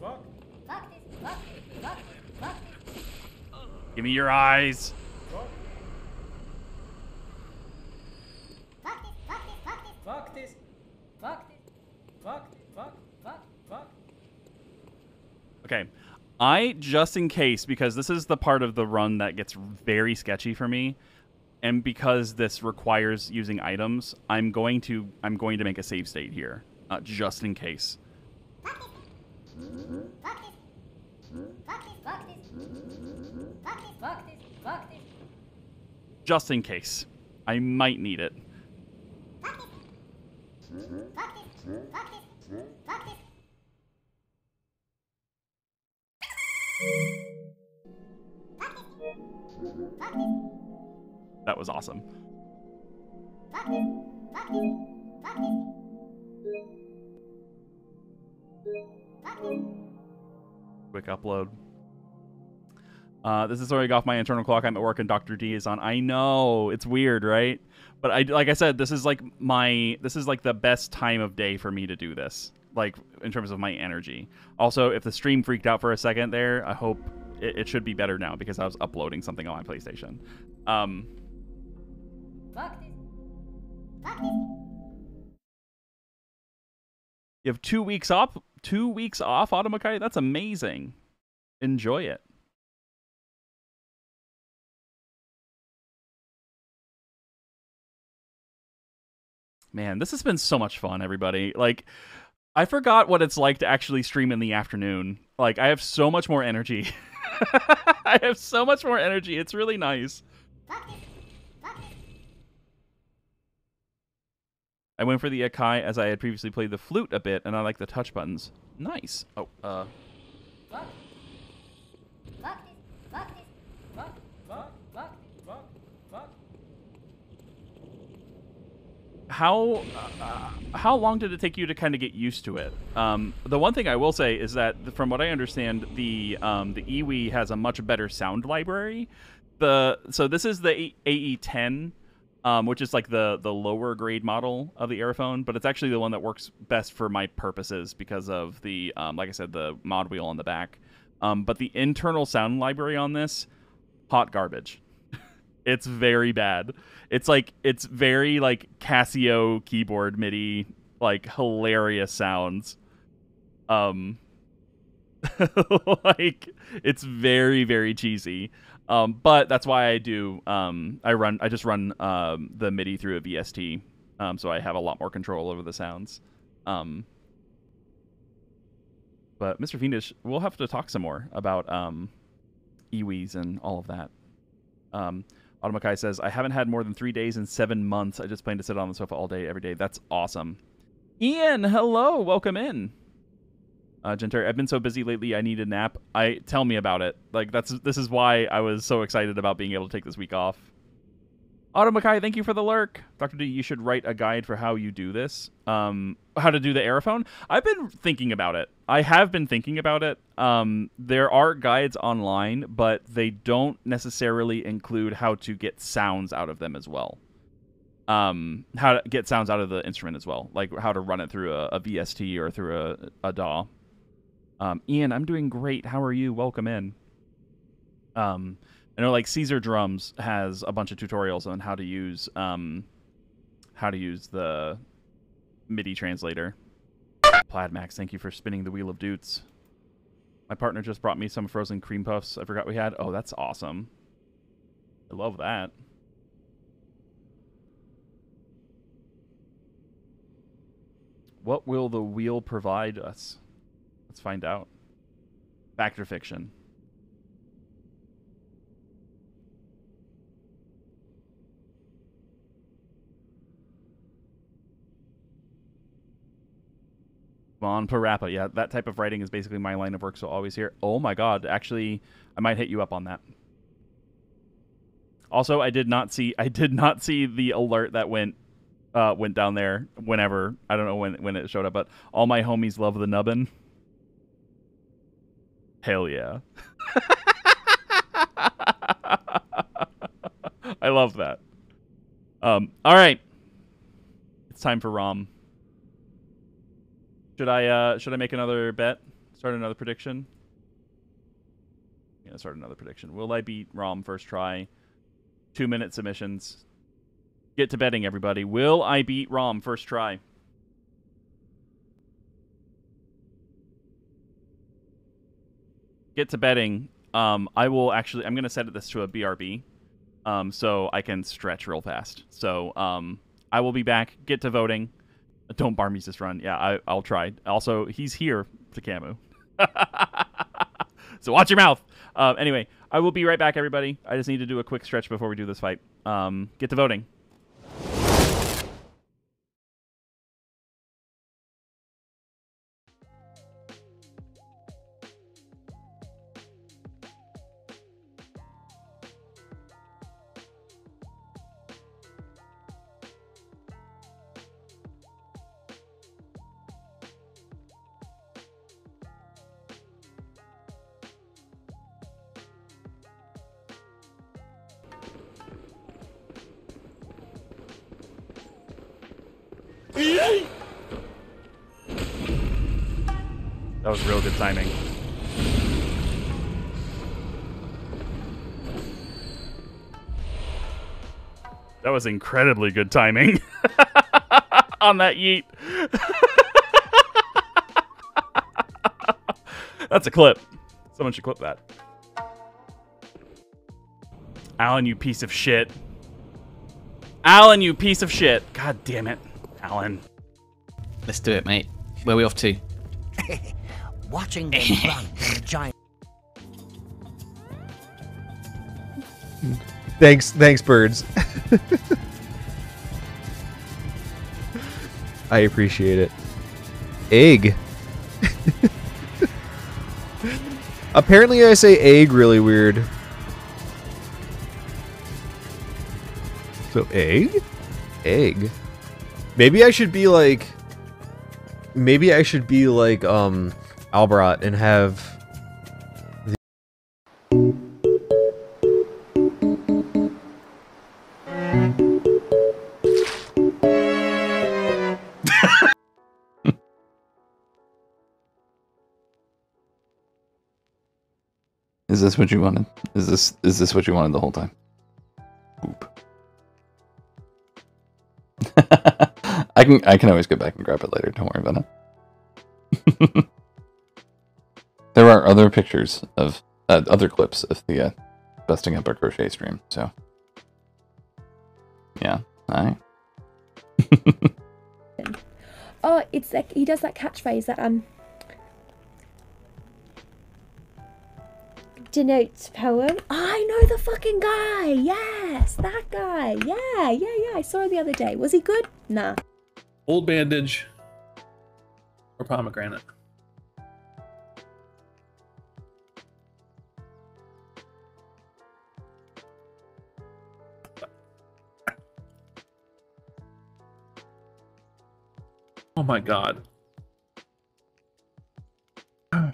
Fuck. Fuck this. Fuck. Fuck. Fuck this. Give me your eyes. Fuck. Fuck this. Fuck this. Fuck this. Fuck this. Fuck this. Fuck. Fuck. Fuck. Fuck. Okay. I just in case because this is the part of the run that gets very sketchy for me and because this requires using items, I'm going to I'm going to make a save state here, uh, just in case. Just in case. I might need it. Fuck this. Fuck this. Fuck this. Fuck this. Fuck this. Fuck this. That was awesome. Quick upload. Uh, this is throwing off my internal clock. I'm at work and Dr. D is on. I know it's weird, right? But I, like I said, this is like my, this is like the best time of day for me to do this. Like in terms of my energy. Also, if the stream freaked out for a second there, I hope it, it should be better now because I was uploading something on my PlayStation. Um, Fuck this. You have two weeks off. Two weeks off, Automakai. That's amazing. Enjoy it. Man, this has been so much fun, everybody. Like, I forgot what it's like to actually stream in the afternoon. Like, I have so much more energy. I have so much more energy. It's really nice. I went for the Akai as I had previously played the flute a bit, and I like the touch buttons. Nice. Oh, uh. How uh, how long did it take you to kind of get used to it? Um, the one thing I will say is that, from what I understand, the um, the EWI has a much better sound library. The so this is the AE10 um, which is like the the lower grade model of the Aerophone, but it's actually the one that works best for my purposes because of the um, like I said the mod wheel on the back. Um, but the internal sound library on this, hot garbage. it's very bad. It's like it's very like Casio keyboard MIDI, like hilarious sounds. Um, like it's very very cheesy. Um, but that's why I do. Um, I run. I just run um, the MIDI through a VST, um, so I have a lot more control over the sounds. Um, but Mr. Fiendish, we'll have to talk some more about um, EWIs and all of that. Um, Automakai says, I haven't had more than three days in seven months. I just plan to sit on the sofa all day, every day. That's awesome. Ian, hello. Welcome in. Uh, Gentari, I've been so busy lately. I need a nap. I tell me about it. Like that's this is why I was so excited about being able to take this week off. Automakai, thank you for the lurk. Dr. D, you should write a guide for how you do this. Um, how to do the Aerophone. I've been thinking about it. I have been thinking about it. Um, there are guides online, but they don't necessarily include how to get sounds out of them as well. Um, how to get sounds out of the instrument as well, like how to run it through a, a VST or through a, a DAW. Um, Ian, I'm doing great. How are you? Welcome in. Um, I know like Caesar Drums has a bunch of tutorials on how to use um, how to use the MIDI translator. Plaid Max, thank you for spinning the wheel of doots. My partner just brought me some frozen cream puffs. I forgot we had. Oh, that's awesome. I love that. What will the wheel provide us? Let's find out. Factor fiction? Mon PaRappa. Yeah, that type of writing is basically my line of work, so always here. Oh my god, actually, I might hit you up on that. Also, I did not see I did not see the alert that went uh, went down there whenever. I don't know when when it showed up, but all my homies love the nubbin. Hell yeah. I love that. Um, all right. It's time for Rom. Should I uh should I make another bet? Start another prediction? Yeah, start another prediction. Will I beat Rom first try? Two minute submissions. Get to betting, everybody. Will I beat Rom first try? Get to betting. Um, I will actually. I'm gonna set this to a BRB, um, so I can stretch real fast. So um, I will be back. Get to voting. Don't bar me this run. Yeah, I, I'll try. Also, he's here to Camu. so watch your mouth. Uh, anyway, I will be right back, everybody. I just need to do a quick stretch before we do this fight. Um, get to voting. Timing. That was incredibly good timing on that yeet. That's a clip. Someone should clip that. Alan, you piece of shit. Alan, you piece of shit. God damn it. Alan. Let's do it, mate. Where are we off to? Watching them run in the giant. Thanks, thanks, birds. I appreciate it. Egg. Apparently, I say egg really weird. So egg, egg. Maybe I should be like. Maybe I should be like um Albrat and have. Is this what you wanted? Is this is this what you wanted the whole time? I can I can always go back and grab it later. Don't worry about it. there are other pictures of uh, other clips of the uh, busting up our crochet stream. So yeah, I Oh, it's like he does that catchphrase that um denotes poem. I know the fucking guy. Yes, that guy. Yeah, yeah, yeah. I saw him the other day. Was he good? Nah. Old bandage or pomegranate. Oh my god.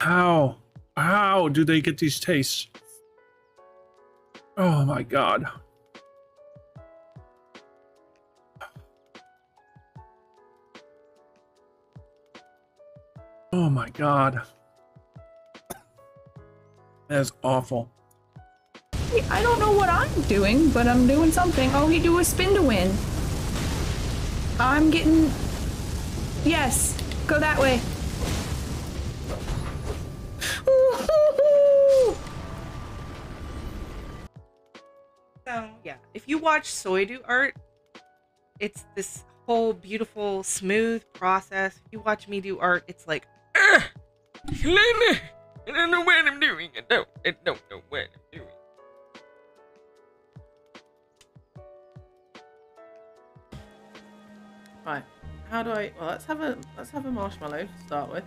How? How do they get these tastes? Oh my god. Oh my god. That's awful. I don't know what I'm doing, but I'm doing something. Oh, he do a spin to win. I'm getting. Yes, go that way. So yeah, if you watch soy do art, it's this whole beautiful, smooth process. If you watch me do art, it's like, "Ugh, I don't know what I'm doing. I don't, I don't know what I'm doing. Right. How do I? Well, let's have a let's have a marshmallow to start with.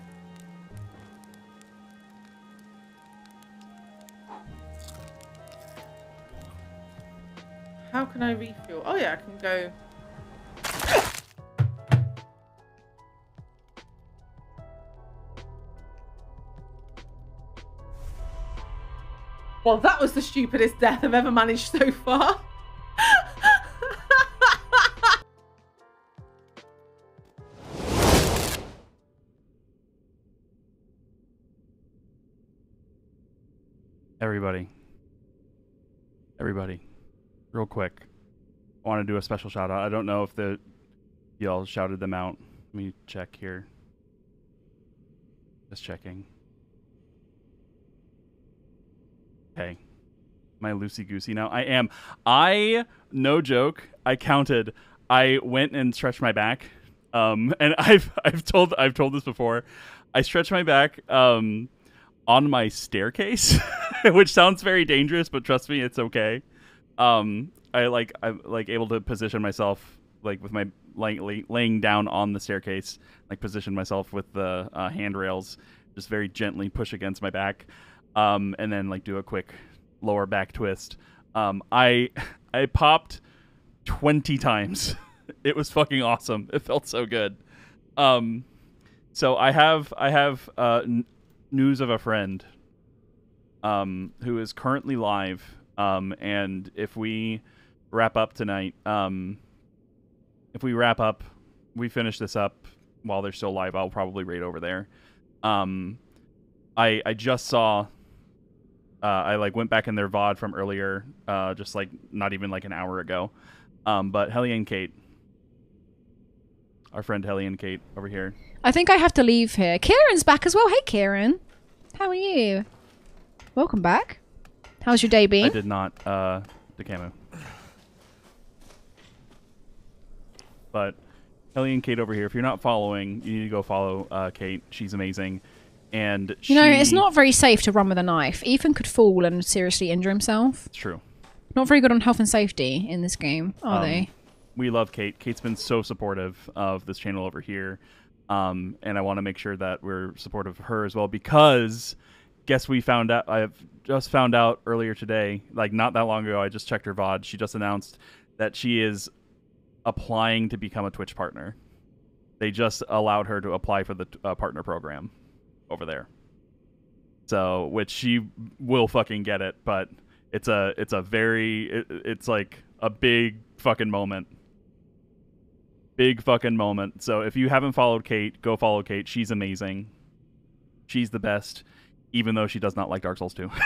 How can I refuel? Oh yeah, I can go. Well, that was the stupidest death I've ever managed so far. Everybody. Everybody. Real quick. I want to do a special shout out. I don't know if the y'all shouted them out. Let me check here. Just checking. Okay. I loosey goosey now? I am. I no joke. I counted. I went and stretched my back. Um, and I've I've told I've told this before. I stretched my back um, on my staircase, which sounds very dangerous, but trust me, it's okay. Um, I like I'm like able to position myself like with my like laying down on the staircase, like position myself with the uh, handrails, just very gently push against my back, um, and then like do a quick lower back twist. Um, I I popped twenty times. it was fucking awesome. It felt so good. Um, so I have I have uh, news of a friend um, who is currently live. Um, and if we wrap up tonight, um, if we wrap up, we finish this up while they're still live. I'll probably raid over there. Um, I I just saw Uh, I like went back in their VOD from earlier, uh, just like not even like an hour ago. Um, but Helly and Kate, our friend Helly and Kate over here. I think I have to leave here. Kieran's back as well. Hey, Kieran. How are you? Welcome back. How's your day been? I did not uh, Decamu. But Helly and Kate over here. If you're not following, you need to go follow uh, Kate. She's amazing, and You know, it's not very safe to run with a knife. Ethan could fall and seriously injure himself. It's true. Not very good on health and safety in this game, are Um, they? We love Kate. Kate's been so supportive of this channel over here. Um, and I want to make sure that we're supportive of her as well because guess we found out I've just found out earlier today, like not that long ago, I just checked her VOD. She just announced that she is applying to become a Twitch partner. They just allowed her to apply for the uh, partner program over there. So, which she will fucking get it, but it's a it's a very it, it's like a big fucking moment. Big fucking moment. So if you haven't followed Kate, go follow Kate. She's amazing. She's the best, even though she does not like Dark Souls 2.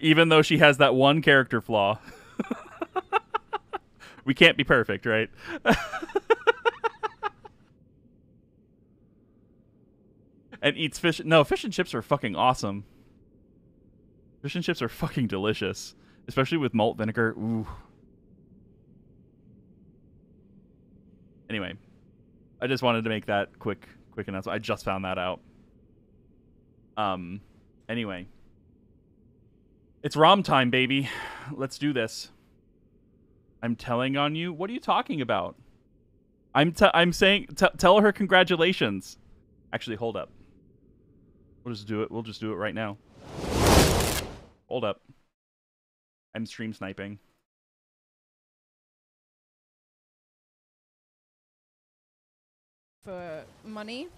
even though she has that one character flaw. we can't be perfect, right? and eats fish. No, fish and chips are fucking awesome. Fish and chips are fucking delicious, especially with malt vinegar. Ooh. Anyway, I just wanted to make that quick quick announcement. I just found that out. Um anyway. It's ROM time, baby. Let's do this. I'm telling on you. What are you talking about? I'm t- I'm saying t- tell her congratulations. Actually, hold up. We'll just do it. We'll just do it right now. Hold up. I'm stream sniping. For money.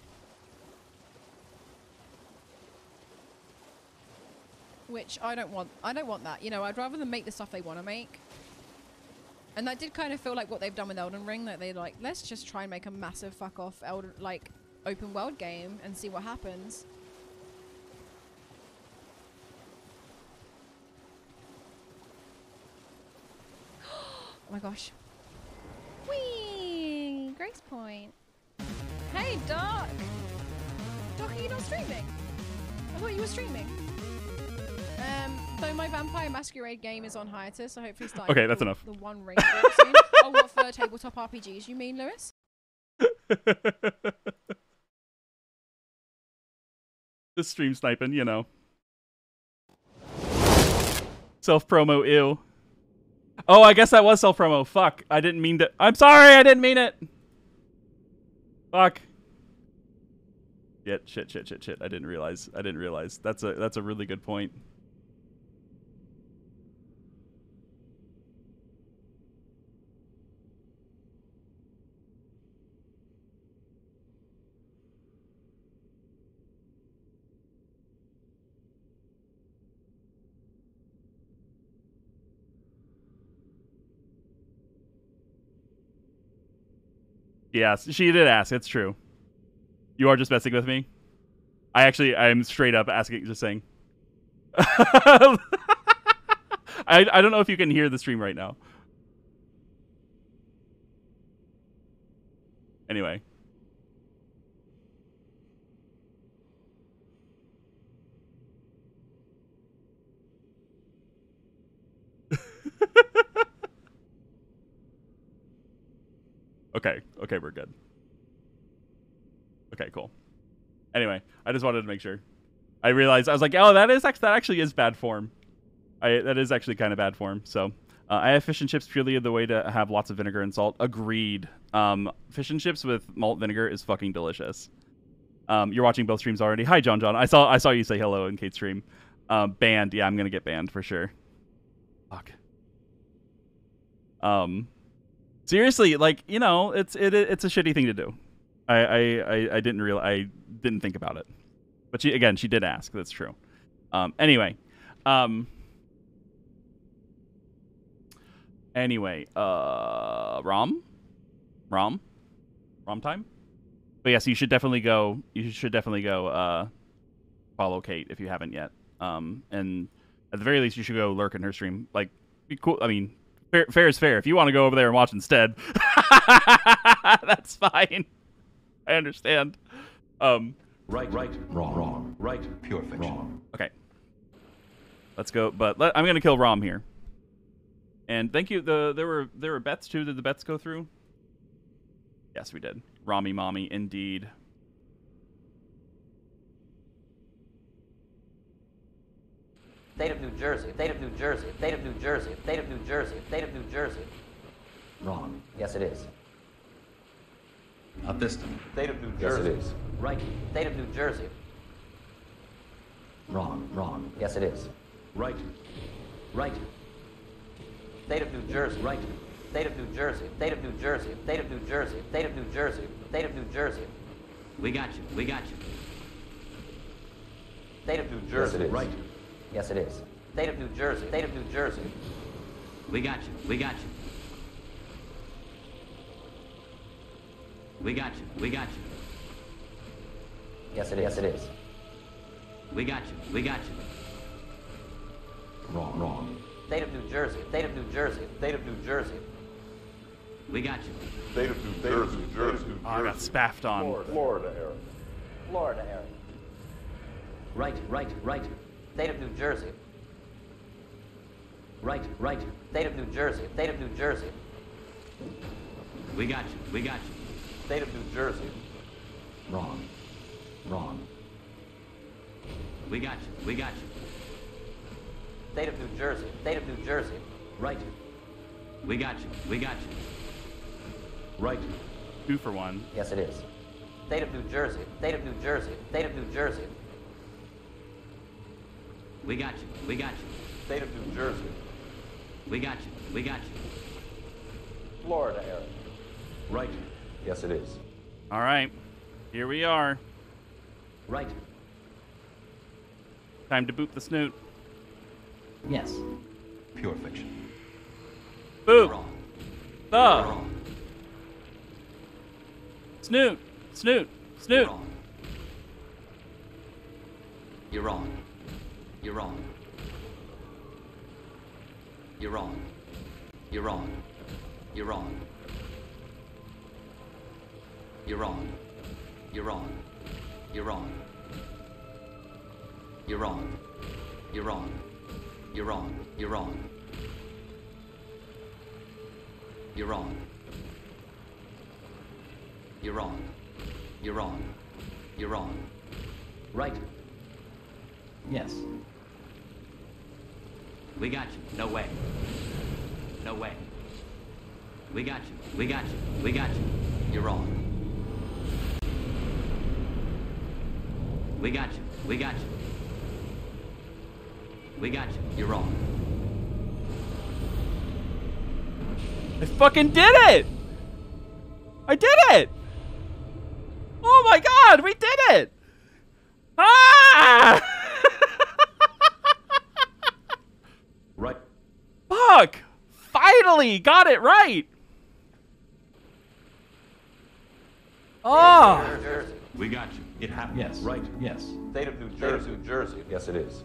Which I don't want. I don't want that. You know, I'd rather them make the stuff they want to make. And that did kind of feel like what they've done with Elden Ring. That they like, let's just try and make a massive fuck off Elden like open world game and see what happens. oh my gosh. Whee! Grace Point. Hey, Doc! Doc, are you not streaming? I thought you were streaming. Um, though my Vampire Masquerade game is on hiatus, so hopefully starting Okay, that's the, enough. The one ring soon. oh, what for tabletop RPGs? You mean, Lewis? This stream sniping, you know. Self promo, ew. Oh, I guess that was self promo. Fuck. I didn't mean to. I'm sorry, I didn't mean it. Fuck. Shit, shit, shit, shit, shit. I didn't realize. I didn't realize. That's a that's a really good point. Yes, she did ask. It's true. You are just messing with me. I actually, I'm straight up asking, just saying. I I don't know if you can hear the stream right now. Anyway. Okay, okay, we're good. Okay, cool. Anyway, I just wanted to make sure. I realized I was like, oh, that is act- that actually is bad form. I that is actually kind of bad form. So uh, I have fish and chips purely the way to have lots of vinegar and salt. Agreed. Um, fish and chips with malt vinegar is fucking delicious. Um, you're watching both streams already. Hi, John. John. I saw I saw you say hello in Kate's stream. Um, banned. Yeah, I'm gonna get banned for sure. Fuck. Um, seriously, like you know, it's it it's a shitty thing to do. I I I, didn't real I didn't think about it, but she again she did ask. That's true. Um, anyway, um, anyway, uh, Rom, Rom, Rom time. But yes, you should definitely go. You should definitely go. Uh, follow Kate if you haven't yet. Um, and at the very least, you should go lurk in her stream. Like, be cool. I mean, fair, fair is fair. If you want to go over there and watch instead, that's fine. I understand. Um, Right, right, wrong, wrong, right, pure fiction. Wrong. Okay. Let's go. But let, I'm gonna kill Rom here. And thank you. The there were there were bets too. Did the bets go through? Yes, we did. Rami mommy, indeed. State of New Jersey, state of New Jersey, state of New Jersey, state of New Jersey, state of New Jersey. Wrong. Yes, it is. Not this time. State of New Jersey. Yes, it is. Right. State of New Jersey. Wrong, wrong. Yes, it is. Right. Right. State of New Jersey. Right. State of New Jersey. State of New Jersey. State of New Jersey. State of New Jersey. State of New Jersey. We got you. We got you. State of New Jersey. Yes, it is. Right. Yes, it is. State of New Jersey. State of New Jersey. We got you. We got you. We got you. We got you. Yes, it is. Yes, it is. We got you. We got you. Wrong, wrong. State of New Jersey. State of New Jersey. State of New Jersey. We got you. State of New Jersey, Jersey. Oh, I got spaffed on. Florida area. Florida area. Right, right, right. State of New Jersey. Right, right. State of New Jersey. State of New Jersey. We got you. We got you. State of New Jersey. Wrong. Wrong. We got you. We got you. State of New Jersey. State of New Jersey. Right. We got you. We got you. Right. Two for one. Yes, it is. State of New Jersey. State of New Jersey. State of New Jersey. We got you. We got you. State of New Jersey. We got you. We got you. Florida area. Right. Yes, it is. All right. Here we are. Right. Time to boop the snoot. Yes. Pure fiction. Boop. The. Snoot. Snoot. Snoot. You're wrong. You're wrong. You're wrong. You're wrong. You're wrong. You're wrong. You're wrong. You're wrong. You're wrong. You're wrong. You're wrong. You're wrong. You're wrong. You're wrong. You're wrong. You're wrong. Right. Yes. We got you. No way. No way. We got you. We got you. We got you. You're wrong. We got you. We got you. We got you. You're wrong. I fucking did it! I did it! Oh my god, we did it! Ah! Fuck! Finally got it right! Oh! We got you. It happened. Yes. Right. Yes. State of New Jersey. New Jersey. Yes, it is.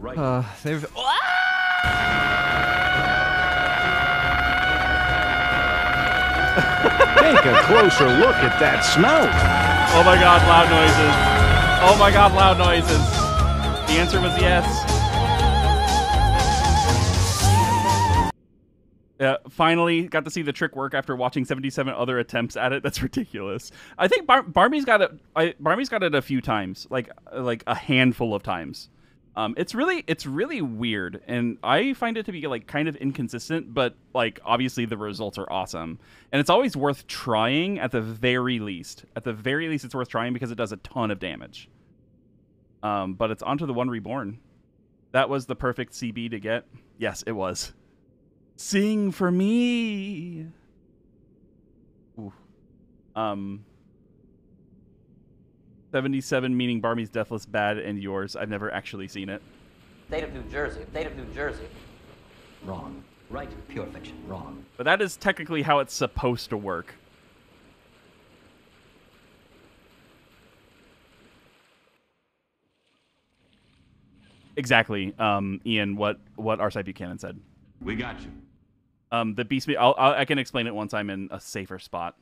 Right. Uh, they've. Take a closer look at that snow. Oh my god, loud noises. Oh my god, loud noises. The answer was yes. Yeah, finally got to see the trick work after watching 77 other attempts at it. That's ridiculous. I think Bar- Barmy's got it. I, Barmy's got it a few times, like like a handful of times. Um, it's really it's really weird, and I find it to be like kind of inconsistent. But like obviously the results are awesome, and it's always worth trying at the very least. At the very least, it's worth trying because it does a ton of damage. Um, but it's onto the one reborn. That was the perfect CB to get. Yes, it was. Sing for me. Ooh. Um. 77 meaning Barmy's Deathless bad and yours. I've never actually seen it. State of New Jersey. State of New Jersey. Wrong. Right. Pure fiction. Wrong. But that is technically how it's supposed to work. exactly, um, Ian, what what Arsite Buchanan said. We got you. Um, the beast. I'll, I'll, I can explain it once I'm in a safer spot.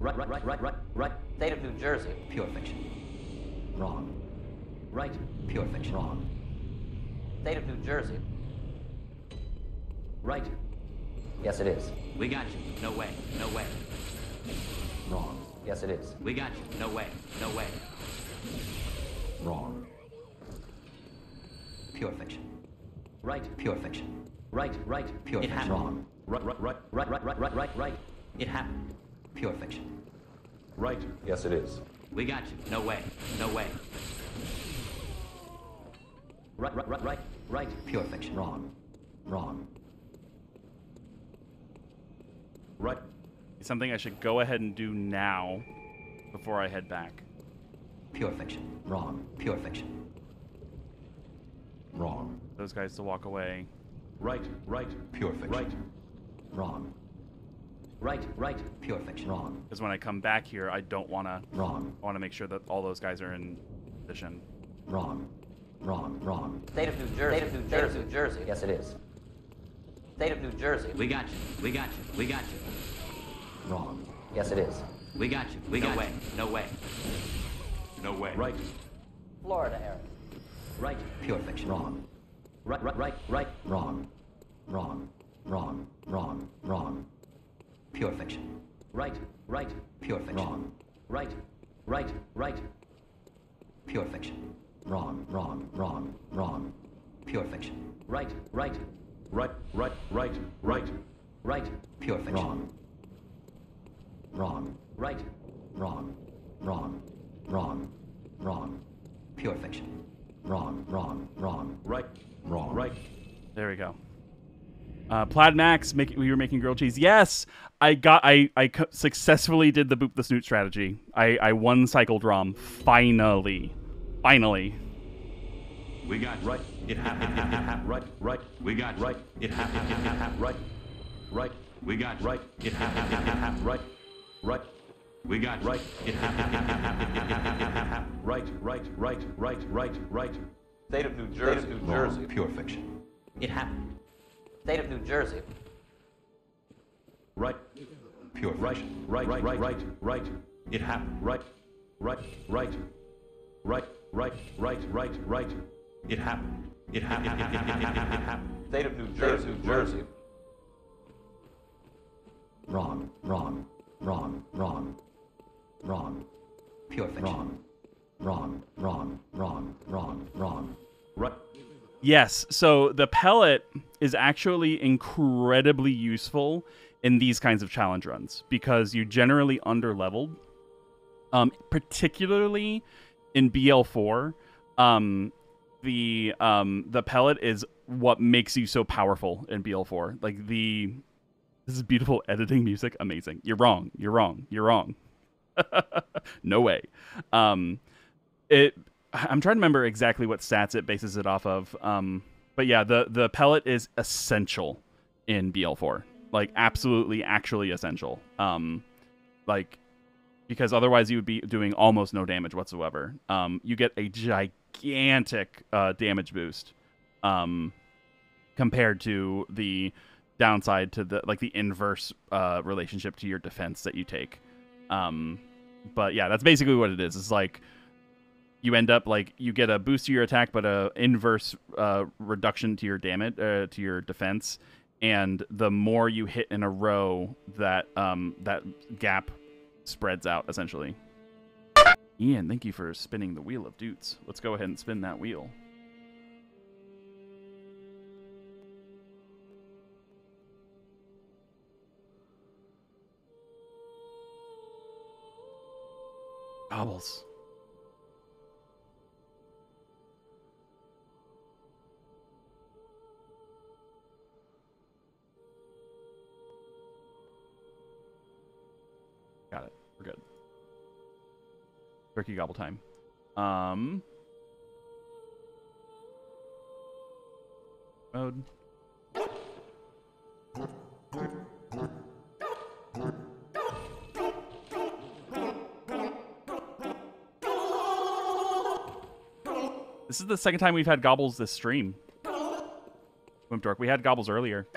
Right, right, right, right, right, right. State of New Jersey. Pure fiction. Wrong. Right. Pure fiction. Wrong. State of New Jersey. Right. Yes, it is. We got you. No way. No way. Wrong. Yes, it is. We got you. No way. No way. Wrong. Pure fiction. Right, pure fiction. Right, right, pure it fiction. Happened. Wrong. Right, right, right, right, right, right, right, right. It happened. Pure fiction. Right. Yes, it is. We got you. No way. No way. Right, right, right, right, right. Pure fiction. Wrong. Wrong. Right. Something I should go ahead and do now before I head back. Pure fiction. Wrong. Pure fiction. Wrong. Those guys to walk away. Right. Right. Pure fiction. Right. Wrong. Right. Right. Pure fiction. Wrong. Because when I come back here, I don't want to. Wrong. I want to make sure that all those guys are in position. Wrong. Wrong. Wrong. State of New Jersey. State of New Jersey. New Jersey. Yes, it is. State of New Jersey. We got you. We got you. We got you. Wrong. Yes, it is. We got you. We No got way. you. No way. No way. Right. Florida area. Right. Pure fiction. Wrong. Right. Right. Right. Right. Wrong. Wrong. Wrong. Wrong. Wrong. Pure fiction. Right. Right. Pure fiction. Wrong. Right. Right. Right. Pure fiction. Wrong. Wrong. Wrong. Wrong. Pure fiction. Right. Right. Right. Right. Right. Right. Right. Pure fiction. Wrong. Wrong. Right. Wrong. Wrong. Wrong. Wrong. Pure fiction. Wrong. Wrong. Wrong. Right. Wrong. Right. There we go. Uh, Plaid Max, make, we were making grilled cheese. Yes, I got. I I successfully did the boop the snoot strategy. I I one cycled ROM finally, finally. We got. Right. It happened. It happened. Right. Right. We got you. Right. It happened. It happened. Right. Right. We got you. Right. It happened. It happened. Right. Right. We got right. It happened. Right, right, right, right, right, right. State of New Jersey. State of New Jersey. Pure fiction. It happened. State of New Jersey. Right. Pure fiction. Right, right, right, right, right. It happened. Right, right, right, right, right, right, right, right. It happened. It happened. State of New Jersey. New Jersey. Wrong. Wrong. Wrong. Wrong. Wrong. Pure fiction. Wrong. Wrong. Wrong. Wrong. Wrong. Wrong. Right. Yes, so the pellet is actually incredibly useful in these kinds of challenge runs because you're generally under leveled. Um, particularly in BL4, um, the um, the pellet is what makes you so powerful in BL4. Like the this is beautiful editing music, amazing. You're wrong. You're wrong. You're wrong. no way. Um, it. I'm trying to remember exactly what stats it bases it off of. Um, but yeah, the the pellet is essential in BL4. Like absolutely, actually essential. Um, like because otherwise you would be doing almost no damage whatsoever. Um, you get a gigantic uh, damage boost. Um, compared to the downside to the like the inverse uh, relationship to your defense that you take. Um, but yeah, that's basically what it is. It's like you end up like you get a boost to your attack, but a inverse uh, reduction to your damage uh, to your defense. And the more you hit in a row, that um, that gap spreads out essentially. Ian, thank you for spinning the wheel of doots. Let's go ahead and spin that wheel. Gobbles. Got it. We're good. Turkey gobble time. Um. Mode. This is the second time we've had gobbles this stream. Wimp Dork. We had gobbles earlier,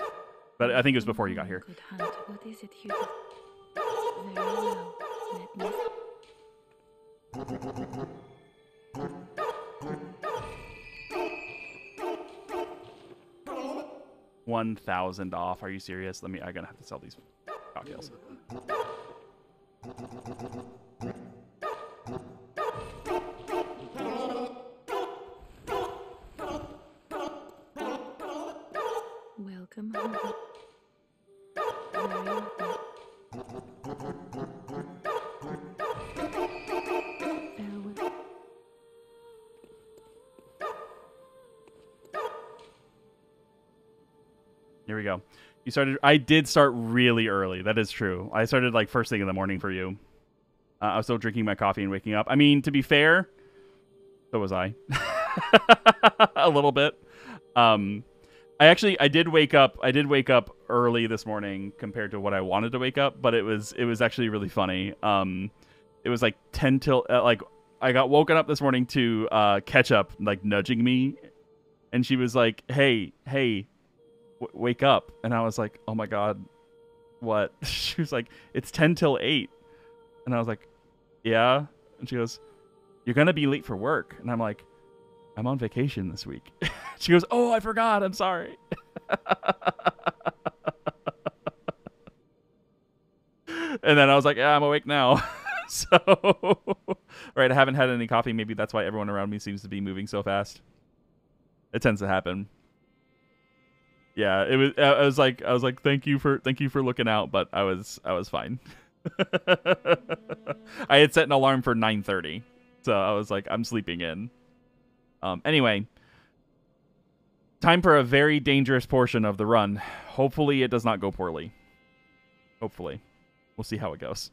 but I think it was before you got here. What is it you do? Very well. Let me One thousand off. Are you serious? Let me. I'm gonna have to sell these cocktails. You started. I did start really early. That is true. I started like first thing in the morning for you. Uh, I was still drinking my coffee and waking up. I mean, to be fair, so was I. a little bit. Um, I actually I did wake up. I did wake up early this morning compared to what I wanted to wake up, but it was it was actually really funny. Um, it was like ten till uh, like I got woken up this morning to uh, catch up, like nudging me, and she was like, "Hey, hey, wake up!" And I was like, "Oh my god, what?" she was like, "It's ten till 8. and I was like, "Yeah," and she goes, "You're gonna be late for work," and I'm like, "I'm on vacation this week." she goes, "Oh, I forgot. I'm sorry." and then I was like, "Yeah, I'm awake now." so, right, I haven't had any coffee. Maybe that's why everyone around me seems to be moving so fast. It tends to happen. Yeah, it was. I was like, I was like, thank you for, thank you for looking out, but I was, I was fine. I had set an alarm for 9:30, so I was like, I'm sleeping in. Um. Anyway, time for a very dangerous portion of the run. Hopefully, it does not go poorly. Hopefully, we'll see how it goes.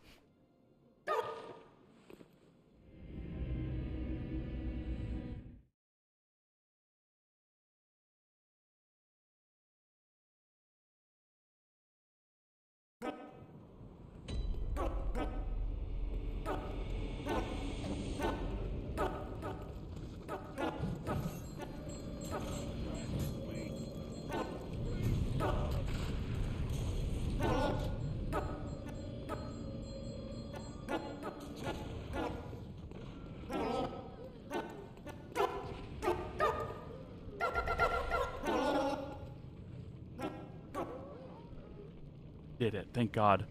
Thank God.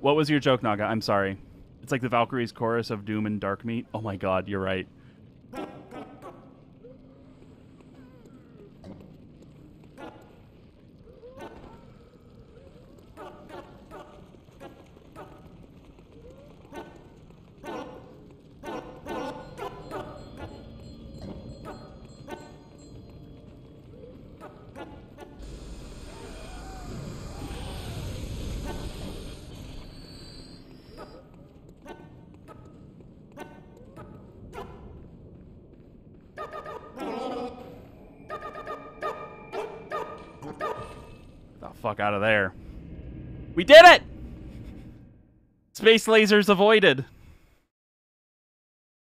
What was your joke, Naga? I'm sorry. It's like the Valkyries chorus of Doom and Dark Meat. Oh my God, you're right. Space lasers avoided.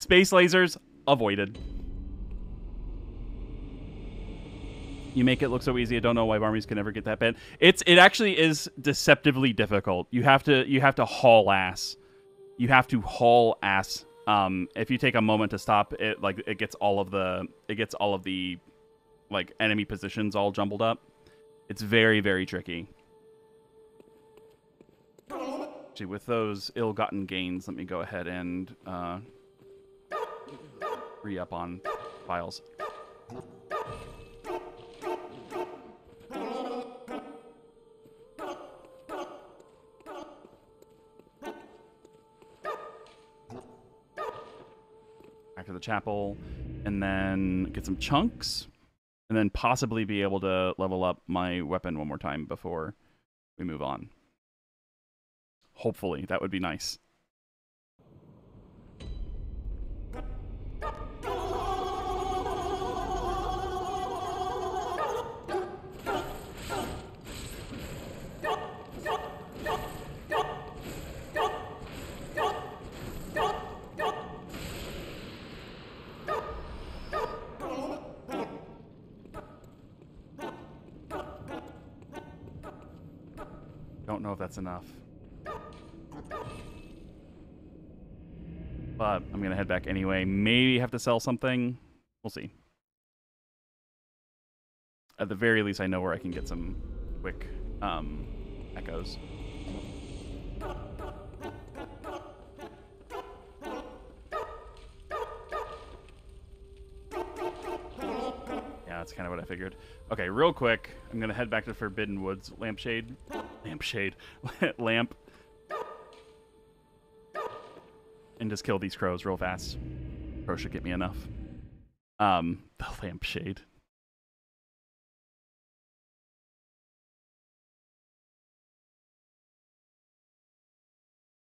Space lasers avoided. You make it look so easy. I don't know why armies can never get that bad. It's it actually is deceptively difficult. You have to you have to haul ass. You have to haul ass. Um, if you take a moment to stop, it like it gets all of the it gets all of the like enemy positions all jumbled up. It's very very tricky. With those ill-gotten gains, let me go ahead and uh, re-up on files. Back to the chapel, and then get some chunks, and then possibly be able to level up my weapon one more time before we move on. Hopefully, that would be nice. Don't know if that's enough. Anyway. Maybe have to sell something. We'll see. At the very least, I know where I can get some quick um, echoes. Yeah, that's kind of what I figured. Okay, real quick, I'm gonna head back to Forbidden Woods. Lampshade, lampshade, lamp, and just kill these crows real fast. Crow should get me enough. Um, the lampshade.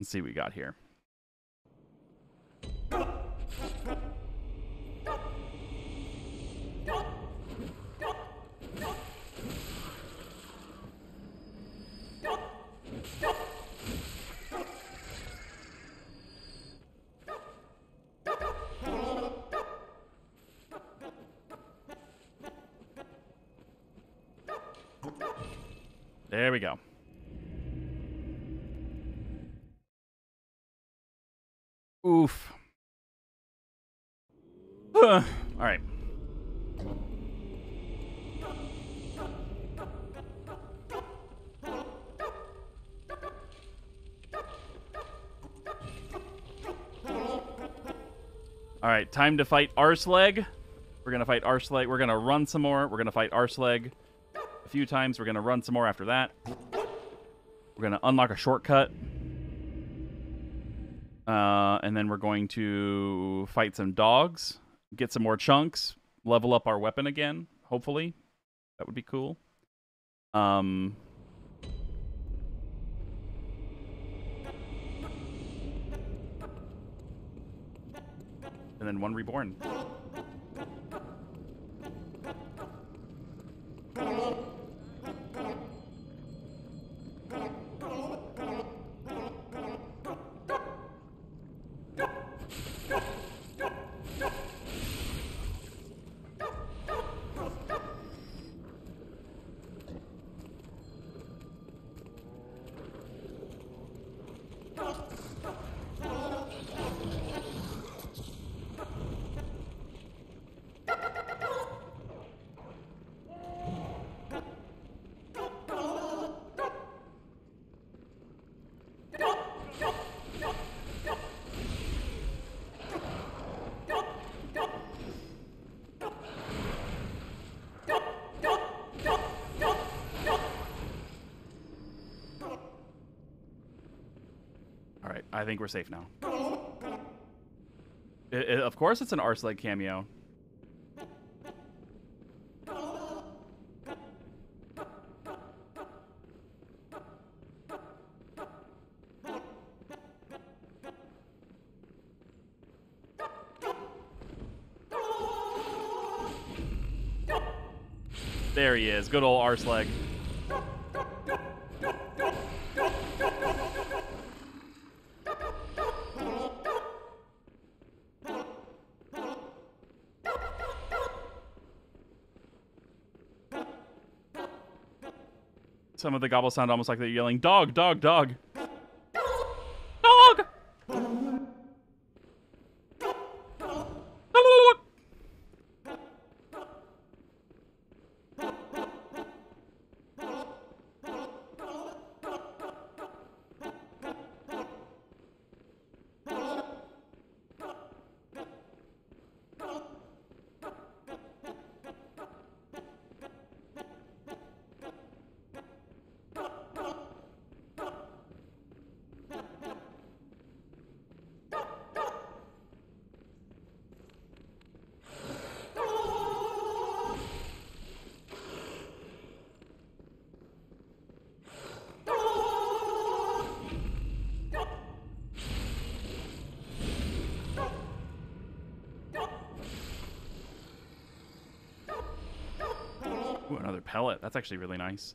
Let's see what we got here. There we go. Oof. All right. All right, time to fight Arseleg. We're gonna fight Arseleg. We're gonna run some more. We're gonna fight Arseleg a few times. We're gonna run some more after that. We're gonna unlock a shortcut. Uh, and then we're going to fight some dogs, get some more chunks, level up our weapon again, hopefully. That would be cool. Um, and then one reborn. Think we're safe now. I- I- of course, it's an Arseleg cameo. There he is, good old Arseleg. Some of the gobbles sound almost like they're yelling, "Dog, dog, dog." Dog. That's actually really nice.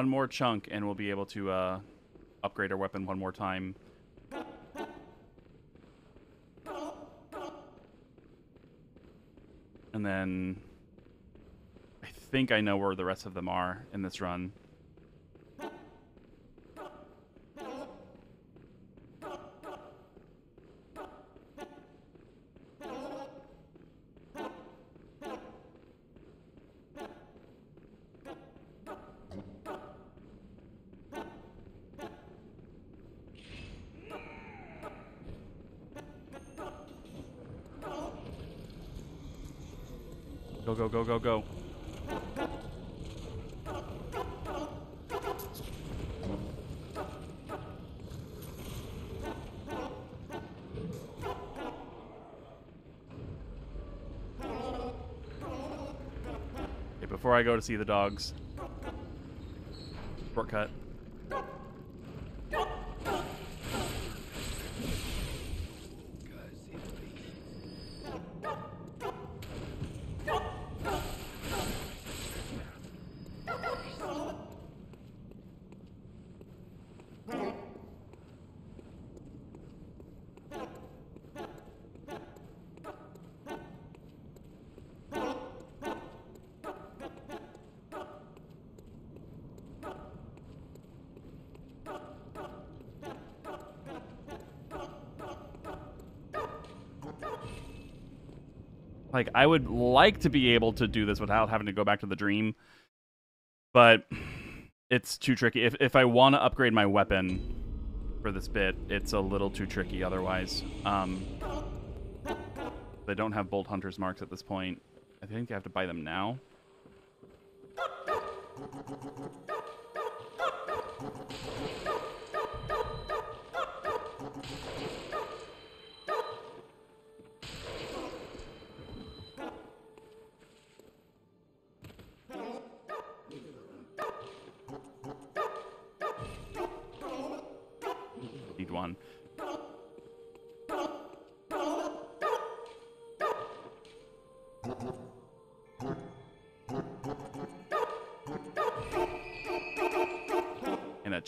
One more chunk, and we'll be able to uh, upgrade our weapon one more time. And then I think I know where the rest of them are in this run. Go, go, go. Okay, before I go to see the dogs. Shortcut. Like I would like to be able to do this without having to go back to the dream, but it's too tricky. If if I want to upgrade my weapon for this bit, it's a little too tricky otherwise. Um, they don't have bold hunters marks at this point. I think I have to buy them now.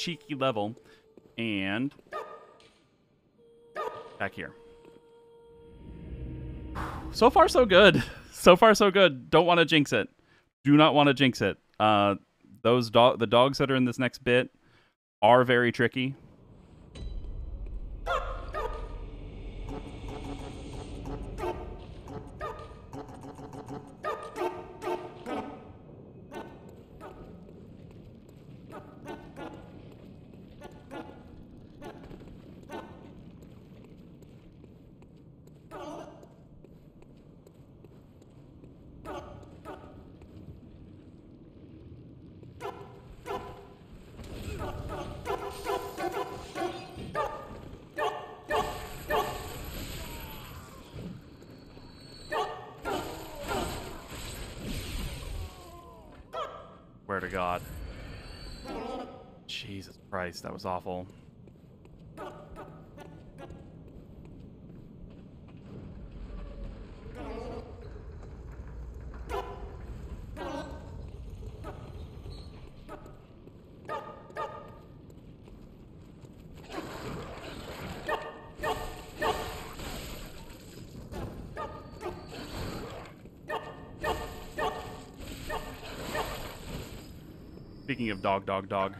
Cheeky level. And back here. So far, so good. So far, so good. Don't want to jinx it. Do not want to jinx it. Uh, those dog, the dogs that are in this next bit, are very tricky. To God. Jesus Christ, that was awful. Speaking of dog, dog, dog.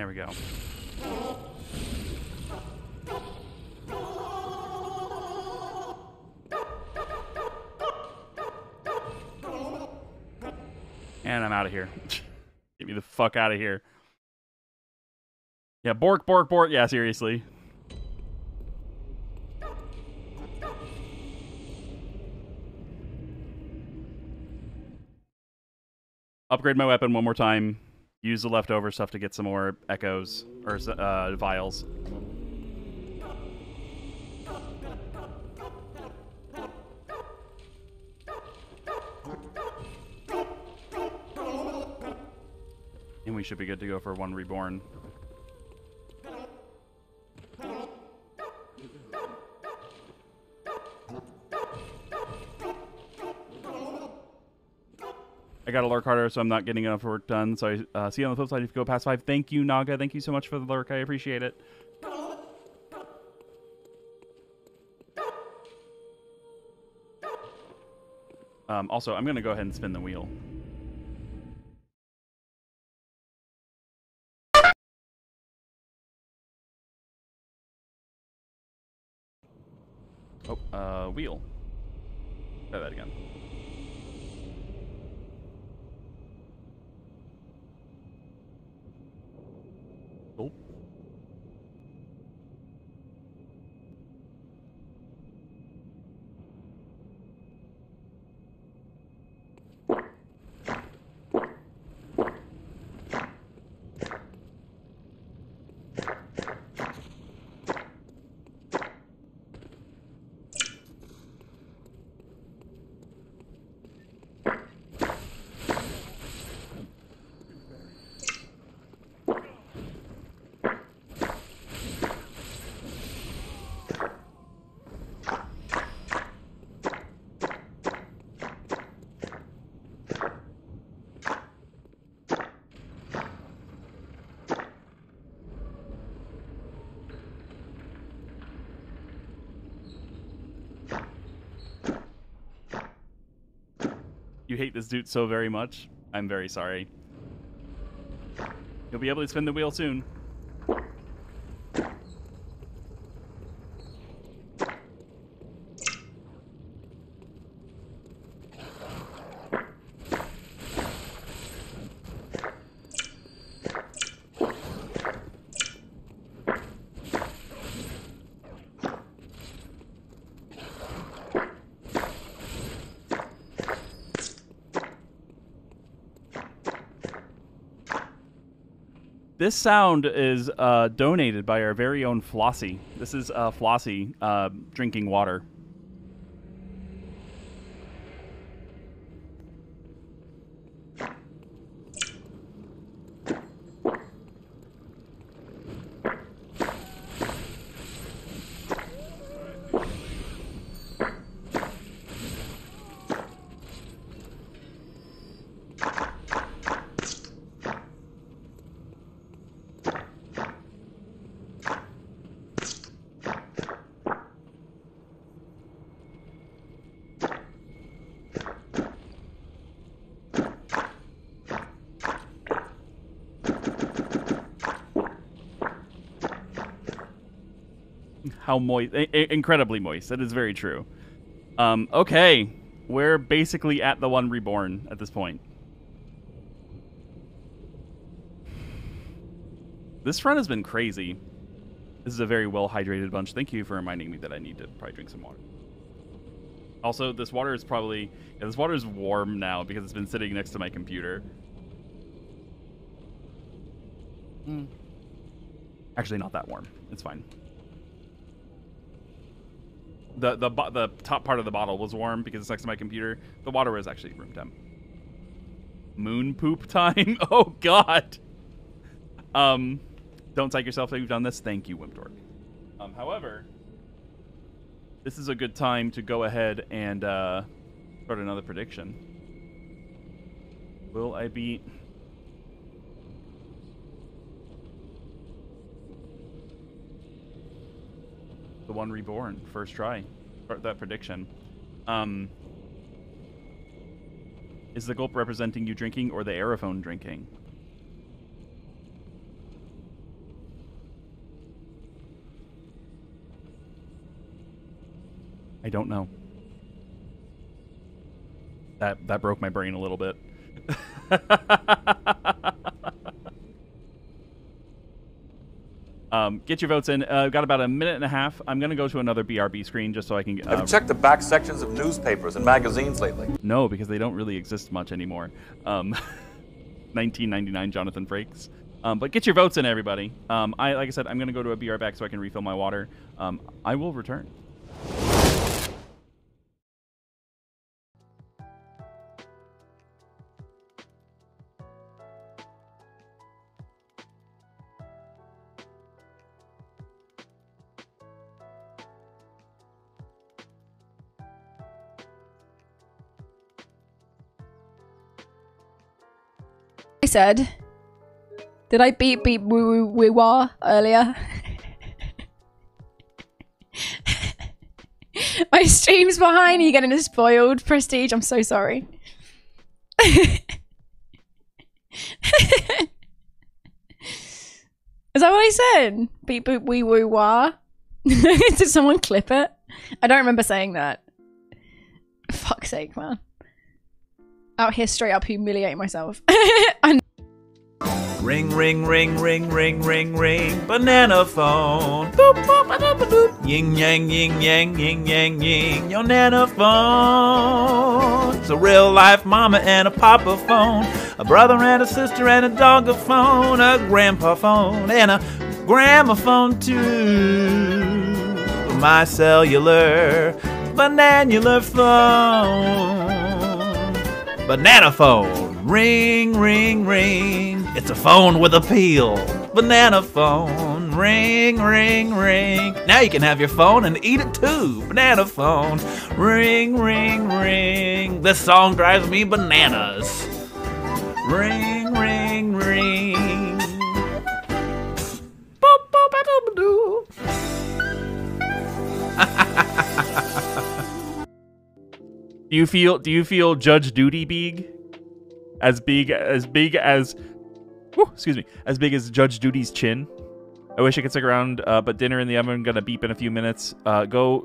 There we go. And I'm out of here. Get me the fuck out of here. Yeah, bork, bork, bork. Yeah, seriously. Upgrade my weapon one more time. Use the leftover stuff to get some more echoes or uh, vials. Should be good to go for one reborn. I got a lurk harder, so I'm not getting enough work done. So I uh, see you on the flip side if you go past five. Thank you, Naga. Thank you so much for the lurk. I appreciate it. Um, also, I'm going to go ahead and spin the wheel. Hate this dude so very much. I'm very sorry. You'll be able to spin the wheel soon. This sound is uh, donated by our very own Flossie. This is uh, Flossie uh, drinking water. How moist, incredibly moist. That is very true. Um, okay, we're basically at the one reborn at this point. This run has been crazy. This is a very well hydrated bunch. Thank you for reminding me that I need to probably drink some water. Also, this water is probably yeah, this water is warm now because it's been sitting next to my computer. Mm. Actually, not that warm. It's fine. The the the top part of the bottle was warm because it's next to my computer. The water was actually room temp. Moon poop time. oh God. Um, don't psych yourself that you've done this. Thank you, Wimptork. Um, however, this is a good time to go ahead and uh, start another prediction. Will I beat? The one reborn first try that prediction. Um is the gulp representing you drinking or the aerophone drinking? I don't know. That that broke my brain a little bit Um, get your votes in. Uh, got about a minute and a half. I'm gonna go to another BRB screen just so I can. get- Have Uh, you checked the back sections of newspapers and magazines lately? no, because they don't really exist much anymore. Um, 1999 Jonathan Frakes. Um, but get your votes in, everybody. Um, I like I said, I'm gonna go to a BR back so I can refill my water. Um, I will return. Said. Did I beat beat woo woo woo wah earlier? My stream's behind. You getting a spoiled, Prestige. I'm so sorry. Is that what I said? Beep boop wee woo wah. Did someone clip it? I don't remember saying that. Fuck's sake, man. Out here straight up humiliating myself. Ring, ring, ring, ring, ring, ring, ring. Banana phone. Boop, boop, ba-da, ba-doop. Yin yang, yin yang, yin yang, yin. Your nana phone. It's a real life mama and a papa phone. A brother and a sister and a dog a phone. A grandpa phone and a gramophone too. My cellular, bananular phone. Banana phone. Ring, ring, ring. It's a phone with appeal. Banana phone. Ring, ring, ring. Now you can have your phone and eat it too. Banana phone. Ring, ring, ring. This song drives me bananas. Ring, ring, ring. Boop, boop, ba-doo, Do you feel do you feel Judge Duty big? As big as big as whew, excuse me, as big as Judge Duty's chin? I wish I could stick around, uh, but dinner in the oven gonna beep in a few minutes. Uh, go.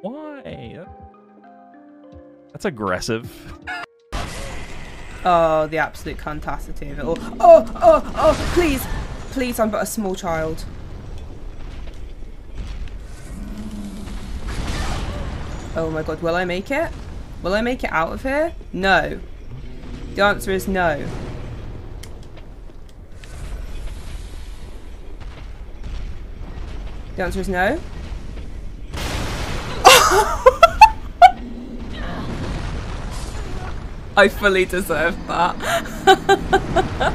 Why? That's aggressive. Oh, the absolute fantasity of it all. Oh, oh, oh, please. Please, I'm but a small child. Oh my god, will I make it? Will I make it out of here? No. The answer is no. The answer is no. I fully deserve that.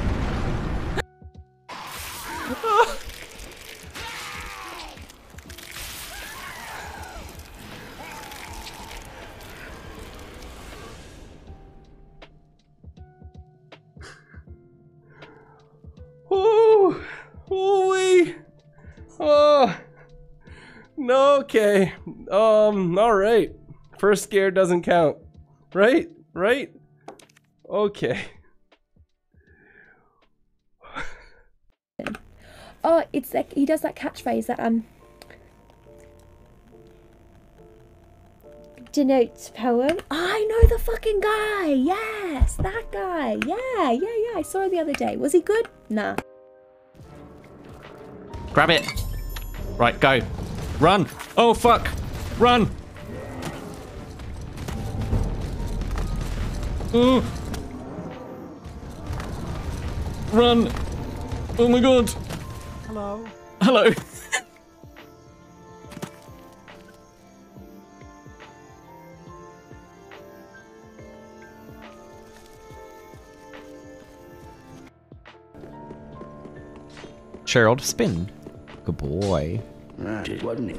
First scare doesn't count. Right? Right? Okay. Oh, it's like he does that catchphrase that um denotes poem. I know the fucking guy. Yes, that guy. Yeah, yeah, yeah. I saw him the other day. Was he good? Nah. Grab it. Right, go. Run. Oh, fuck. Run. Oh. Run. Oh my god. Hello. Hello. Gerald, spin. Good boy. Right, wasn't it?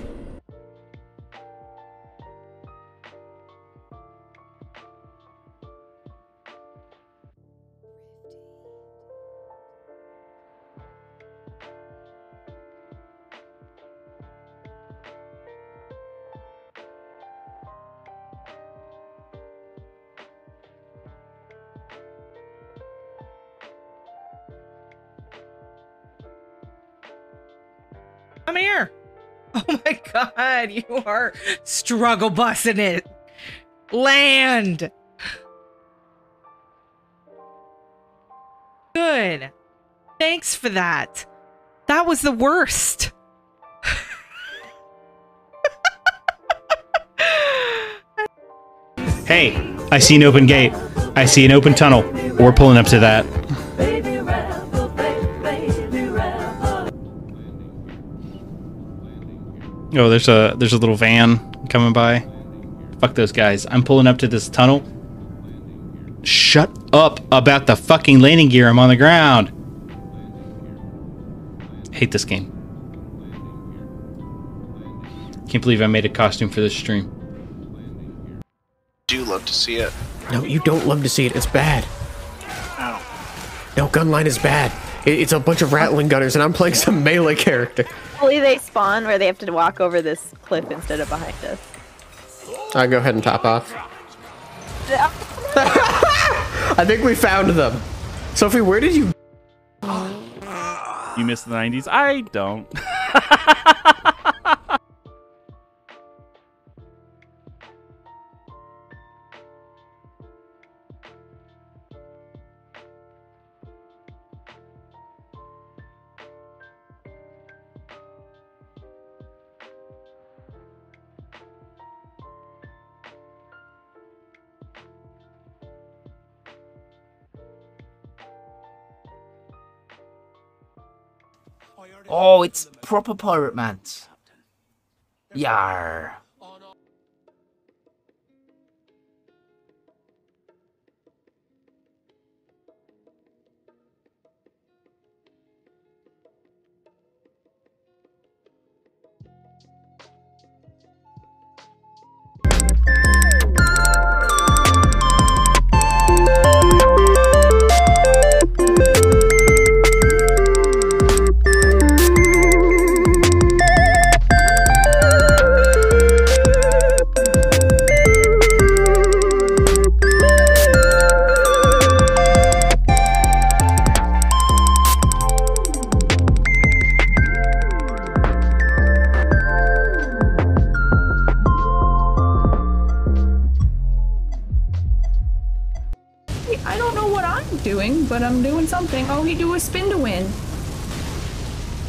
God, you are struggle bussing it. Land. Good. Thanks for that. That was the worst. Hey, I see an open gate. I see an open tunnel. We're pulling up to that. Oh, there's a there's a little van coming by. Fuck those guys. I'm pulling up to this tunnel. Shut up about the fucking landing gear. I'm on the ground. Hate this game. Can't believe I made a costume for this stream. Do love to see it. No, you don't love to see it. It's bad. No, Gunline is bad. It- It's a bunch of rattling gunners, and I'm playing some melee character. Hopefully they spawn where they have to walk over this cliff instead of behind us. I go ahead and top off. I think we found them. Sophie, where did you? You miss the 90s? I don't. Oh, it's proper pirate mans. Yar. Spin to win.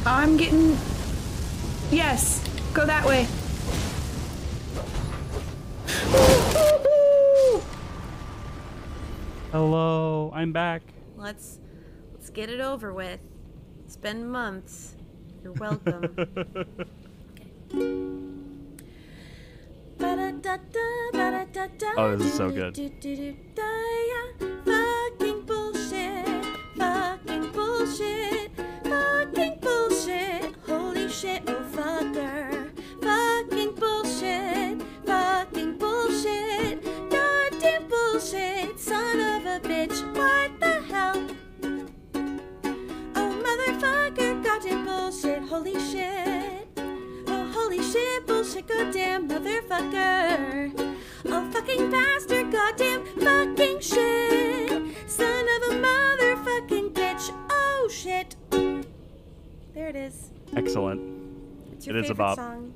I'm getting. Yes, go that way. Hello, I'm back. Let's let's get it over with. It's been months. You're welcome. Oh, this is so good. Bullshit. Fucking bullshit. Holy shit, oh. Fucking bullshit. Fucking bullshit. Goddamn bullshit. Son of a bitch. What the hell? Oh motherfucker. Goddamn bullshit. Holy shit. Oh holy shit. Bullshit. Goddamn motherfucker. Oh fucking bastard. Goddamn fucking shit. Son of a motherfucking bitch. Oh shit. There it is. Excellent. It's your It is a favorite bop. song.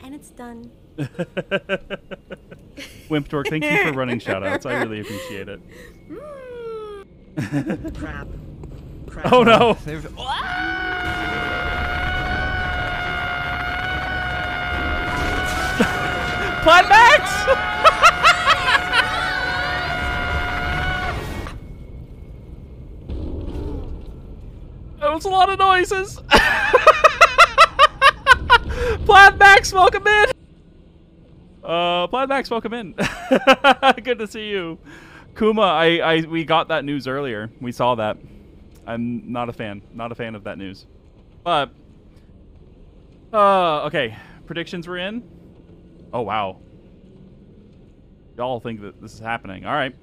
And it's done. Wimp Dork, thank you for running shoutouts. I really appreciate it. Mm. Crap. Oh no! Plaid Max! That was a lot of noises. Plaid Max, welcome in. Uh, Plaid Max, welcome in. Good to see you, Kuma. I, I, we got that news earlier. We saw that. I'm not a fan. Not a fan of that news. But, uh, okay. Predictions were in. Oh wow. Y'all think that this is happening? All right.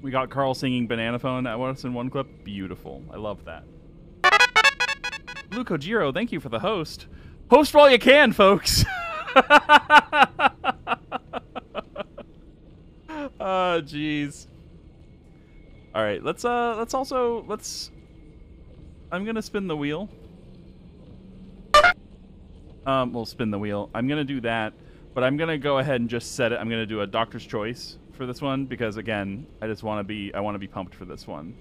We got Carl singing "Banana Phone" at once in one clip. Beautiful. I love that. Luke Ojiro, thank you for the host. Host while you can, folks. Oh, jeez. All right, let's uh, let's also let's. I'm gonna spin the wheel. Um, we'll spin the wheel. I'm gonna do that, but I'm gonna go ahead and just set it. I'm gonna do a doctor's choice for this one because again, I just want to be I want to be pumped for this one.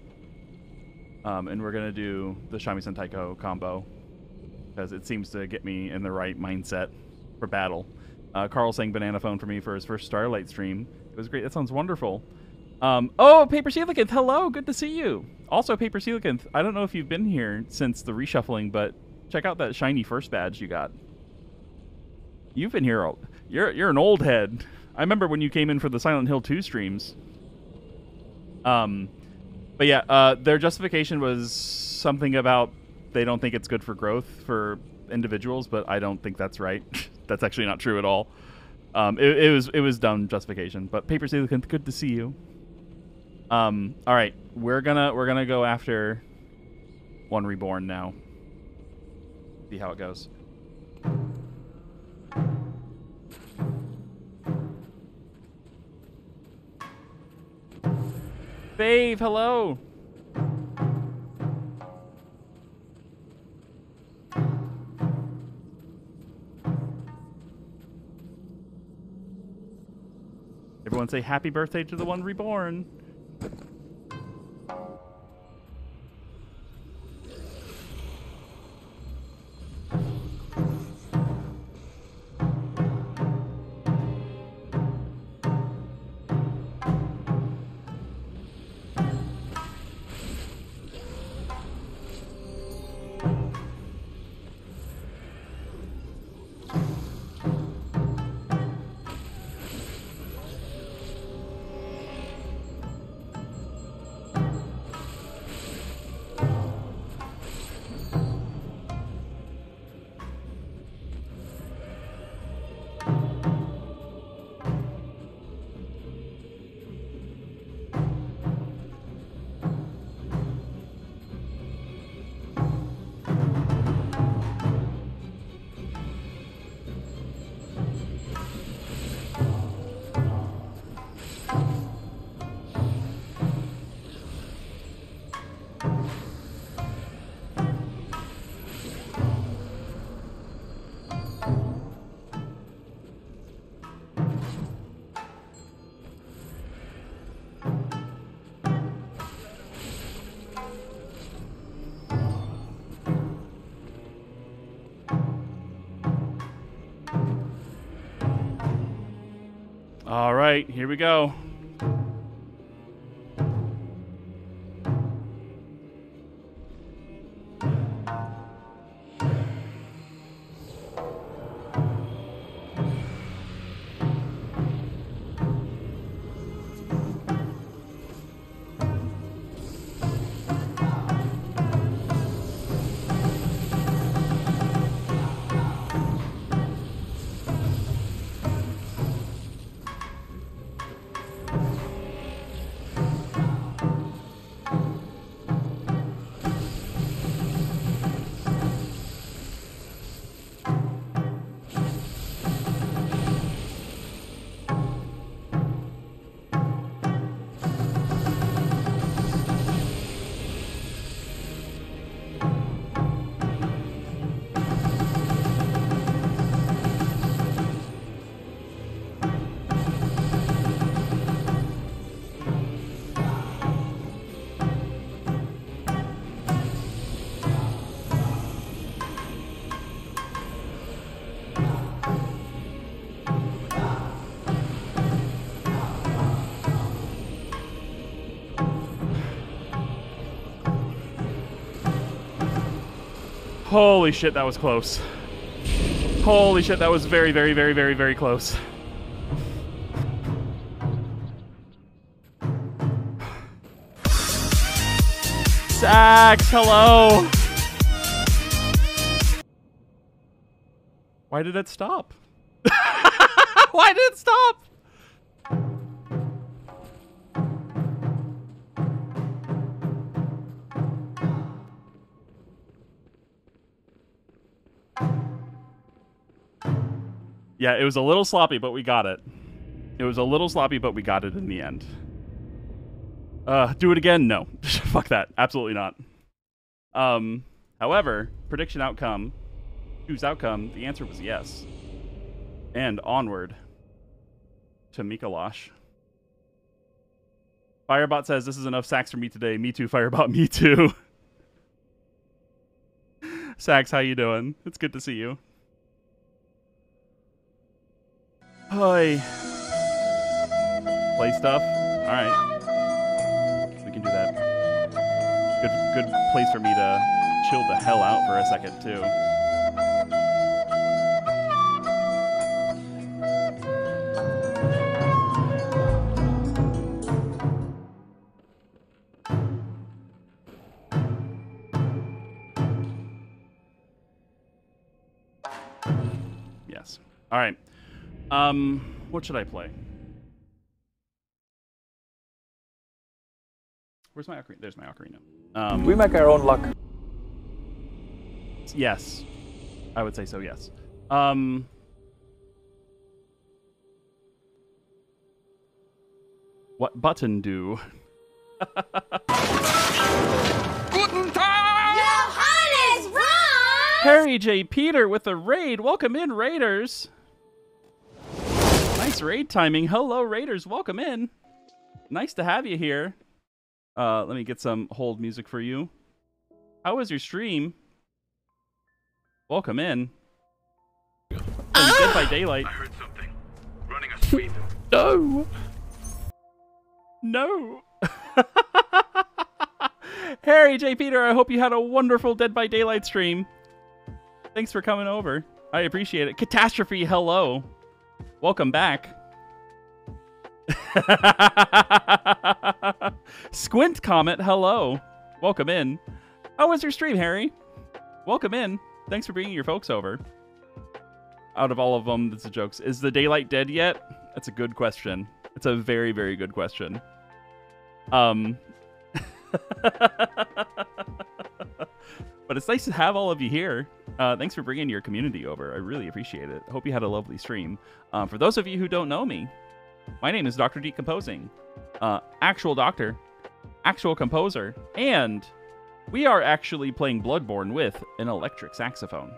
Um, and we're gonna do the Shamisen Taiko combo because it seems to get me in the right mindset for battle. Uh, Carl sang Banana Phone for me for his first Starlight stream. It was great. That sounds wonderful. Um, oh, Paper Coelacanth, hello, good to see you. Also, Paper Coelacanth, I don't know if you've been here since the reshuffling, but check out that shiny first badge you got. You've been here. all- You're you're an old head. I remember when you came in for the Silent Hill 2 streams. Um, but yeah, uh, their justification was something about they don't think it's good for growth for individuals, but I don't think that's right. that's actually not true at all. Um, it, it was it was dumb justification. But Paper Coelacanth, good to see you. Um, all right, we're gonna we're gonna go after one reborn now. See how it goes. Fave, hello. Everyone say happy birthday to the one reborn. Right, here we go. Holy shit, that was close. Holy shit, that was very, very, very, very, very close. Sax, hello. Why did it stop? Why did it stop? Yeah, it was a little sloppy, but we got it. It was a little sloppy, but we got it in the end. Uh, do it again? No. Fuck that. Absolutely not. Um, however, prediction outcome, choose outcome, the answer was yes. And onward to Micolash. Firebot says, This is enough sax for me today. Me too, Firebot. Me too. Sax, how you doing? It's good to see you. Hi. Play stuff. All right. We can do that. Good, good place for me to chill the hell out for a second too. Yes. All right. Um, what should I play? Where's my ocarina? There's my ocarina. Um, we make our own luck. Yes, I would say so. Yes. Um, what button do? Guten Tag! Johannes, run! Harry J. Peter with a raid. Welcome in, Raiders. Nice raid timing. Hello, Raiders. Welcome in. Nice to have you here. Uh, let me get some hold music for you. How was your stream? Welcome in. Oh, Dead by Daylight. I heard something. Running a sweep. no. No. Harry J. Peter, I hope you had a wonderful Dead by Daylight stream. Thanks for coming over. I appreciate it. Catastrophe, hello. Welcome back. Squint Comet, hello. Welcome in. How was your stream, Harry? Welcome in. Thanks for bringing your folks over. Out of all of them, that's a joke. Is the daylight dead yet? That's a good question. It's a very, very good question. Um, but it's nice to have all of you here. Uh, thanks for bringing your community over. I really appreciate it. Hope you had a lovely stream. Um, for those of you who don't know me, my name is Dr. Decomposing, uh, actual doctor, actual composer, and we are actually playing Bloodborne with an electric saxophone.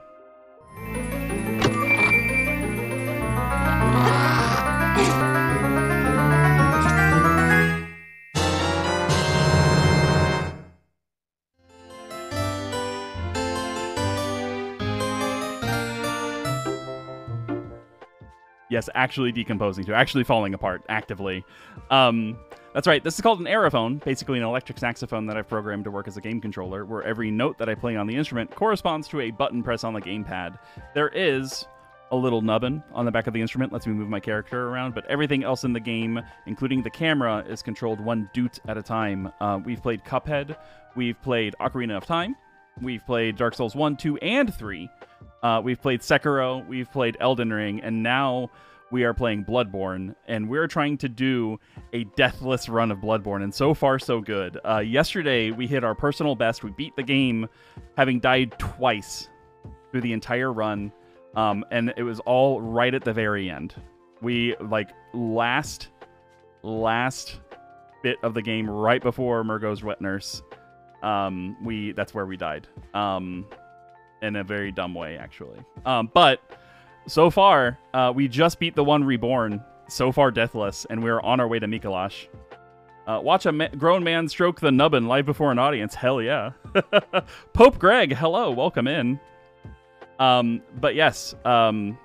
Yes, actually decomposing too, actually falling apart actively. Um, that's right. This is called an aerophone, basically an electric saxophone that I've programmed to work as a game controller, where every note that I play on the instrument corresponds to a button press on the gamepad. There is a little nubbin on the back of the instrument, lets me move my character around, but everything else in the game, including the camera, is controlled one doot at a time. Uh, we've played Cuphead, we've played Ocarina of Time, we've played Dark Souls 1, 2, and 3. Uh, we've played Sekiro, we've played Elden Ring, and now we are playing Bloodborne, and we're trying to do a deathless run of Bloodborne, and so far so good. Uh, yesterday we hit our personal best. We beat the game, having died twice through the entire run, um, and it was all right at the very end. We like last, last bit of the game right before Mergo's wet nurse. Um, we that's where we died. Um, in a very dumb way, actually. Um, but so far, uh, we just beat the one reborn. So far, deathless, and we're on our way to Micolash. Uh, watch a ma- grown man stroke the nubbin live before an audience. Hell yeah. Pope Greg, hello, welcome in. Um, but yes, um,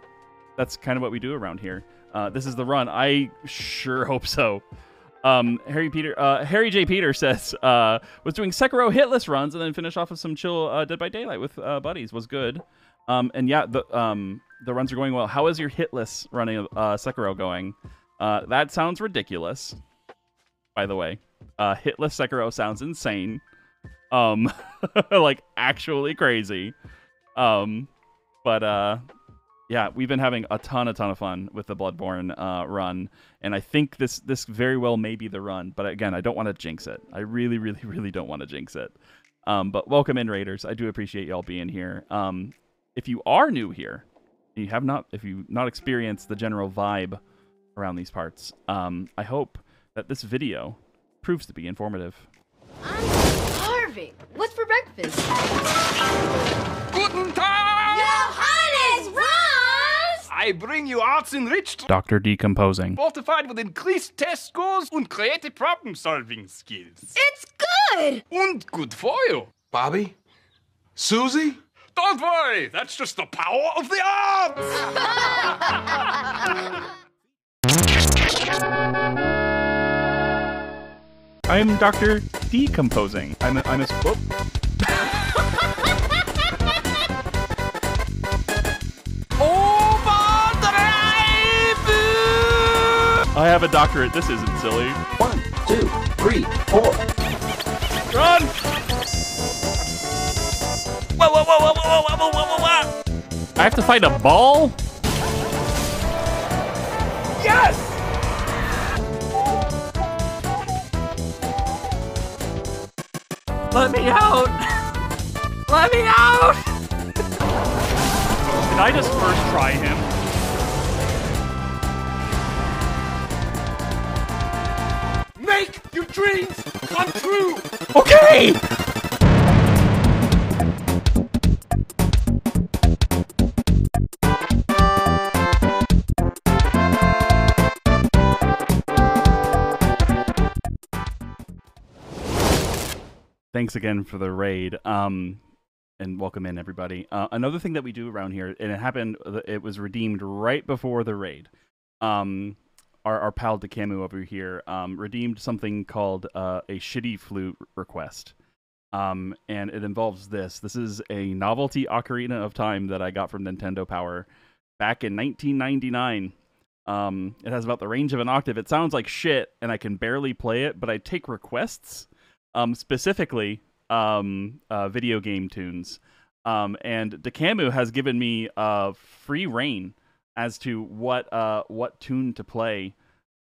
that's kind of what we do around here. Uh, this is the run. I sure hope so. Um, Harry Peter, uh, Harry J. Peter says uh, was doing Sekiro hitless runs and then finish off with some chill uh, Dead by Daylight with uh, buddies was good. Um, and yeah, the um, the runs are going well. How is your hitless running of uh, Sekiro going? Uh, that sounds ridiculous. By the way, hitless Sekiro sounds insane. Um, like actually crazy. Um, but uh, yeah, we've been having a ton, a ton of fun with the Bloodborne uh, run, and I think this this very well may be the run. But again, I don't want to jinx it. I really, really, really don't want to jinx it. Um, but welcome in, Raiders. I do appreciate y'all being here. Um, if you are new here, you have not, if you not experienced the general vibe around these parts, um, I hope that this video proves to be informative. Harvey, what's for breakfast? Guten Tag! Johannes, Ross! I bring you arts enriched, Doctor decomposing. fortified with increased test scores and creative problem-solving skills. It's good! And good for you. Bobby? Susie? Don't worry, that's just the power of the arts! I'm Doctor Decomposing. I'm a, I'm a. I have a doctorate. This isn't silly. One, two, three, four. Run! Whoa, whoa, whoa, whoa, whoa, whoa, whoa, whoa, whoa! I have to fight a ball? Yes! Let me out! Let me out! Did I just first try him? Dreams come true! Okay! Thanks again for the raid. Um, and welcome in everybody. Uh, another thing that we do around here, and it happened, it was redeemed right before the raid. Um, our, our pal Decamu over here um, redeemed something called uh, a shitty flute request. Um, and it involves this. This is a novelty Ocarina of Time that I got from Nintendo Power back in 1999. Um, it has about the range of an octave. It sounds like shit, and I can barely play it, but I take requests, um, specifically um, uh, video game tunes. Um, and Decamu has given me uh, free reign as to what uh, what tune to play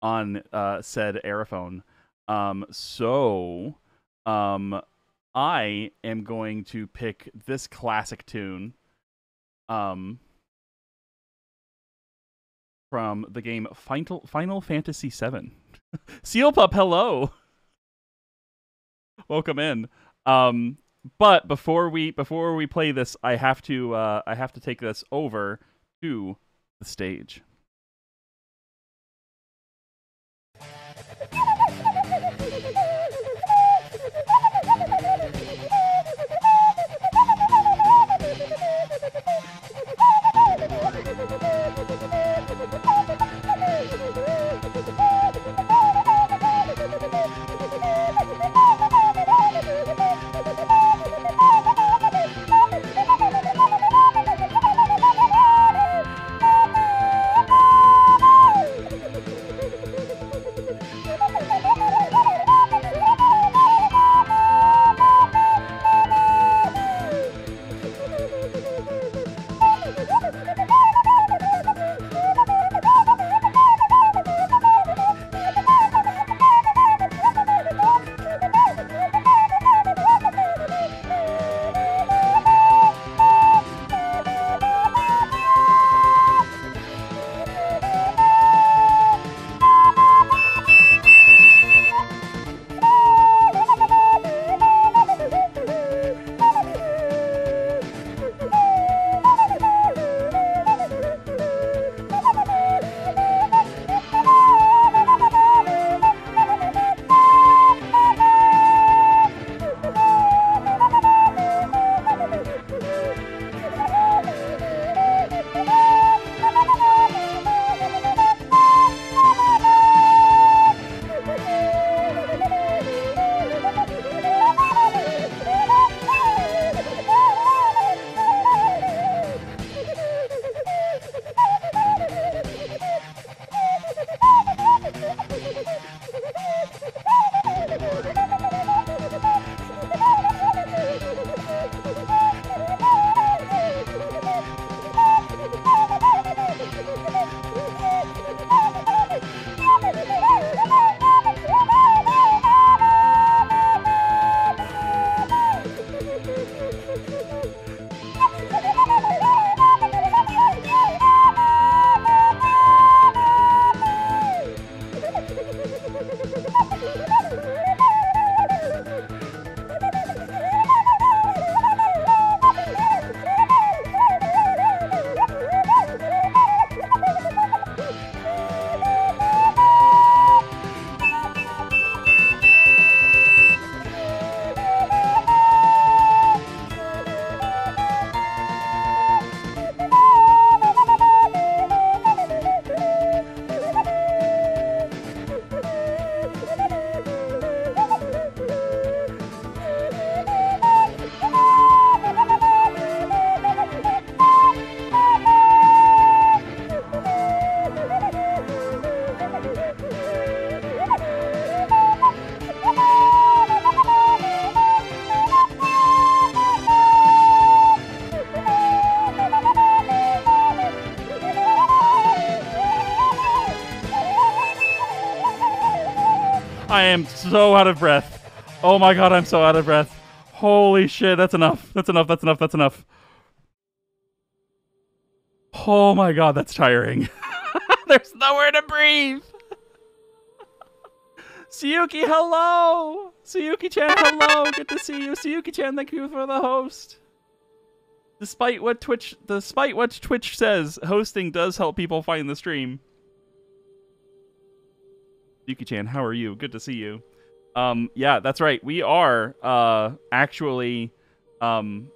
on uh, said Aerophone. Um, so um, I am going to pick this classic tune um, from the game Final Final Fantasy VII. Seal Pup, hello. Welcome in. Um, but before we before we play this, I have to uh, I have to take this over to the stage. Am so out of breath. Oh my god, I'm so out of breath. Holy shit, that's enough. That's enough. That's enough. That's enough. Oh my god, that's tiring. There's nowhere to breathe. Suyuki, hello. Suyuki-chan, hello. Good to see you. Suyuki-chan, thank you for the host. Despite what Twitch, despite what Twitch says, hosting does help people find the stream. Yuki-chan, how are you? Good to see you. Um, yeah, that's right. We are uh actually um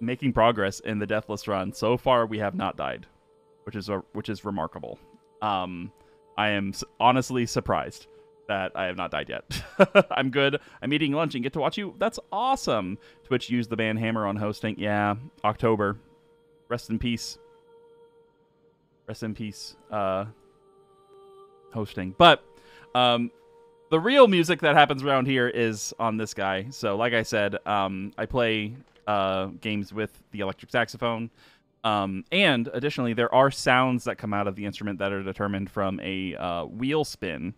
making progress in the Deathless run. So far, we have not died, which is a, which is remarkable. Um, I am honestly surprised that I have not died yet. I'm good. I'm eating lunch and get to watch you. That's awesome. Twitch used the ban hammer on hosting. Yeah, October. Rest in peace. Rest in peace. Uh, hosting. But um, the real music that happens around here is on this guy. So, like I said, um, I play uh, games with the electric saxophone. Um, and additionally, there are sounds that come out of the instrument that are determined from a uh, wheel spin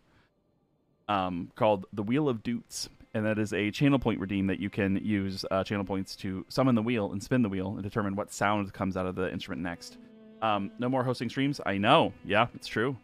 um, called the Wheel of Doots. And that is a channel point redeem that you can use uh, channel points to summon the wheel and spin the wheel and determine what sound comes out of the instrument next. Um, no more hosting streams? I know. Yeah, it's true.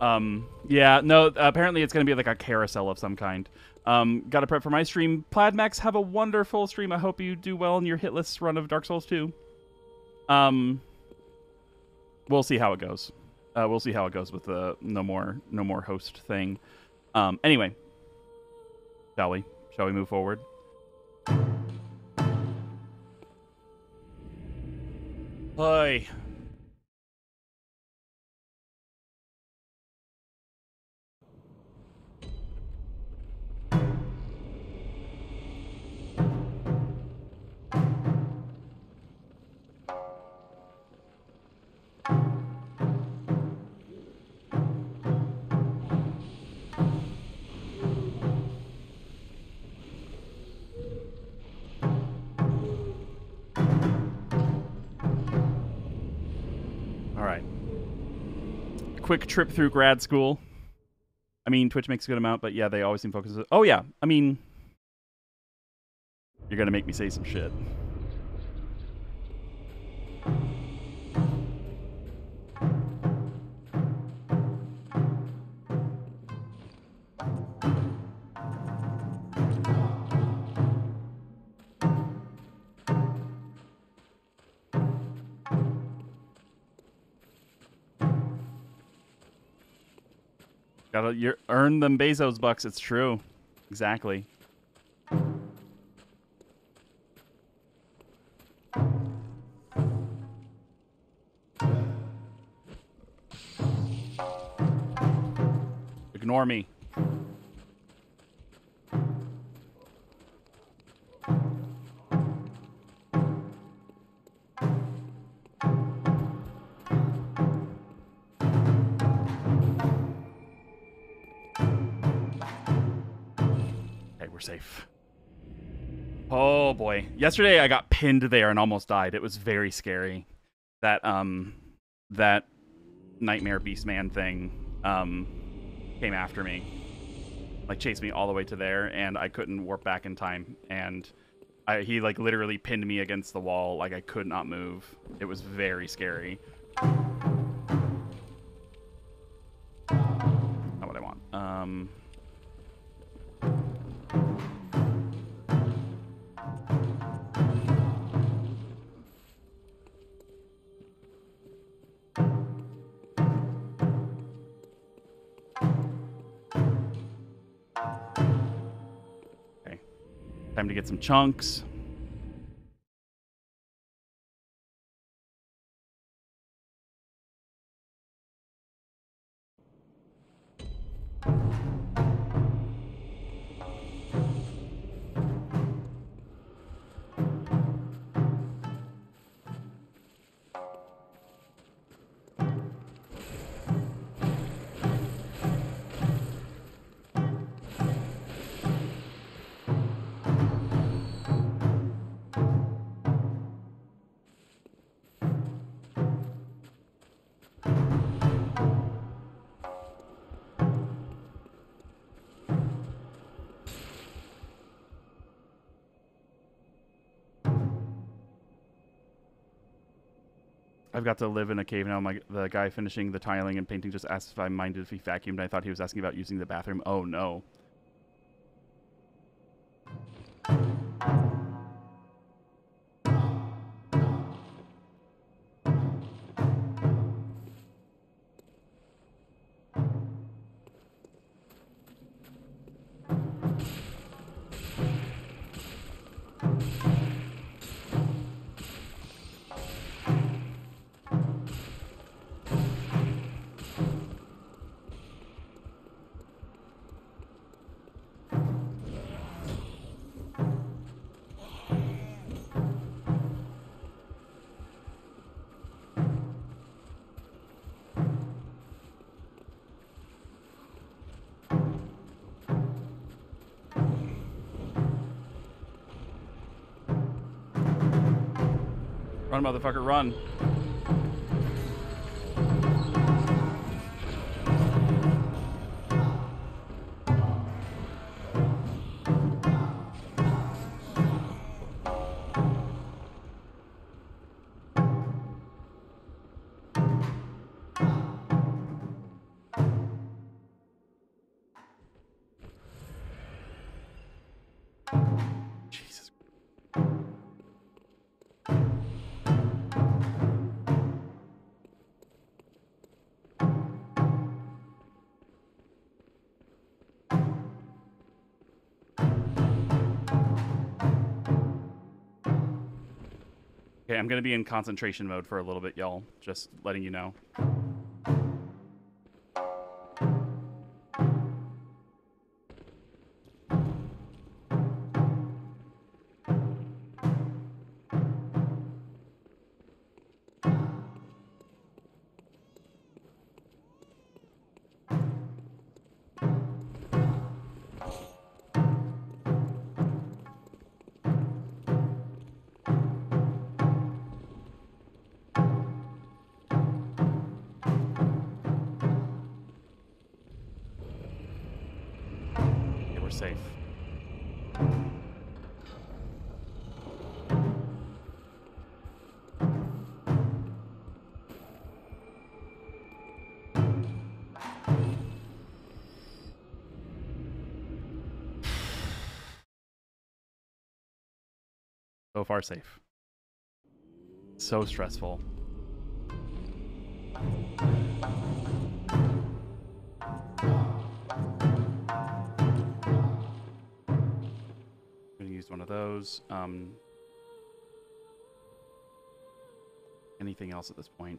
Um, yeah, no, apparently it's going to be like a carousel of some kind. Um, got to prep for my stream. Pladmax, have a wonderful stream. I hope you do well in your hitless run of Dark Souls 2. Um, we'll see how it goes. Uh, we'll see how it goes with the no more no more host thing. Um, anyway, shall we? Shall we move forward? Hi. Quick trip through grad school. I mean, Twitch makes a good amount, but yeah, they always seem focused. Oh yeah, I mean, you're gonna make me say some shit. Gotta you earn them Bezos bucks. It's true. Exactly. Ignore me. Yesterday I got pinned there and almost died. It was very scary. That um that nightmare beastman thing um came after me. Like chased me all the way to there and I couldn't warp back in time and I, he like literally pinned me against the wall like I could not move. It was very scary. Not what I want. Um Chunks. I've got to live in a cave now. My the guy finishing the tiling and painting just asked if I minded if he vacuumed. I thought he was asking about using the bathroom. Oh no. Run, motherfucker, run. I'm gonna be in concentration mode for a little bit, y'all. Just letting you know. Far, safe. So stressful. I'm gonna use one of those. Um, anything else at this point?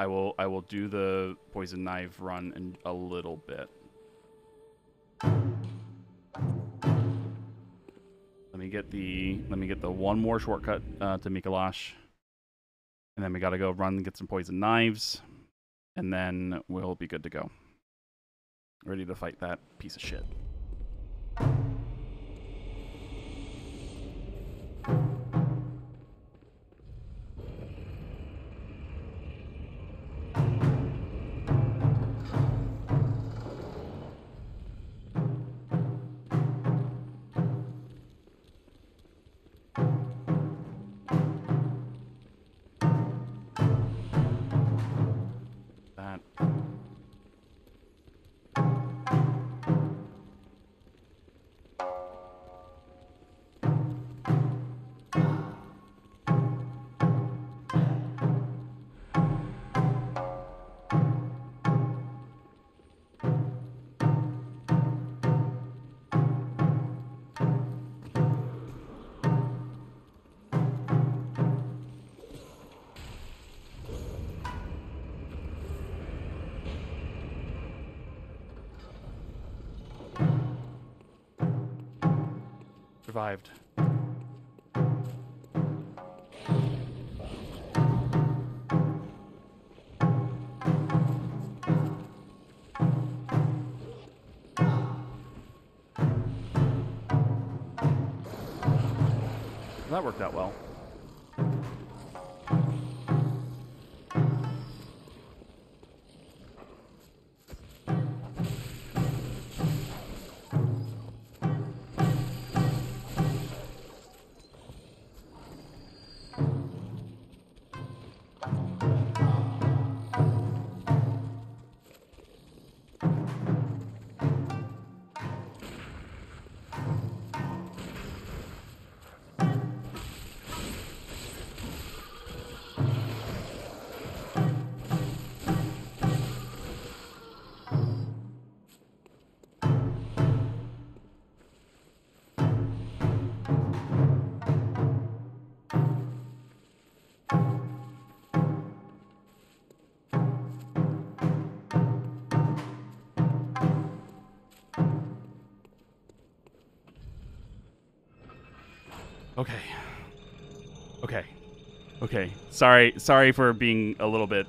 I will. I will do the poison knife run in a little bit. The. Let me get the one more shortcut uh, to Micolash, and then we gotta go run and get some poison knives, and then we'll be good to go. Ready to fight that piece of shit. Survived. That worked out well. Sorry. Sorry for being a little bit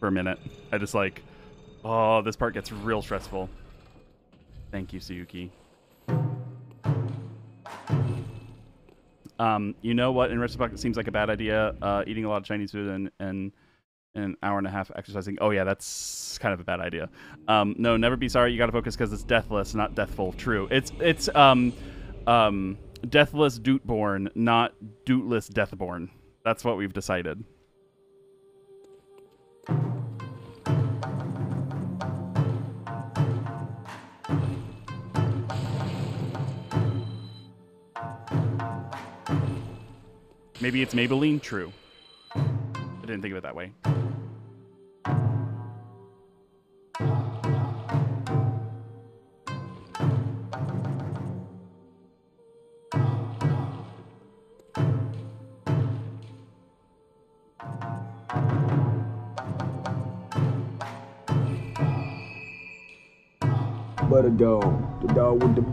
for a minute. I just like oh, this part gets real stressful. Thank you, Suyuki. Um, you know what? In retrospect, it seems like a bad idea. Uh, eating a lot of Chinese food and and an hour and a half exercising. Oh yeah, that's kind of a bad idea. Um, no, never be sorry. You got to focus because it's deathless, not deathful. True. It's it's um um deathless dootborn, not dootless deathborn. That's what we've decided. Maybe it's Maybelline? True. I didn't think of it that way.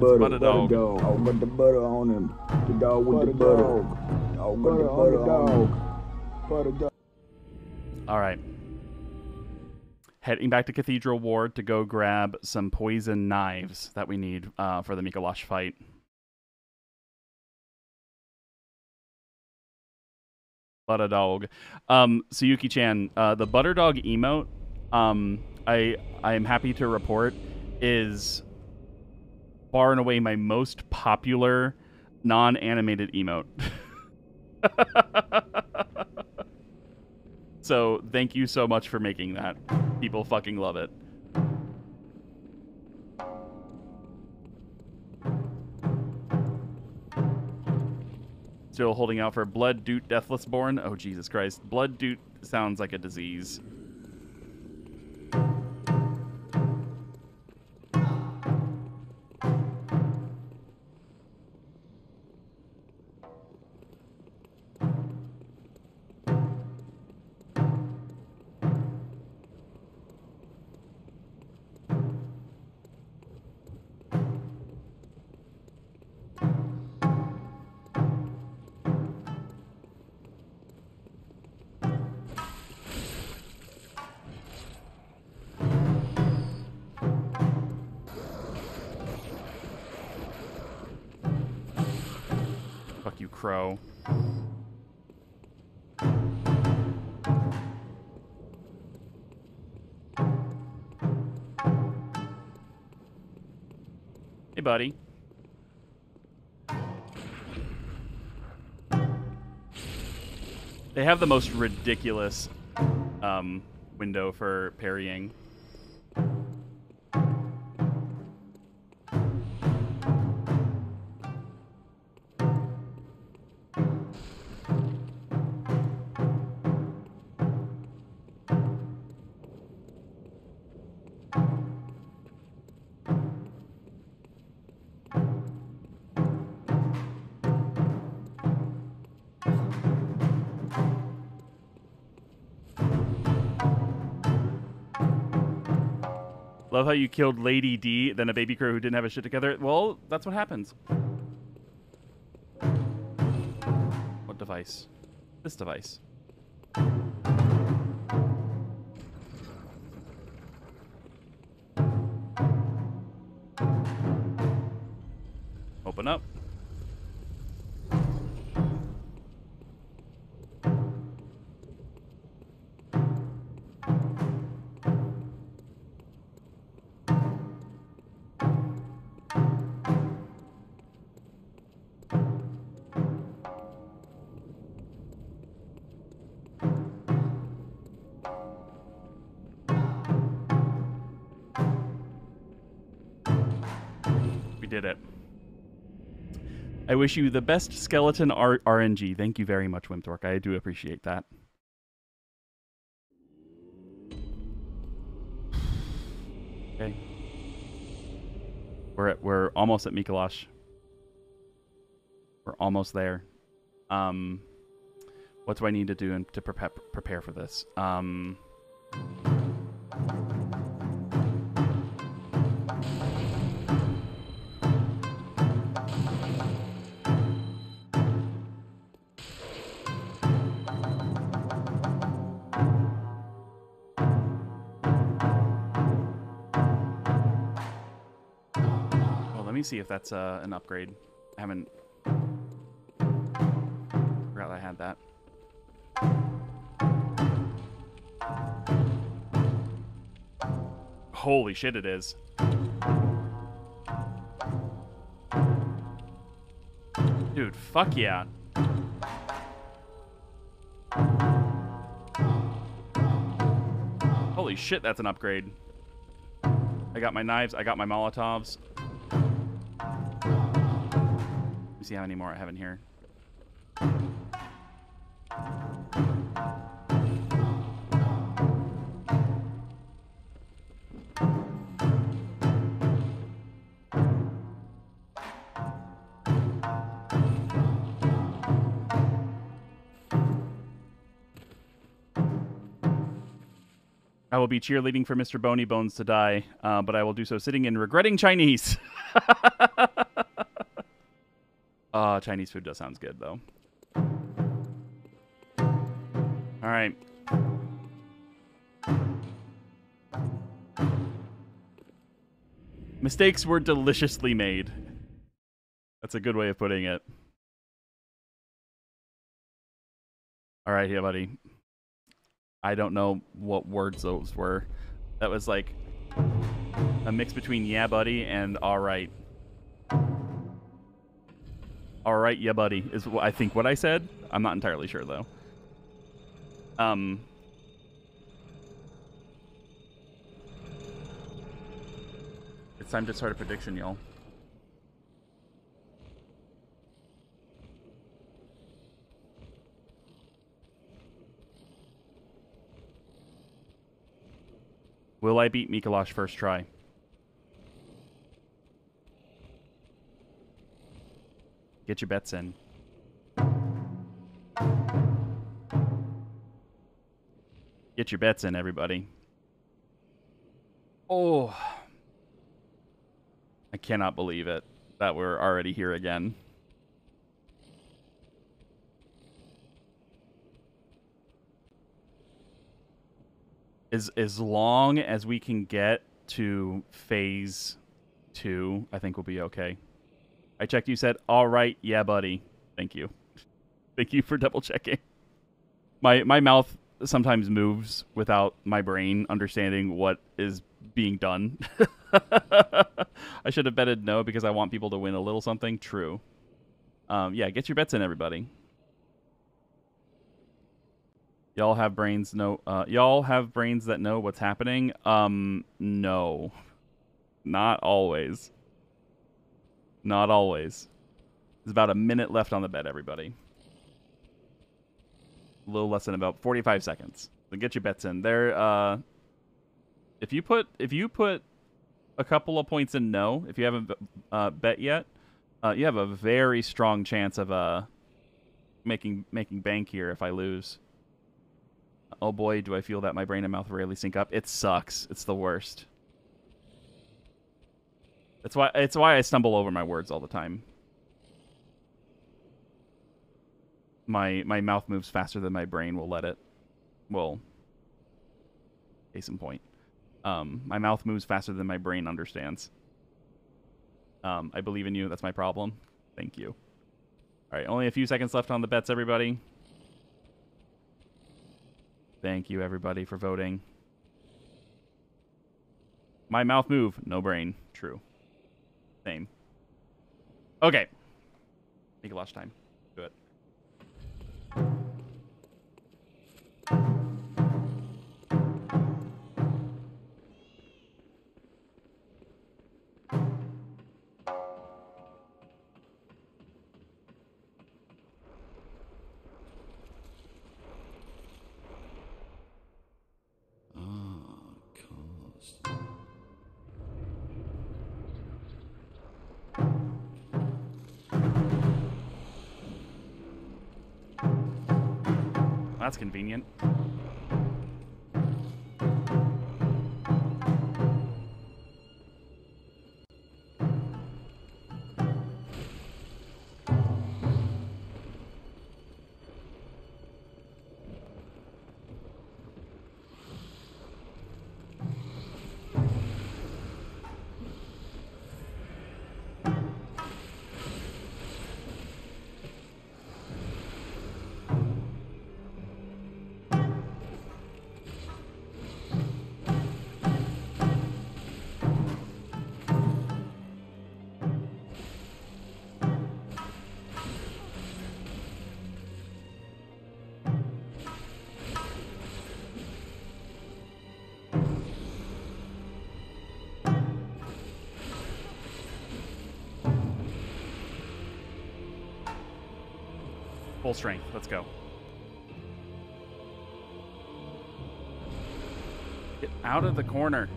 Dog butter. Butter dog. Got the butter on him. The dog with the butter. Got the butter on him. Butter dog. All right. Heading back to Cathedral Ward to go grab some poison knives that we need uh, for the Micolash fight. Butter dog. Um, Suyuki Chan, uh, the butter dog emote, um, I I am happy to report is far and away my most popular non-animated emote. so thank you so much for making that. People fucking love it. Still holding out for Blood Doot Deathless Born. Oh Jesus Christ. Blood Doot sounds like a disease. Crow. Hey, buddy. They have the most ridiculous um, window for parrying. Love how you killed Lady D, then a baby crew who didn't have a shit together. Well, that's what happens. What device? This device. I wish you the best skeleton R- RNG. Thank you very much, Wimtork. I do appreciate that. Okay. We're at, we're almost at Micolash. We're almost there. Um, what do I need to do in, to prepare prepare for this? Um, me see if that's uh, an upgrade. I haven't forgot I had that. Holy shit, it is. Dude, fuck yeah. Holy shit, that's an upgrade. I got my knives, I got my Molotovs. See how many more I have in here. I will be cheerleading for Mr. Bony Bones to die, uh, but I will do so sitting and regretting Chinese. uh, Chinese food does sounds good though. All right. Mistakes were deliciously made. That's a good way of putting it. All right, yeah, buddy. I don't know what words those were. That was like a mix between yeah, buddy, and all right. All right, yeah, buddy, is what I think what I said. I'm not entirely sure though. Um. It's time to start a prediction, y'all. Will I beat Micolash first try? Get your bets in. Get your bets in, everybody. Oh. I cannot believe it that we're already here again. as as long as we can get to phase two, I think we'll be okay. I checked. You said, "All right, yeah, buddy." Thank you. Thank you for double checking. My my mouth sometimes moves without my brain understanding what is being done. I should have betted no because I want people to win a little something. True. Um, yeah, get your bets in, everybody. Y'all have brains know uh, y'all have brains that know what's happening? Um no. Not always. Not always. There's about a minute left on the bet, everybody. A little less than about 45 seconds. So get your bets in. There uh if you put if you put a couple of points in no, if you haven't uh, bet yet, uh, you have a very strong chance of uh making making bank here if I lose. Oh boy, do I feel that my brain and mouth rarely sync up. It sucks. It's the worst. That's why it's why I stumble over my words all the time. my my mouth moves faster than my brain will let it. Well, case in point. Um, my mouth moves faster than my brain understands. Um, I believe in you. That's my problem. Thank you. All right, only a few seconds left on the bets, everybody. Thank you, everybody, for voting. My mouth move, no brain. True. Same. Okay. Make it last time. That's convenient. Strength. Let's go. Get out of the corner.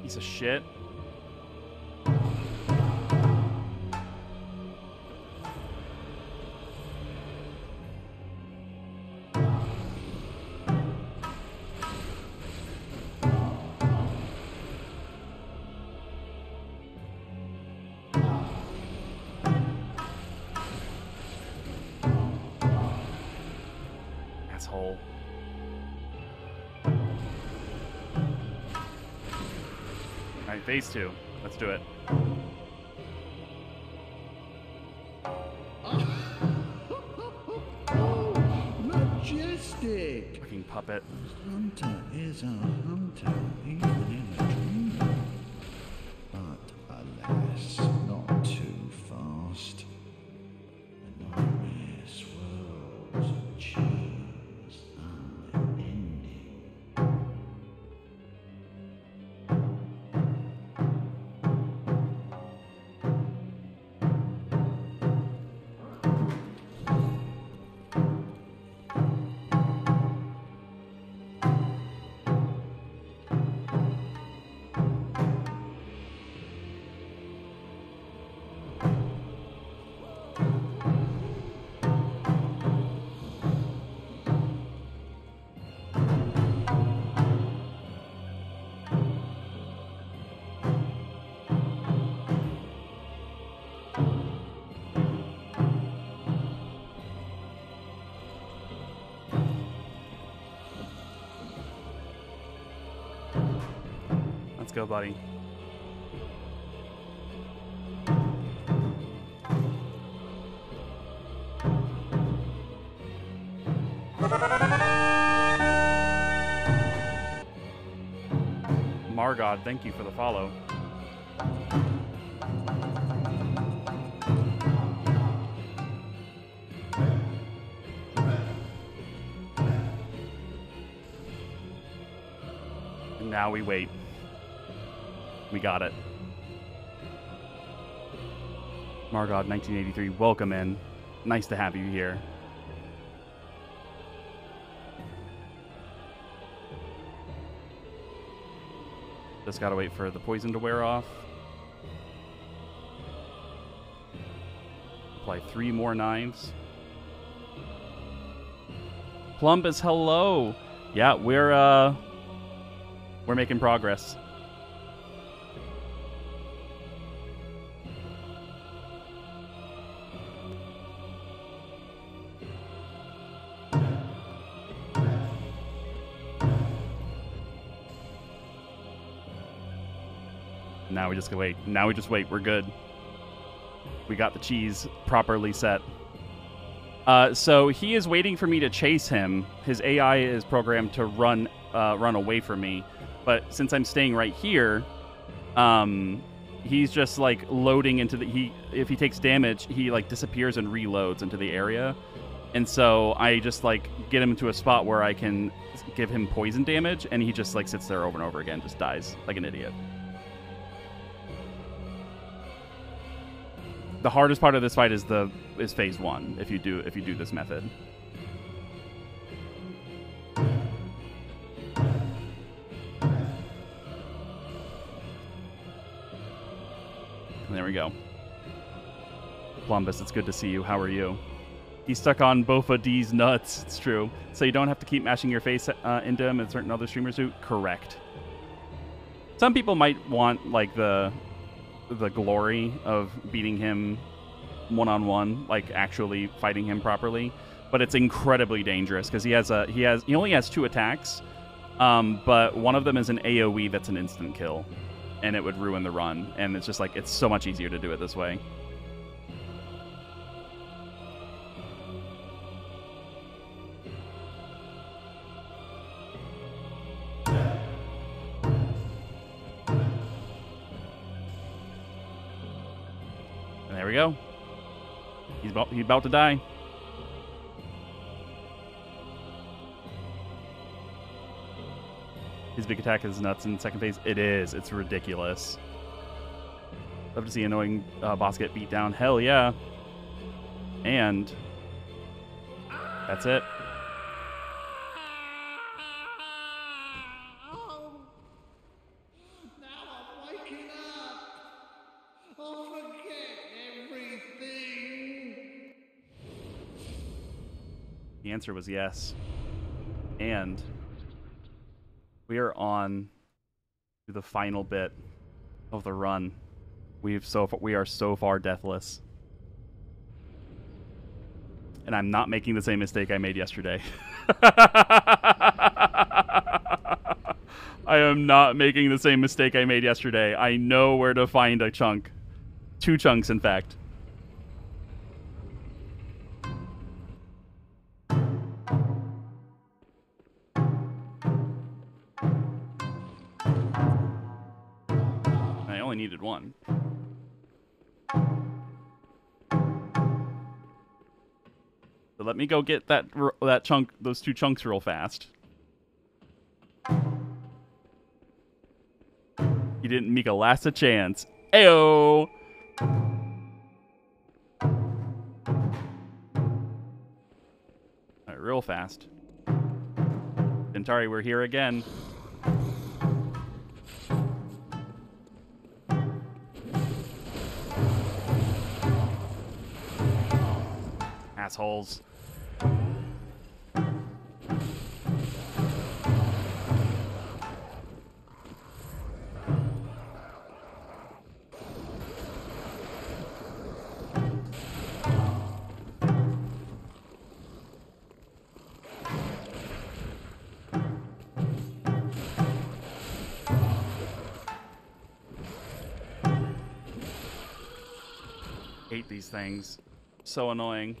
Piece of shit. Alright, phase two. Let's do it. Majestic! Fucking puppet. Hunter is a hunter, even in a dream. Go, buddy. Margod, thank you for the follow. Now we wait. Got it. Margod, 1983, welcome in. Nice to have you here. Just gotta wait for the poison to wear off. Apply three more knives. Plumbus, hello. Yeah, we're uh we're making progress. Just wait. Now we just wait. We're good. We got the cheese properly set. Uh, so he is waiting for me to chase him. His AI is programmed to run uh, run away from me, but since I'm staying right here, um, he's just like loading into the he. If he takes damage, he like disappears and reloads into the area, and so I just like get him into a spot where I can give him poison damage, and he just like sits there over and over again, just dies like an idiot. The hardest part of this fight is the is phase one. If you do if you do this method. There we go. Columbus, it's good to see you. How are you? He's stuck on Bofa D's nuts. It's true. So you don't have to keep mashing your face uh, into him, and certain other streamers do. Correct. Some people might want like the the glory of beating him one on one, like actually fighting him properly. But it's incredibly dangerous because he has a he has he only has two attacks, um, but one of them is an AOE that's an instant kill, and it would ruin the run. And it's just like it's so much easier to do it this way. He's about, about to die. His big attack is nuts in second phase. It is. It's ridiculous. Love to see annoying uh, boss get beat down. Hell yeah. And that's it. Answer was yes. And we are on to the final bit of the run. We've so far, we are so far deathless. And I'm not making the same mistake I made yesterday. I am not making the same mistake I made yesterday. I know where to find a chunk. Two chunks, in fact. Only needed one. So let me go get that that chunk, those two chunks, real fast. You didn't make a last a chance. Ayo. All right, real fast. Dentari, we're here again. Assholes. Hate these things. So annoying.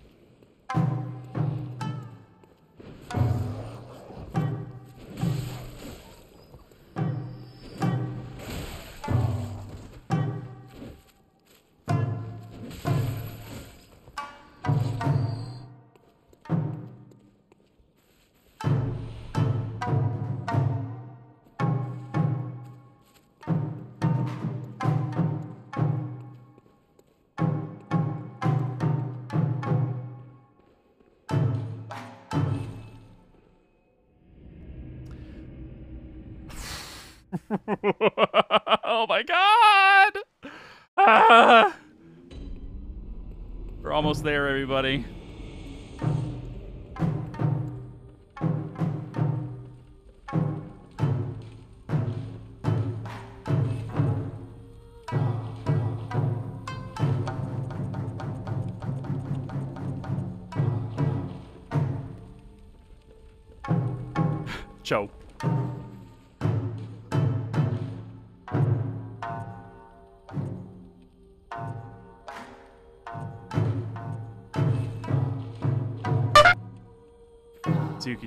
Oh my god! Ah! We're almost there, everybody.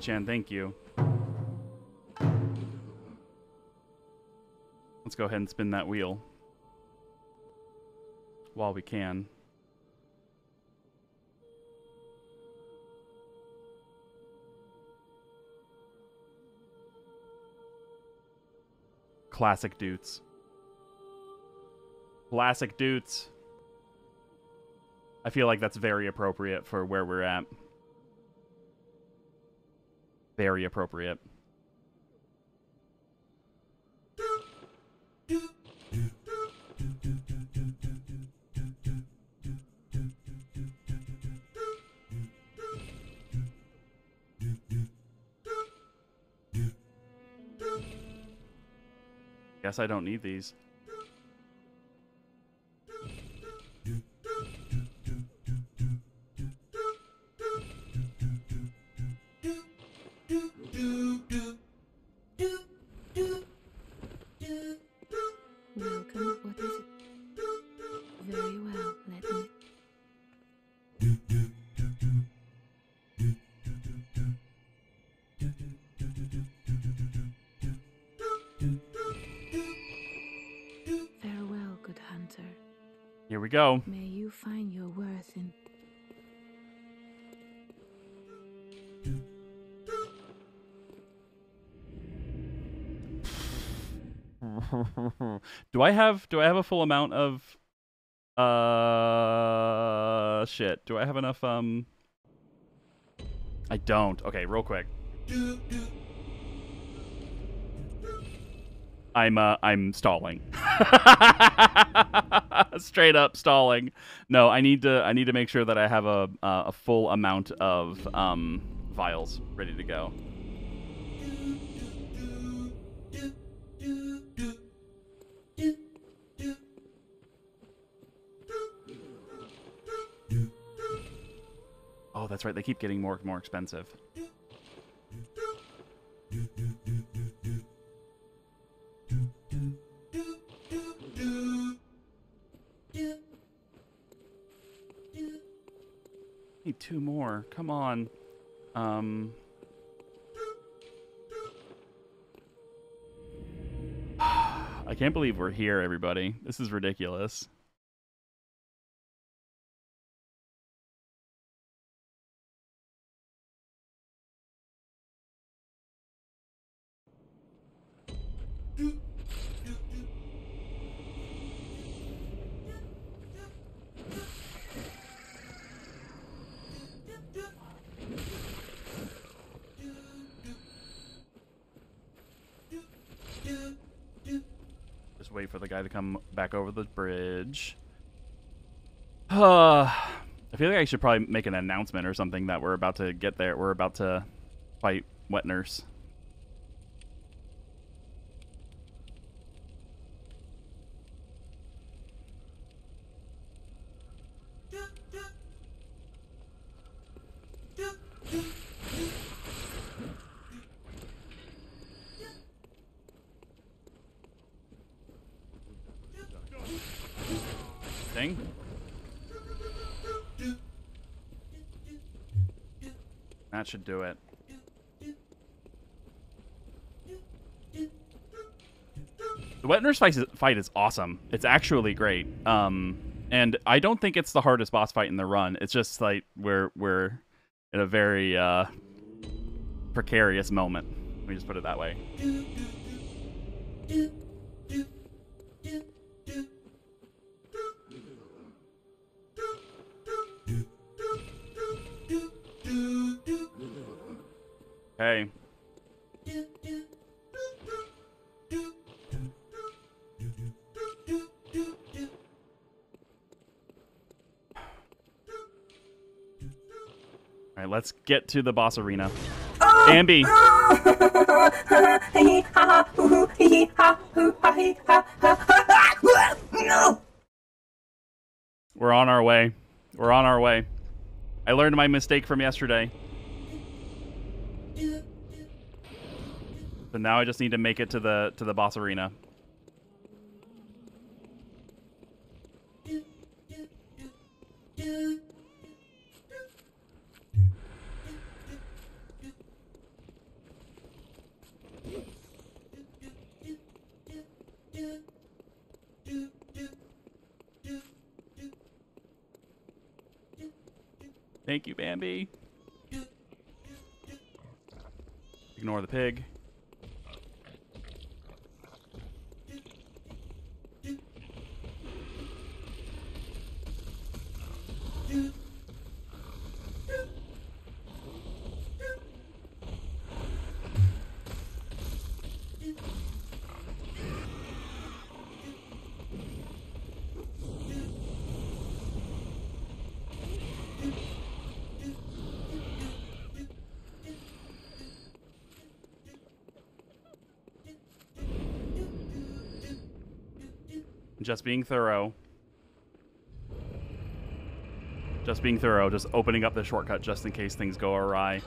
Tsuki-chan, thank you. Let's go ahead and spin that wheel. While we can. Classic dudes. Classic dudes. I feel like that's very appropriate for where we're at. Very appropriate. Guess I don't need these. Do I have do I have a full amount of uh shit. Do I have enough um I don't. Okay, real quick. I'm uh I'm stalling. Straight up stalling. No, I need to I need to make sure that I have a uh, a full amount of um vials ready to go. Oh, that's right. They keep getting more and more expensive. Need two more. Come on. Um. I can't believe we're here, everybody. This is ridiculous. Back over the bridge. Uh, I feel like I should probably make an announcement or something that we're about to get there. We're about to fight Wet Nurse. That should do it. The Wet Nurse fight is, fight is awesome. It's actually great. Um, and I don't think it's the hardest boss fight in the run. It's just like we're we're in a very uh, precarious moment. Let me just put it that way. Let's get to the boss arena. Oh! Bambi. We're on our way. We're on our way. I learned my mistake from yesterday. So now I just need to make it to the to the boss arena. Just being thorough. Just being thorough, just opening up the shortcut just in case things go awry.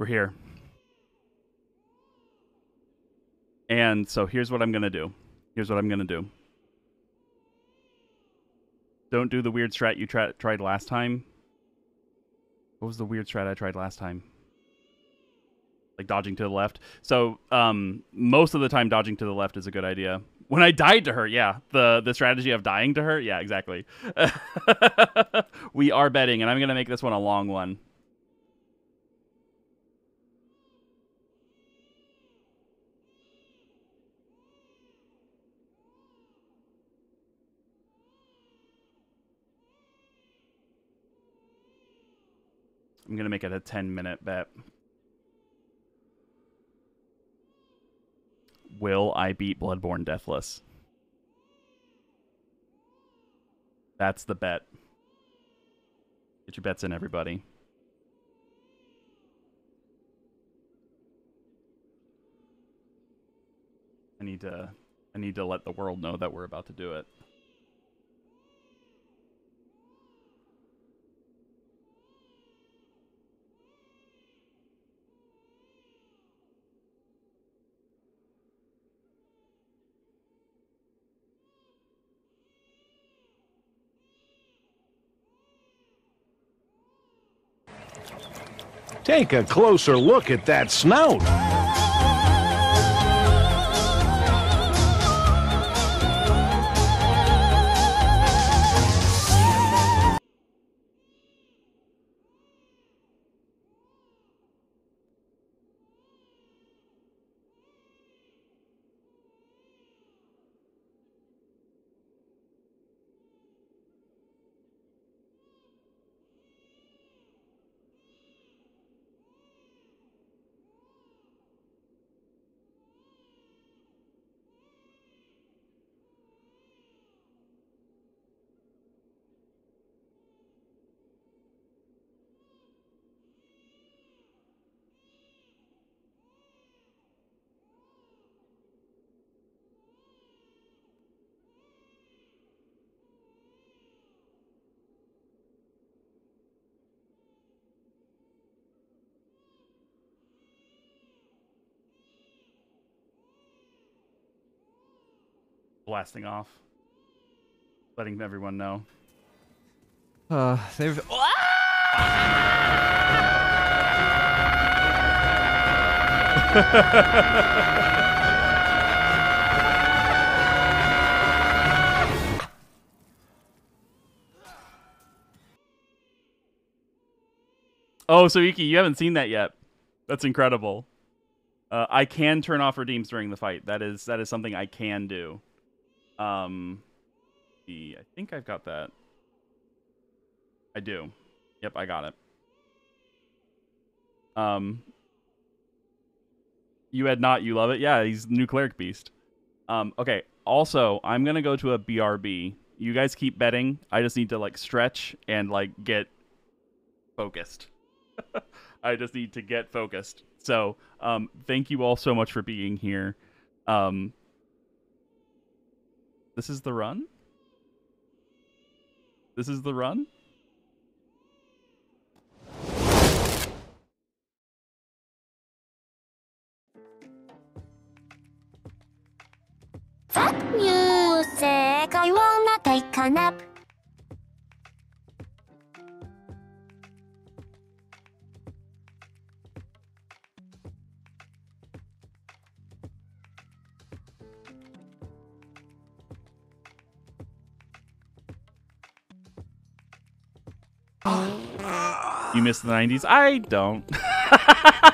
We're here. And so here's what I'm going to do. Here's what I'm going to do. Don't do the weird strat you tra- tried last time. What was the weird strat I tried last time? Like dodging to the left. So um, most of the time, dodging to the left is a good idea. When I died to her, yeah, the the strategy of dying to her, yeah, exactly. we are betting, and I'm gonna make this one a long one. I'm gonna make it a 10 minute bet. Will I beat Bloodborne Deathless? That's the bet. Get your bets in, everybody. I need to I need to let the world know that we're about to do it. Take a closer look at that snout. Blasting off. Letting everyone know. Uh, they've. Oh, so Iki, you haven't seen that yet. That's incredible. Uh, I can turn off redeems during the fight. That is that is something I can do. Um, the I think I've got that. I do. Yep, I got it. Um, you had not. You love it. Yeah, he's new cleric beast. Um, okay. Also, I'm gonna go to a BRB. You guys keep betting. I just need to like stretch and like get focused. I just need to get focused. So, um, thank you all so much for being here. Um, this is the run? This is the run? Fuck music, I wanna take a nap. You miss the 90s? I don't.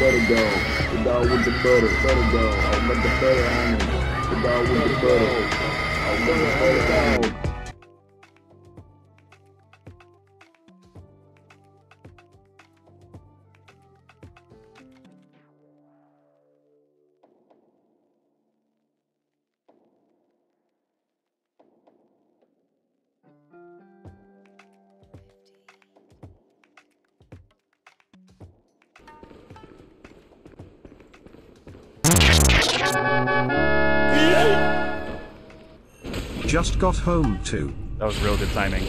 Butter dog, the dog with the butter, butter dog. I got the butter on him. The dog with the butter. I got the butter dog. Just got home too. That was real good timing.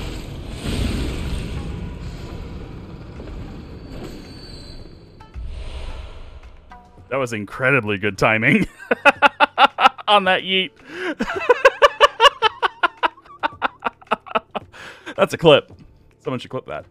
That was incredibly good timing on that yeet. That's a clip. Someone should clip that.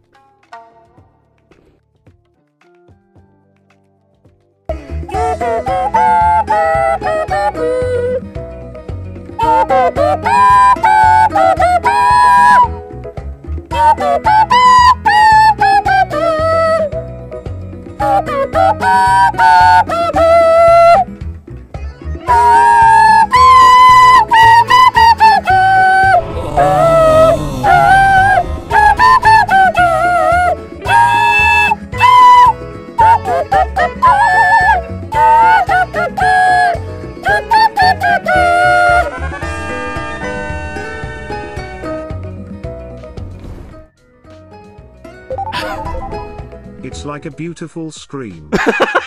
Beautiful scream.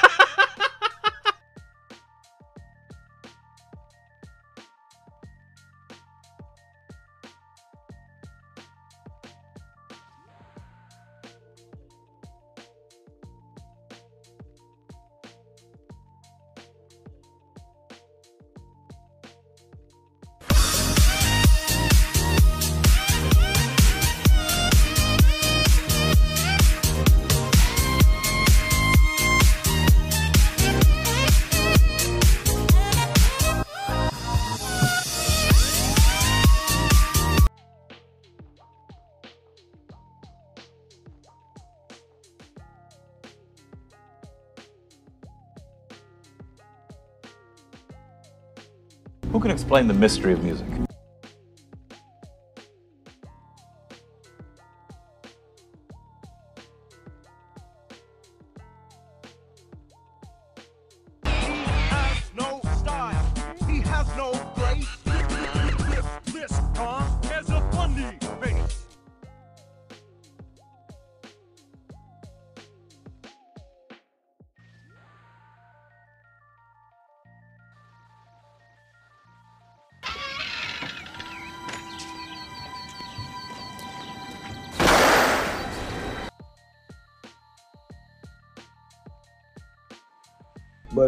Explain the mystery of music?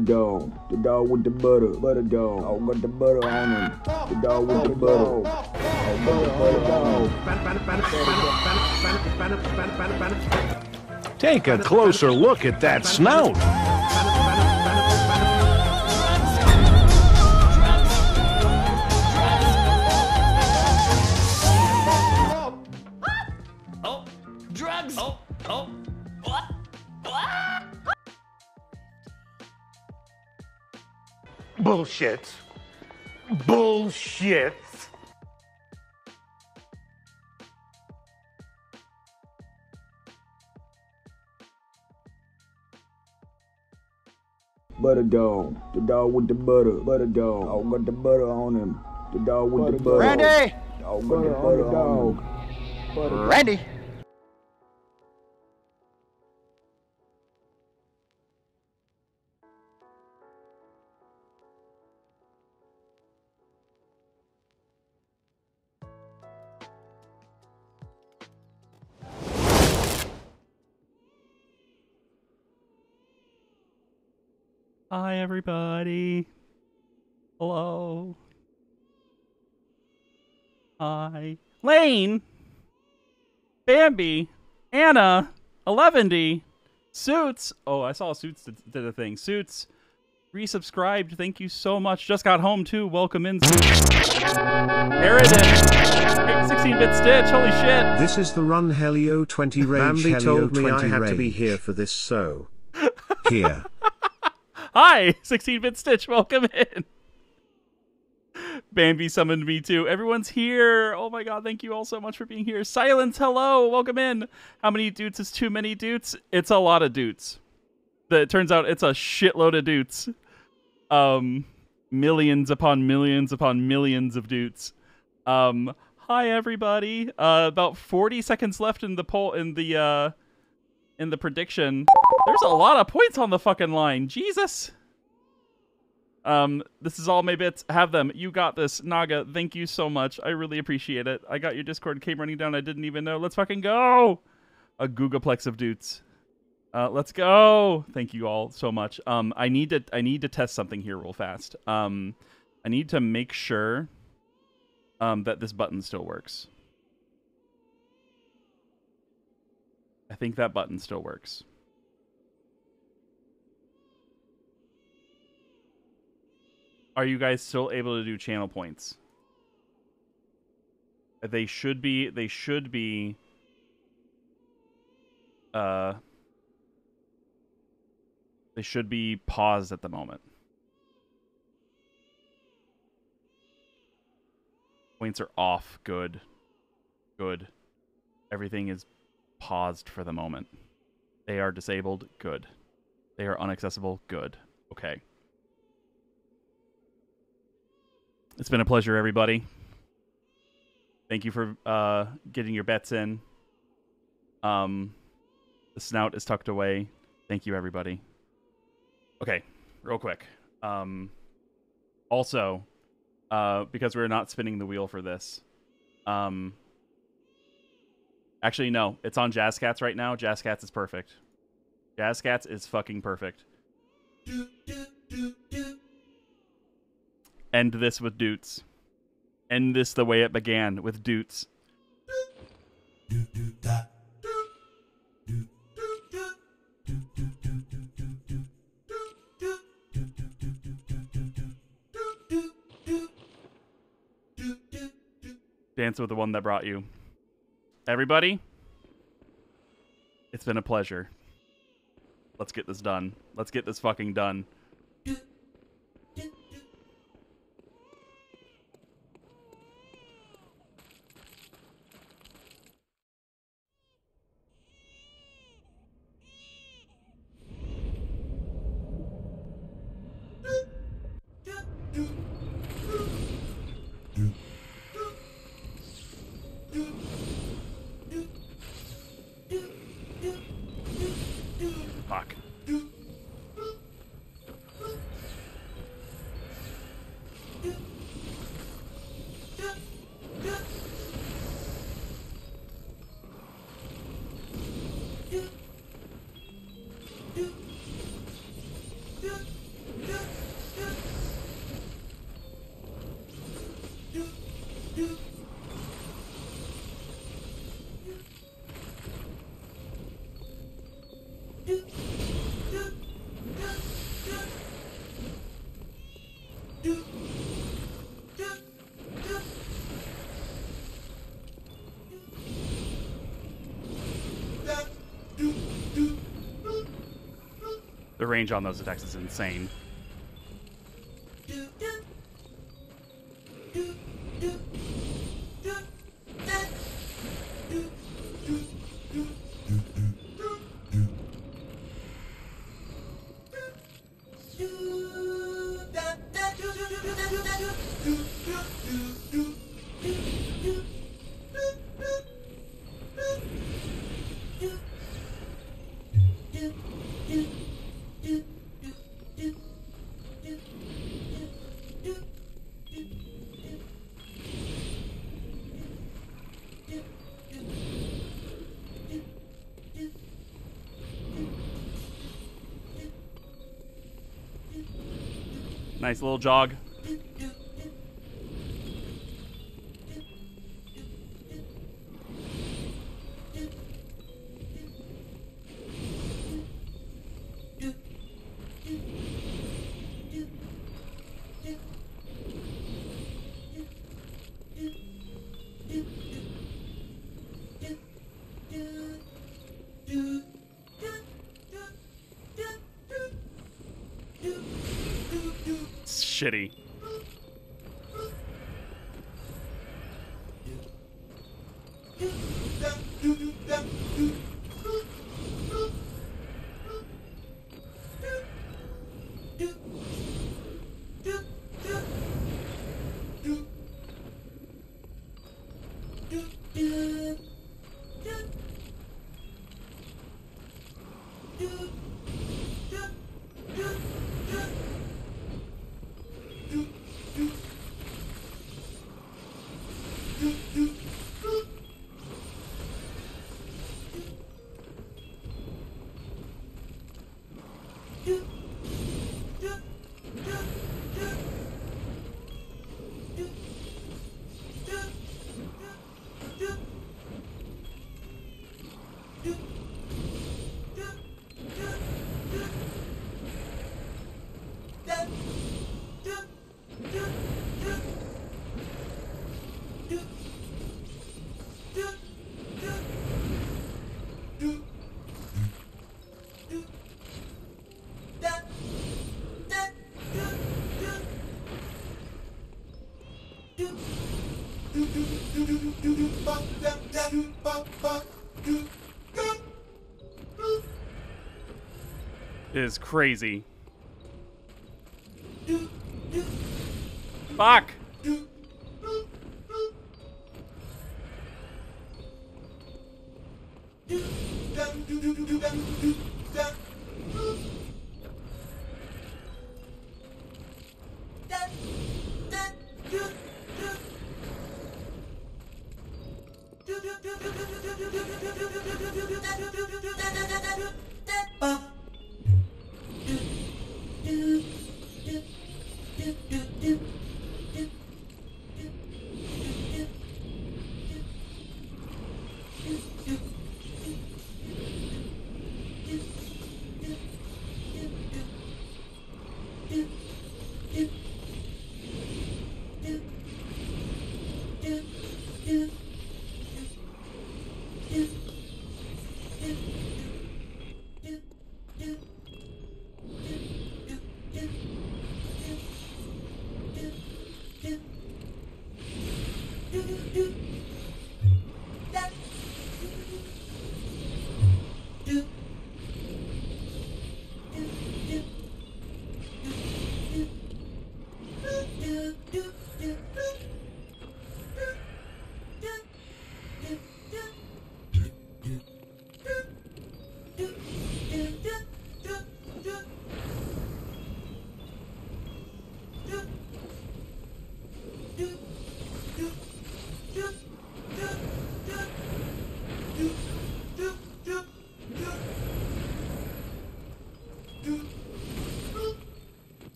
Dog, the dog with the butter, butter dog. I got the butter on him. The dog with the butter. I got the butter dog. Take a closer look at that snout. Bullshit. Bullshit. Butter dog, the dog with the butter, butter dog. I got the butter on him. The dog with the butter. Randy! I got the butter on him. Randy! Everybody. Hello. Hi. Lane. Bambi. Anna. Elevendy. Suits. Oh, I saw Suits did, did a thing. Suits. Resubscribed. Thank you so much. Just got home too. Welcome in. Eridan. 16-bit Stitch. Holy shit. This is the Run Helio 20 range. Bambi Helio told me I had to be here for this, so here. Hi, 16-bit Stitch. Welcome in. Bambi summoned me too. Everyone's here. Oh my god, thank you all so much for being here. Silence, hello, welcome in. How many dudes is too many dudes? It's a lot of dudes. It turns out it's a shitload of dudes. Um, millions upon millions upon millions of dudes. Um, hi everybody. Uh, about 40 seconds left in the poll in the uh in the prediction. There's a lot of points on the fucking line. Jesus. Um, this is all my bits. Have them. You got this, Naga. Thank you so much. I really appreciate it. I got your Discord. Came running down. I didn't even know. Let's fucking go. A googolplex of dudes. Uh, let's go. Thank you all so much. Um, I need to. I need to test something here real fast. Um, I need to make sure. Um, that this button still works. I think that button still works. Are you guys still able to do channel points? They should be they should be uh they should be paused at the moment. Points are off. Good. Good. Everything is paused for the moment. They are disabled. Good. They are unaccessible. Good. Okay. It's been a pleasure, everybody. Thank you for uh, getting your bets in. Um, the snout is tucked away. Thank you, everybody. Okay, real quick. Um, also, uh, because we're not spinning the wheel for this, um, actually no, it's on Jazz Cats right now. Jazz Cats is perfect. Jazz Cats is fucking perfect. End this with Doots. End this the way it began with Doots. Dance with the one that brought you. Everybody, it's been a pleasure. Let's get this done. Let's get this fucking done. Range on those attacks is insane. Nice little jog. Shitty. Is crazy. Fuck!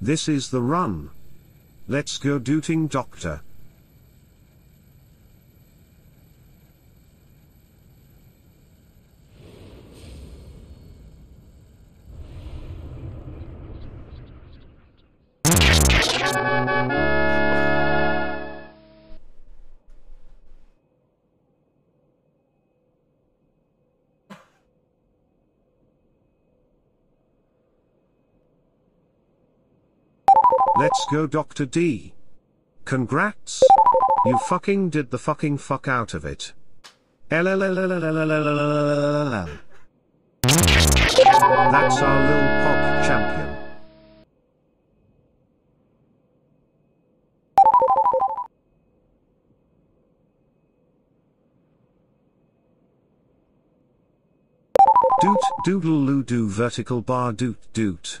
This is the run. Let's go dooting doctor. go Dr. D. Congrats. You fucking did the fucking fuck out of it. That's our little Pop champion. Doot doodle loo doo vertical bar doot doot.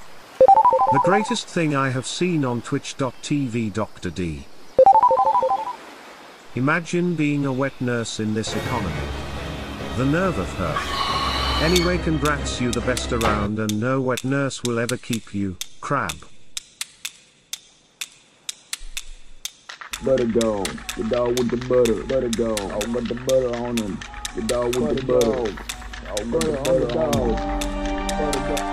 The greatest thing I have seen on twitch.tv Dr. D. Imagine being a wet nurse in this economy. The nerve of her. Anyway congrats you the best around and no wet nurse will ever keep you, crab. Butter go. The dog with the butter. Butter go. I got the butter on him. The dog with the butter. I got the butter on him. Butter go.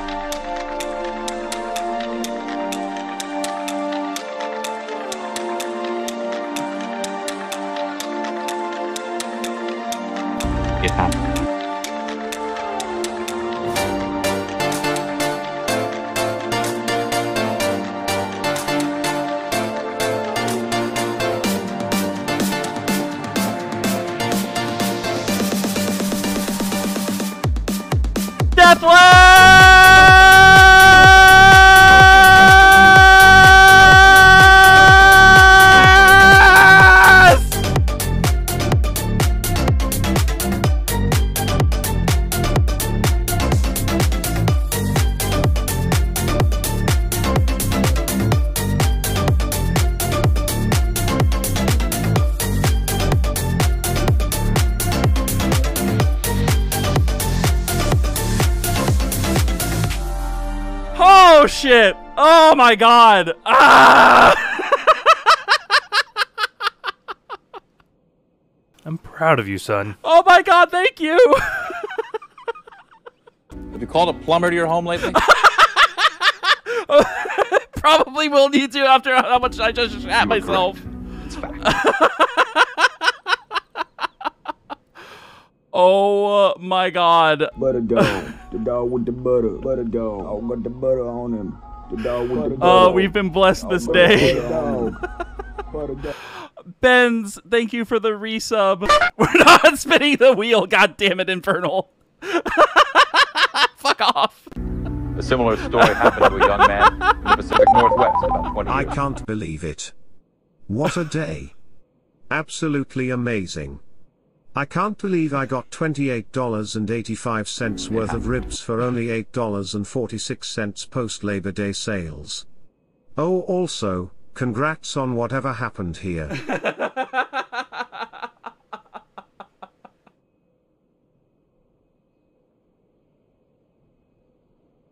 My god! Ah! I'm proud of you, son. Oh my god, thank you! Have you called a plumber to your home lately? Probably will need to after how much I just shat myself. oh my god. Butter go. The dog with the butter. Butter go. I got the butter on him. The dog with the butter. Oh, we've been blessed this day. Butter dog. Butter dog. Benz, thank you for the resub. We're not spinning the wheel, god damn it, Infernal. Fuck off. A similar story happened to a young man in the Pacific Northwest about 20 I can't believe it. What a day. Absolutely amazing. I can't believe I got $28.85 worth of ribs for only $8.46 post Labor Day sales. Oh, also, congrats on whatever happened here.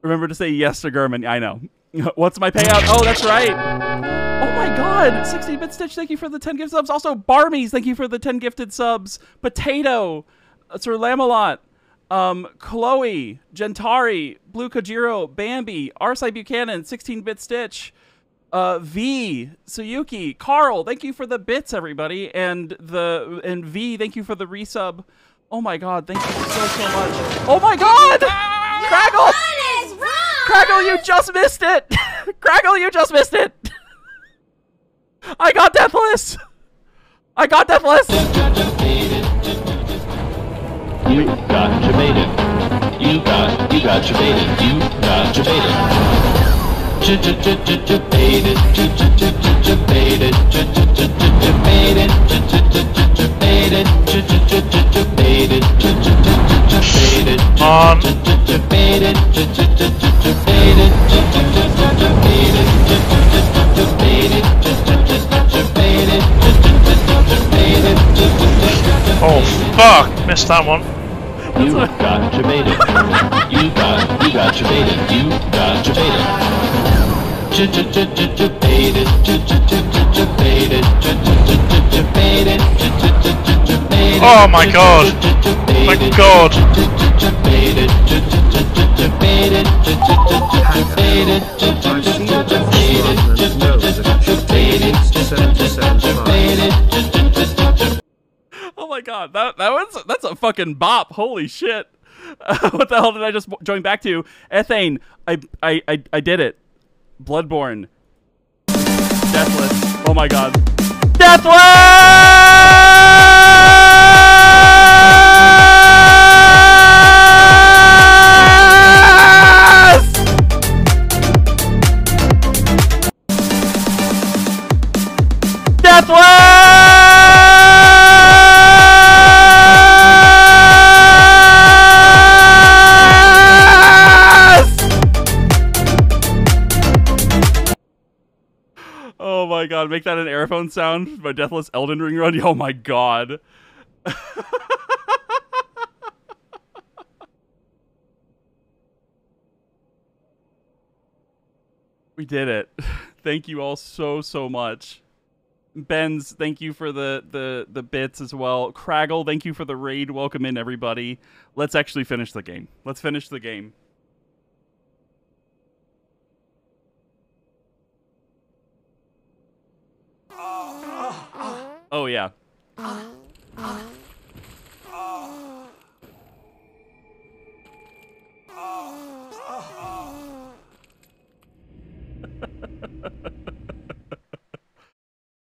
Remember to say yes to Gehrman. I know. What's my payout? Oh, that's right. Oh my god. 60 bit stitch, thank you for the 10 gift subs. Also, Barmies, thank you for the 10 gifted subs. Potato, uh, Sir Lamelot, um, Chloe, Gentari, Blue Kajiro, Bambi, Arsai Buchanan, 16 bit stitch. Uh, V, Suyuki, Carl, thank you for the bits, everybody, and the and V, thank you for the resub. Oh my god, thank you so so much. Oh my god, Craggle, Craggle, you just missed it. Craggle, you just missed it. I got Deathless! I got Deathless! You got jebaited. You got, you got jebaited. You got jebaited. Jebaited, jebaited, jebaited, jebaited, jebaited, jebaited, um. jebaited, jebaited, jebaited, jebaited, jebaited, Oh fuck! Missed that one. You got jebaited. you got you got jebaited. You got jebaited. Jebaited. Jebaited. Oh my god! My god! Jebaited my god, that that was that's a fucking bop. Holy shit! what the hell did I just join back to? Ethane, I I I, I did it. Bloodborne. Deathless. Oh my god. Deathless! My god, make that an aerophone sound by Deathless Elden Ring Run. Oh my god. we did it. Thank you all so so much. Benz, thank you for the the the bits as well. Craggle, thank you for the raid. Welcome in everybody. Let's actually finish the game. Let's finish the game. Oh yeah.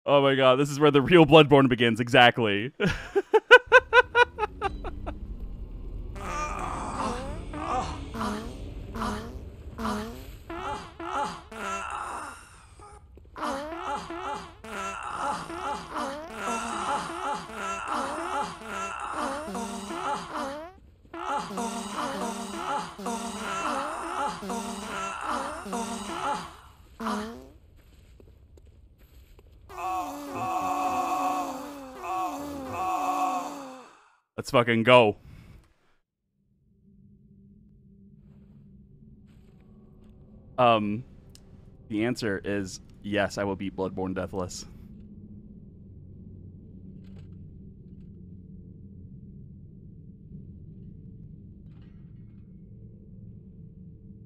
Oh my god, this is where the real Bloodborne begins, exactly. Let's fucking go. Um, the answer is yes, I will beat Bloodborne Deathless.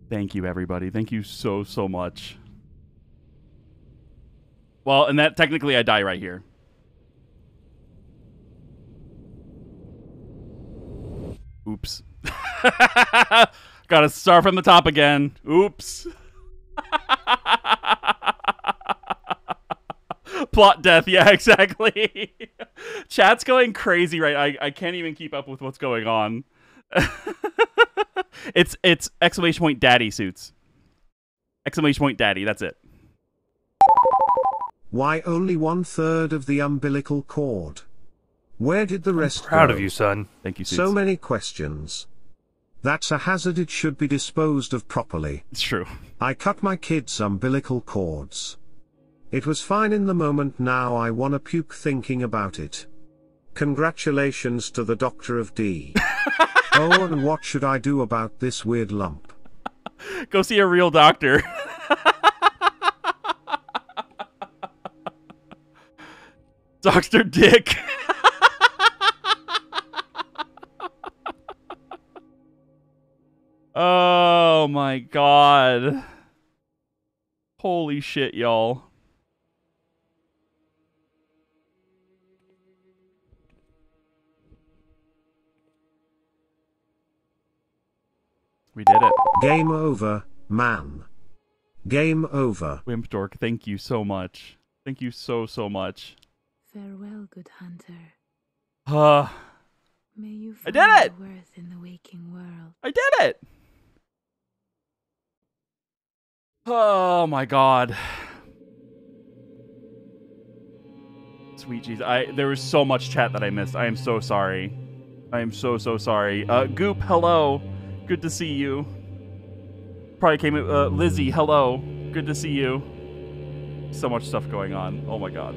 Thank you, everybody. Thank you so, so much. Well, and that technically I die right here. Oops. Gotta start from the top again. Oops. Plot death. Yeah, exactly. Chat's going crazy right. I, I can't even keep up with what's going on. it's it's exclamation point daddy suits. Exclamation point daddy. That's it. Why only one third of the umbilical cord? Where did the rest Proud go? of you, son. Thank you, So many questions. That's a hazard it should be disposed of properly. It's true. I cut my kids' umbilical cords. It was fine in the moment now I wanna puke thinking about it. Congratulations to the Doctor of D. oh and what should I do about this weird lump? Go see a real doctor. Dr. Dick. oh my god. Holy shit, y'all. We did it. Game over, man. Game over. Wimp Dork, thank you so much. Thank you so, so much. Farewell, good hunter. Uh, May you I find did it! your worth in the waking world. I did it! Oh my god. Sweet Jesus. I there was so much chat that I missed. I am so sorry. I am so so sorry. Uh Goop, hello. Good to see you. Probably came uh Lizzie, hello. Good to see you. So much stuff going on. Oh my god.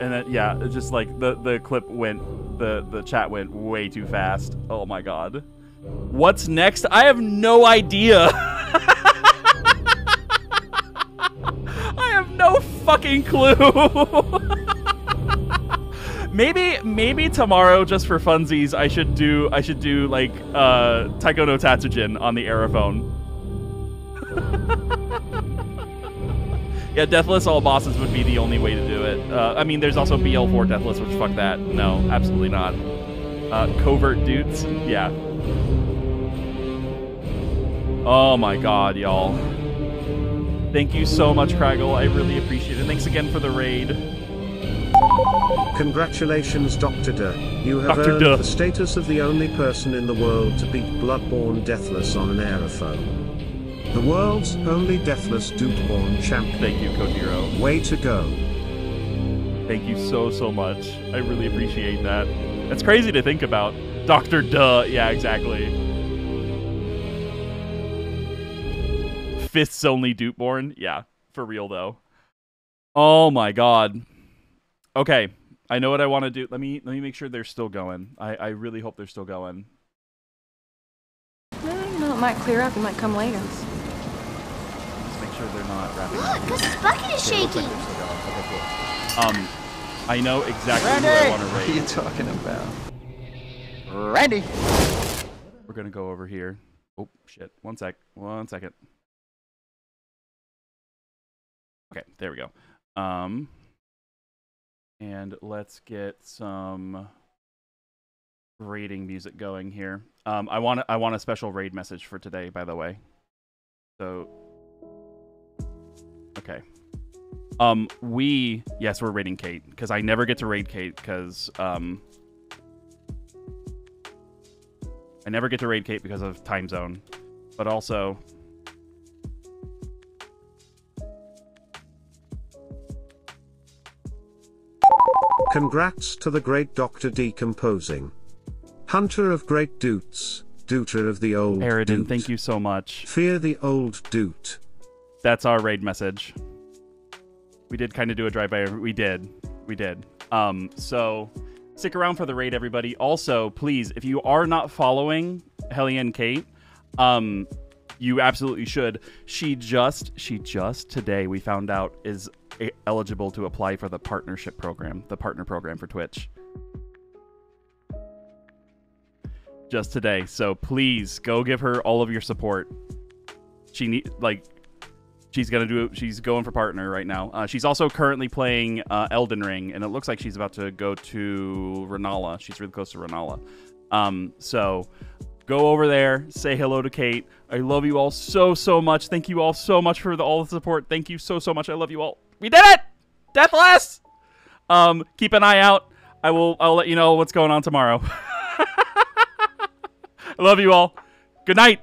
And then yeah, just like the the clip went the the chat went way too fast. Oh my god. What's next? I have no idea. I have no fucking clue. maybe maybe tomorrow just for funsies I should do I should do like uh Taiko no Tatsujin on the Aerophone. Yeah, deathless all bosses would be the only way to do it. Uh, I mean, there's also BL4 deathless, which fuck that. No, absolutely not. Uh, covert dudes, yeah. Oh my god, y'all. Thank you so much, Craggle. I really appreciate it. Thanks again for the raid. Congratulations, Dr. Duh. You have Dr. earned Duh. the status of the only person in the world to beat Bloodborne Deathless on an aerophone. The world's only Deathless Dudeborn champion. Thank you, Kojiro. Way to go. Thank you so, so much. I really appreciate that. That's crazy to think about. Dr. Duh. Yeah, exactly. Fists only Dupeborn. Yeah, for real though. Oh my god. Okay, I know what I want to do. Let me let me make sure they're still going. I I really hope they're still going. Well, you know, it might clear up. It might come later. Let's make sure they're not wrapping Look, up. Gus's bucket is Okay, looks like shaking. they're still going. Okay, cool. Um, I know exactly who I want to What are you talking about? Randy! We're gonna go over here. Oh shit! One sec. One second. Okay, there we go. Um, and let's get some raiding music going here. Um, I want I want a special raid message for today, by the way. So, okay. Um, we yes, we're raiding Kate because I never get to raid Kate because um. I never get to raid Kate because of time zone, but also Congrats to the great Doctor Decomposing. Hunter of great doots, dooter of the old Aridin, doot. thank you so much. Fear the old doot. That's our raid message. We did kind of do a drive-by. We did. We did. Um, so stick around for the raid, everybody. Also, please, if you are not following Hellion Kate, um, you absolutely should. She just, she just today we found out is eligible to apply for the partnership program, the partner program for Twitch. Just today. So please go give her all of your support. She need like she's gonna do she's going for partner right now. Uh, she's also currently playing uh, elden ring and it looks like she's about to go to Rennala. She's really close to Rennala. Um, so go over there say hello to kate. I love you all so so much. Thank you all so much for the, all the support. Thank you so so much. I love you all. We did it! Deathless um, keep an eye out. I will i'll let you know what's going on tomorrow. I love you all. Good night